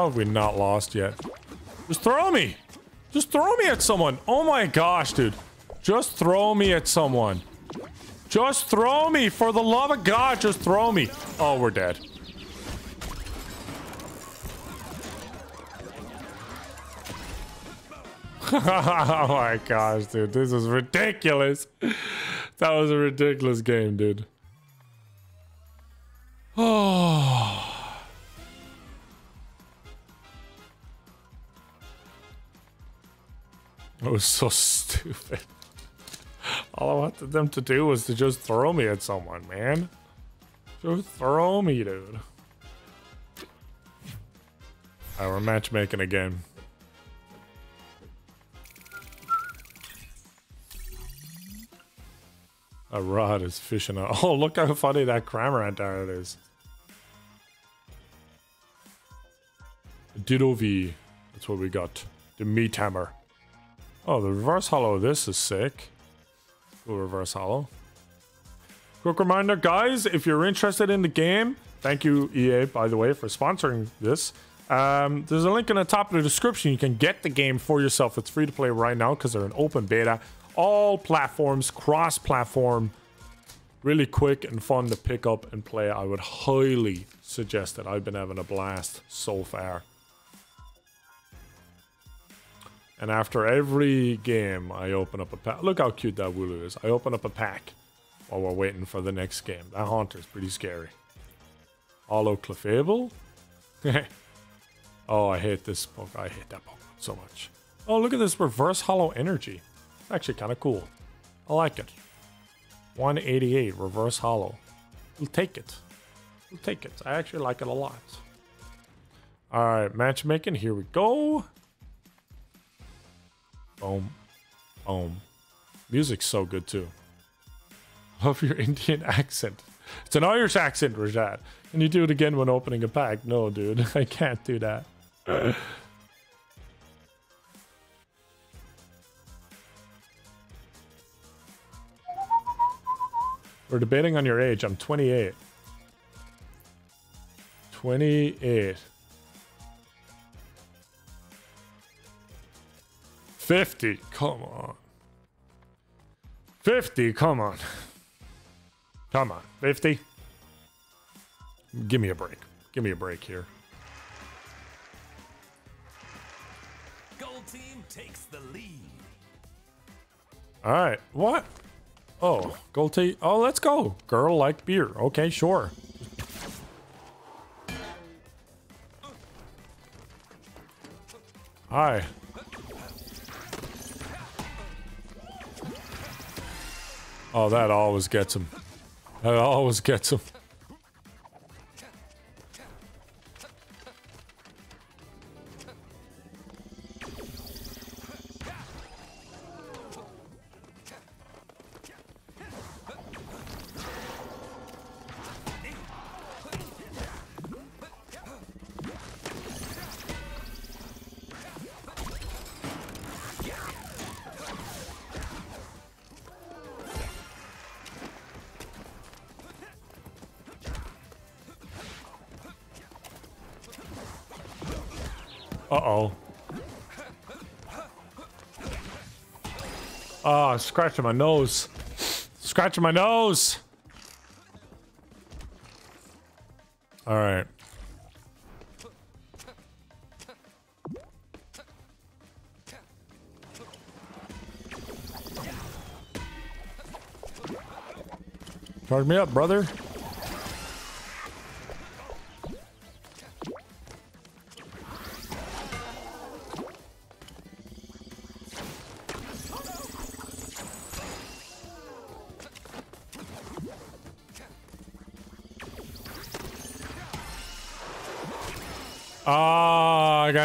Have we not lost yet? Just throw me! Just throw me at someone! Oh my gosh, dude. Just throw me at someone. Just throw me! For the love of God, just throw me! Oh, we're dead. [laughs] oh my gosh, dude. This is ridiculous. That was a ridiculous game, dude. Was so [laughs] stupid. All I wanted them to do was to just throw me at someone, man. Just throw me, dude. Alright, we're matchmaking again. A rod is fishing out. [laughs] Oh, look how funny that Cramorant dart is. Ditto V. That's what we got. The meat hammer. Oh, the reverse holo. This is sick. Cool reverse holo. Quick reminder, guys, if you're interested in the game, thank you, EA, by the way, for sponsoring this. Um, there's a link in the top of the description. You can get the game for yourself. It's free to play right now because they're in open beta. All platforms, cross platform, Really quick and fun to pick up and play. I would highly suggest it. I've been having a blast so far. And after every game, I open up a pack. Look how cute that Wooloo is. I open up a pack while we're waiting for the next game. That Haunter's pretty scary. Holo Clefable? [laughs] oh, I hate this Pokemon. I hate that Pokemon so much. Oh, look at this reverse holo energy. It's Actually, kind of cool. I like it. 188 reverse holo. We'll take it. We'll take it. I actually like it a lot. All right, matchmaking. Here we go. Boom. Boom. Music's so good too. Love your [laughs] Indian accent. It's an Irish accent, Rajat. Can you do it again when opening a pack? No, dude. [laughs] I can't do that. [laughs] We're debating on your age. I'm 28. 28. 50. Come on. 50. Come on. Come on. 50. Give me a break. Give me a break here. Gold team takes the lead. All right. What? Oh, gold tea. Oh, let's go. Girl like beer. Okay, sure. Hi. Oh, that always gets him. That always gets him. Scratching my nose. Scratching my nose. All right. Charge me up, brother.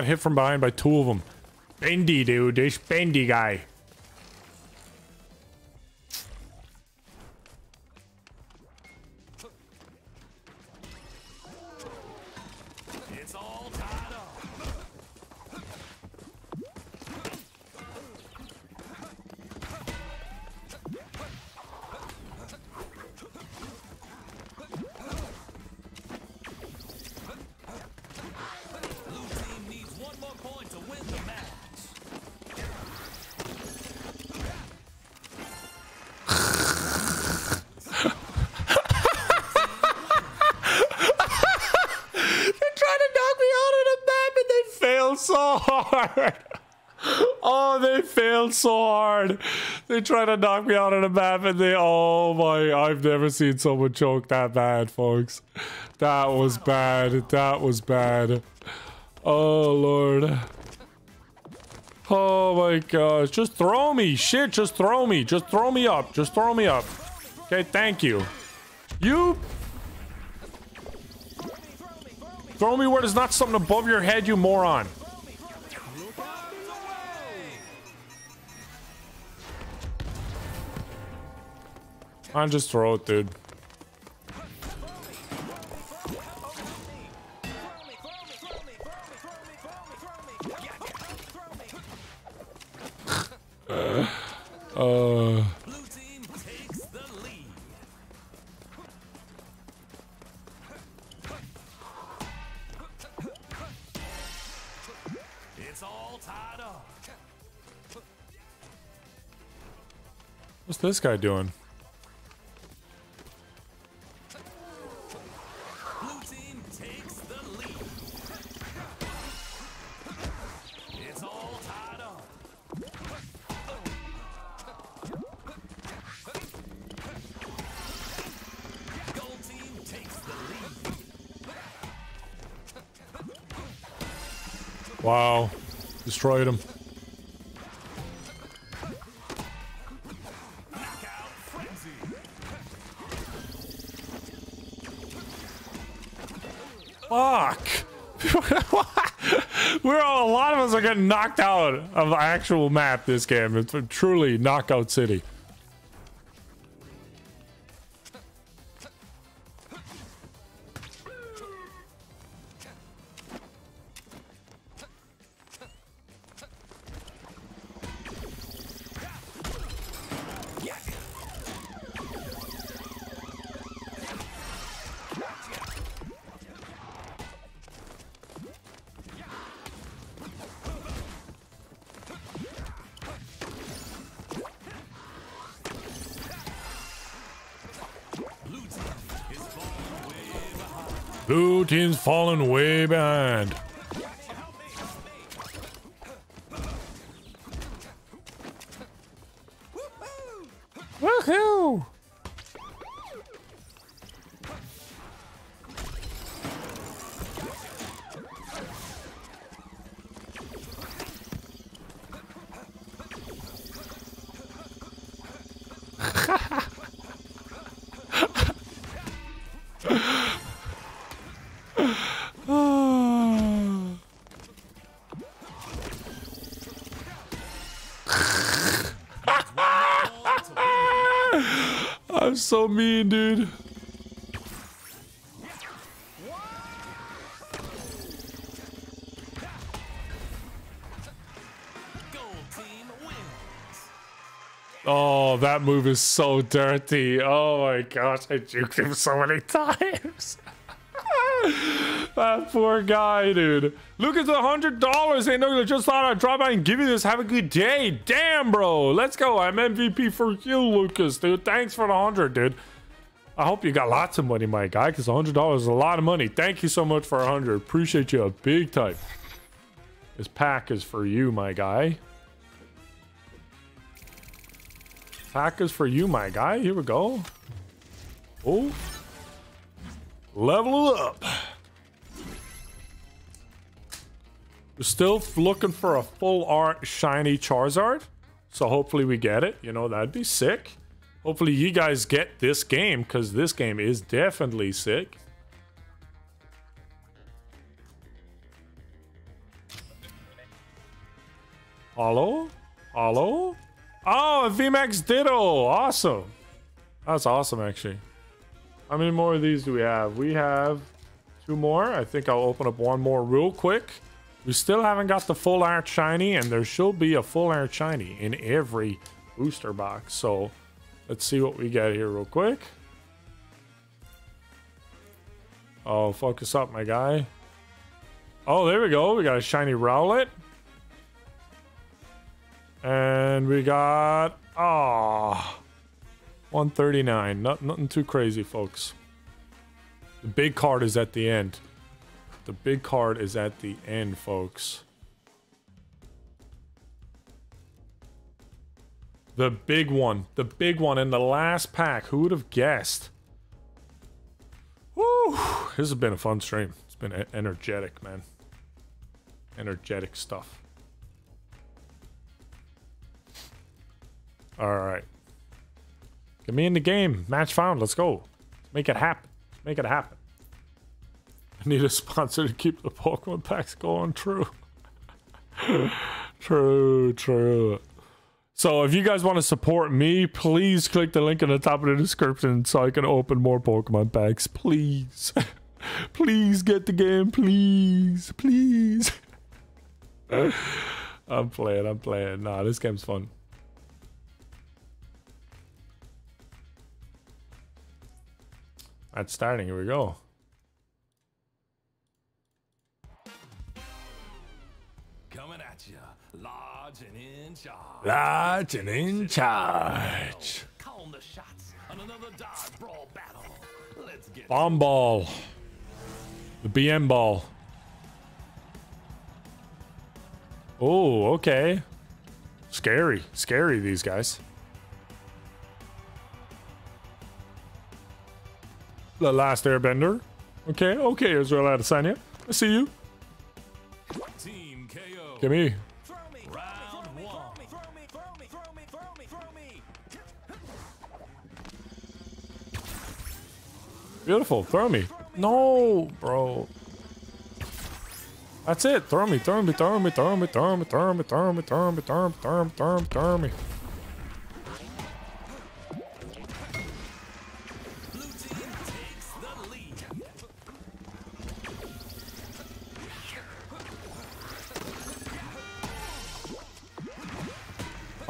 Got hit from behind by two of them. Bendy, dude. This Bendy guy. Tried to knock me out of the map and they, oh my, I've never seen someone choke that bad, folks. That was bad. That was bad. Oh, Lord. Oh my gosh. Just throw me. Shit, just throw me. Just throw me up. Just throw me up. Okay, thank you. You Throw me where there's not something above your head, you moron. I just throw it, dude. What's this guy doing? Destroyed him. Fuck. [laughs] We're all, a lot of us are getting knocked out of the actual map this game. It's truly knockout city. Team's falling way behind. So mean, dude. Oh, that move is so dirty. Oh my gosh, I juked him so many [laughs] times. That poor guy, dude. Look at the hundred dollars. Ain't no just thought I'd drop by and give you this. Have a good day. Damn, bro. Let's go. I'm MVP for you, Lucas, dude. Thanks for the hundred, dude. I hope you got lots of money, my guy, because hundred dollars is a lot of money. Thank you so much for a hundred. Appreciate you a big time. This pack is for you, my guy. Pack is for you, my guy. Here we go. Oh. Level up. Still looking for a full art shiny Charizard. So hopefully we get it. You know, that'd be sick. Hopefully you guys get this game because this game is definitely sick. Hello? Hello? Oh, VMAX Ditto. Awesome. That's awesome, actually. How many more of these do we have? We have two more. I think I'll open up one more real quick. We still haven't got the full art shiny, and there should be a full art shiny in every booster box. So let's see what we get here real quick. Oh, focus up, my guy. Oh, there we go. We got a shiny Rowlet. And we got... Ah... 139. Not, nothing too crazy, folks. The big card is at the end. The big card is at the end, folks. The big one. The big one in the last pack. Who would have guessed? Woo! This has been a fun stream. It's been energetic, man. Energetic stuff. All right. Get me in the game. Match found. Let's go. Make it happen. Make it happen. I need a sponsor to keep the Pokemon packs going. True. true, true. So if you guys want to support me, please click the link in the top of the description so I can open more Pokemon packs. Please. [laughs] please get the game. Please. Please. [laughs] I'm playing. I'm playing. Nah, this game's fun. That's starting. Here we go. Large and in charge. Calling the shots on another dodge brawl battle. Let's get Bomb ball. The BM ball. Oh, okay. Scary. Scary, these guys. The last airbender. Okay, okay, Israel Adesanya. I see you. Team K Give me. Beautiful. Throw me. No, bro. That's it. Throw me, throw me, throw me, throw me, throw me, throw me, throw me, throw me, throw me, throw me, throw me, throw me.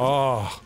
Oh.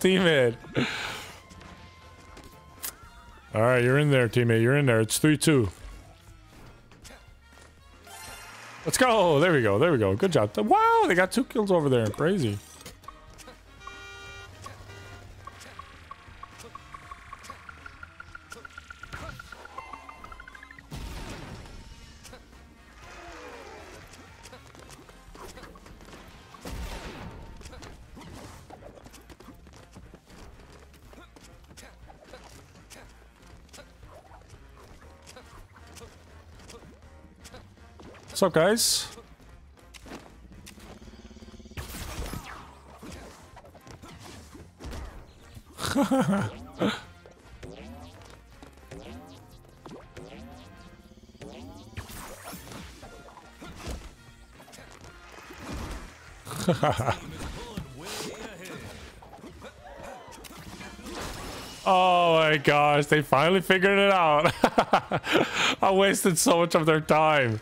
Teammate. All right, you're in there, teammate. You're in there. It's 3 2. Let's go. There we go. There we go. Good job. Wow, they got two kills over there. Crazy. What's up, guys? [laughs] Oh my gosh, they finally figured it out. [laughs] I wasted so much of their time.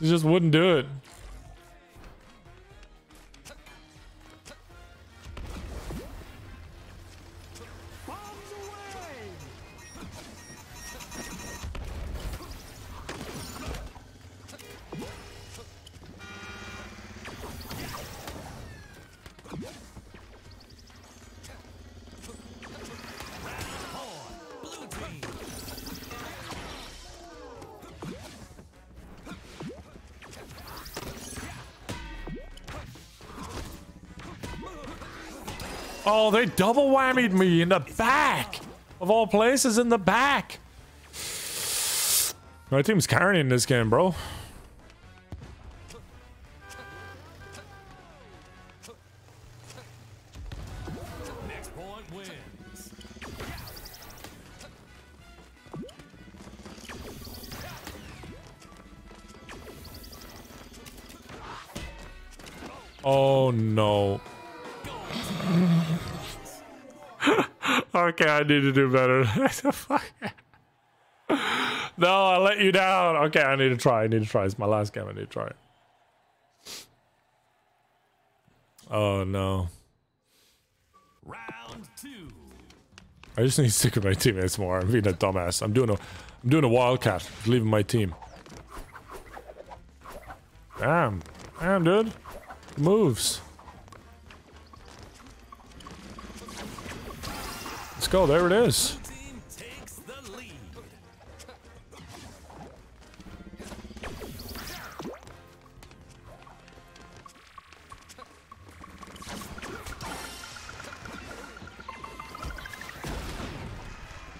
They just wouldn't do it. Oh, they double whammied me in the back. Of all places, in the back. My team's carrying this game, bro. Need to do better. [laughs] no, I let you down. Okay, I need to try. I need to try. It's my last game. I need to try. Oh no. Round two. I just need to stick with my teammates more. I'm being a dumbass. I'm doing a I'm doing a wildcat, leaving my team. Damn. Damn, dude. Moves. Let's go. There it is.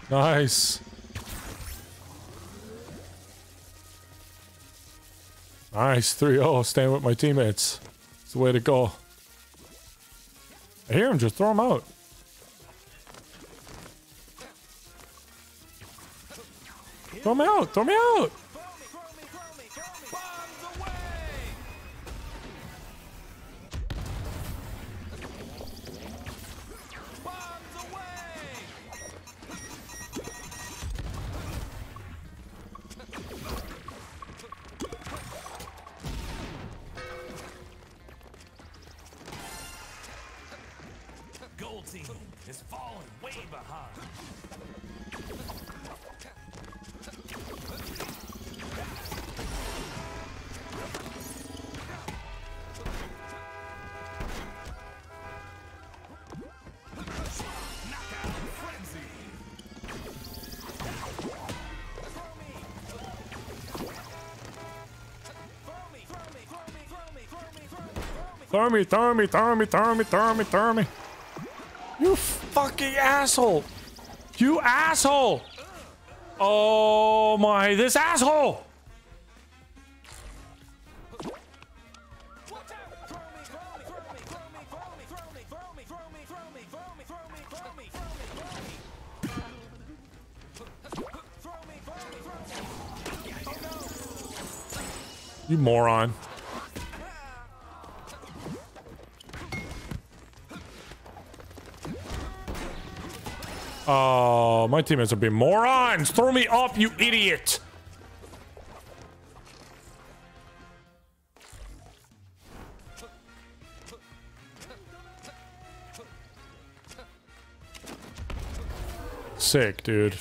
Nice. Nice. 3 0. Staying with my teammates. It's the way to go. I hear him. Just throw him out. Throw me out. Throw me out. Throw me, throw me, throw me. You fucking asshole. You asshole. Oh my, this asshole. You moron. My teammates are being morons. Throw me off, you idiot. Sick, dude.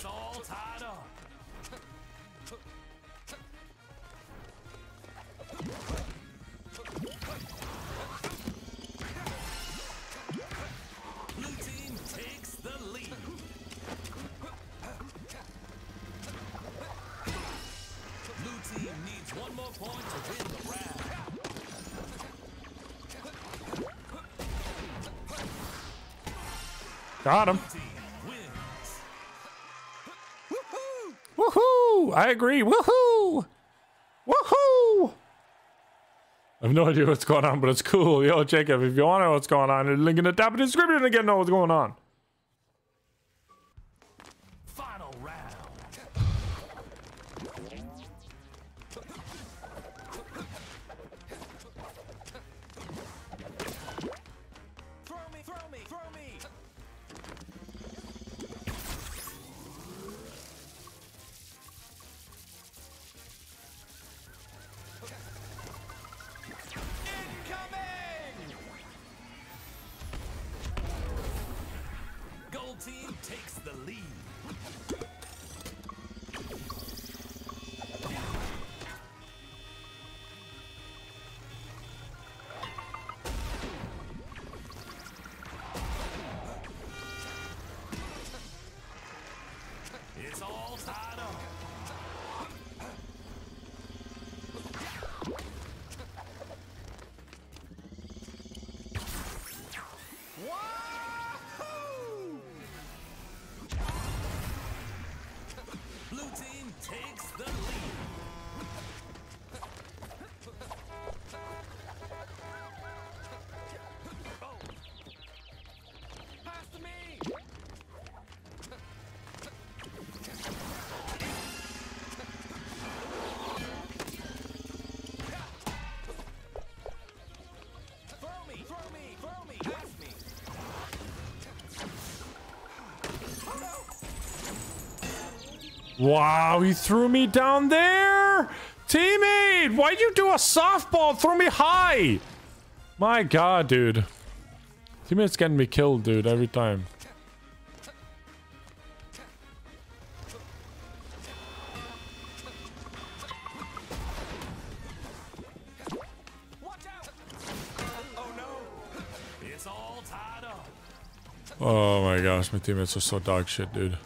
Agree. Woohoo! Woohoo! I have no idea what's going on, but it's cool. Yo, Jacob, if you want to know what's going on, link in the top of the description to get know what's going on. Wow, he threw me down there! Teammate, why'd you do a softball? Throw me high! My god, dude. Teammate's getting me killed, dude, every time. Oh my gosh, my teammates are so dog shit, dude.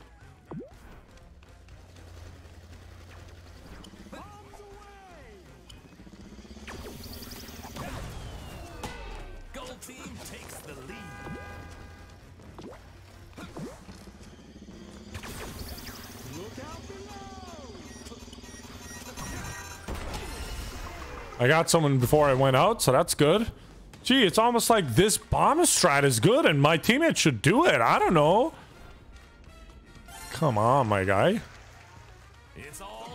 Got someone before I went out, so that's good. Gee, it's almost like this bomb strat is good and my teammate should do it. I don't know. Come on, my guy. It's all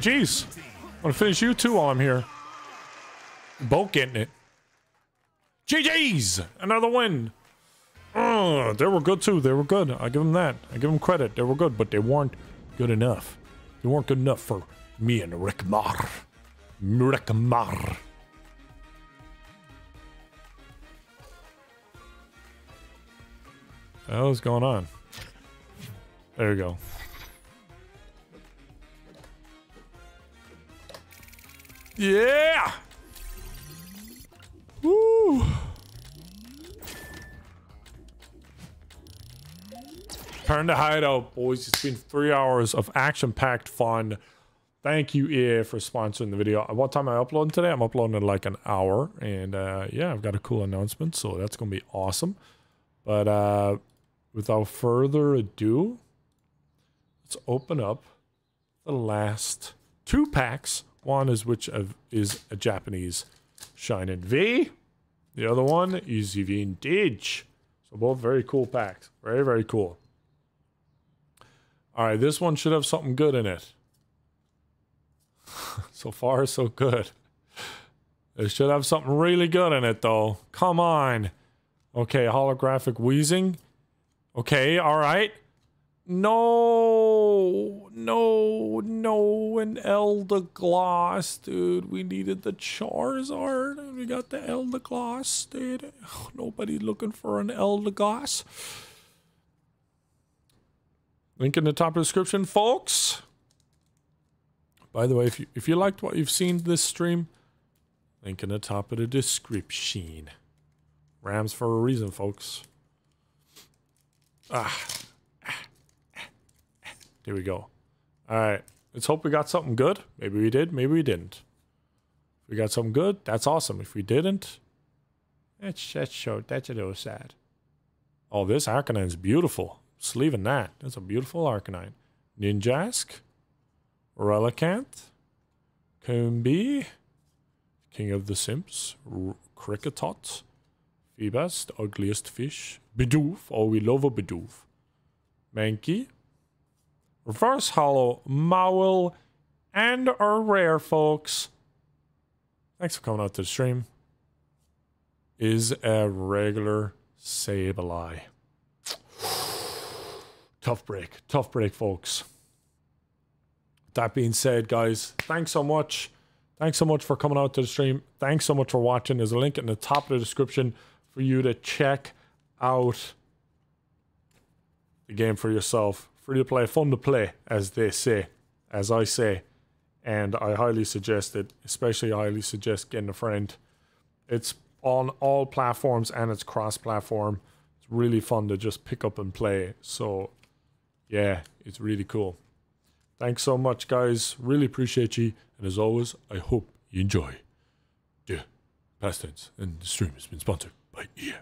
GG's. I'm gonna finish you two while I'm here. Both getting it. GG's! Another win. Oh, they were good too. They were good. I give them that. I give them credit. They were good, but they weren't good enough. They weren't good enough for me and Rick Mar. Rick Mar. The hell is going on? There you go. Yeah! Woo! Turn to hideout, boys. It's been three hours of action-packed fun. Thank you, EA, for sponsoring the video. What time am I uploading today? I'm uploading in like an hour, and uh, yeah, I've got a cool announcement, so that's gonna be awesome. But uh, without further ado, let's open up the last two packs. One is which of, is a Japanese Shining V. The other one is Vintage. So both very cool packs. Very, very cool. All right, this one should have something good in it. [laughs] so far, so good. It should have something really good in it, though. Come on. Okay, holographic Weezing. Okay, all right. No, no, no, an Eldegoss, dude. We needed the Charizard, and we got the Eldegoss, dude. [sighs] Nobody looking for an Eldegoss. Link in the top of the description, folks. By the way, if you if you liked what you've seen this stream, link in the top of the description. Rams for a reason, folks. Ah. There we go. All right. Let's hope we got something good. Maybe we did. Maybe we didn't. If we got something good, that's awesome. If we didn't, that's that's so that's a little sad. Oh, this Arcanine's beautiful. Just that. That's a beautiful Arcanine. Ninjask, Relicanth, Combee, King of the Simps, R- Kricketot, Feebas, the ugliest fish, Bidoof. Oh, we love a Bidoof. Mankey, Reverse Holo, Mowel, and our rare, folks. Thanks for coming out to the stream. Is a regular Sableye. [sighs] tough break. Tough break, folks. That being said, guys, thanks so much. Thanks so much for coming out to the stream. Thanks so much for watching. There's a link in the top of the description for you to check out the game for yourself. Free to play, fun to play, as they say, as I say. And I highly suggest it, especially I highly suggest getting a friend. It's on all platforms and it's cross platform. It's really fun to just pick up and play. So, yeah, it's really cool. Thanks so much, guys. Really appreciate you. And as always, I hope you enjoy. Yeah, past tense. And the stream has been sponsored by EA.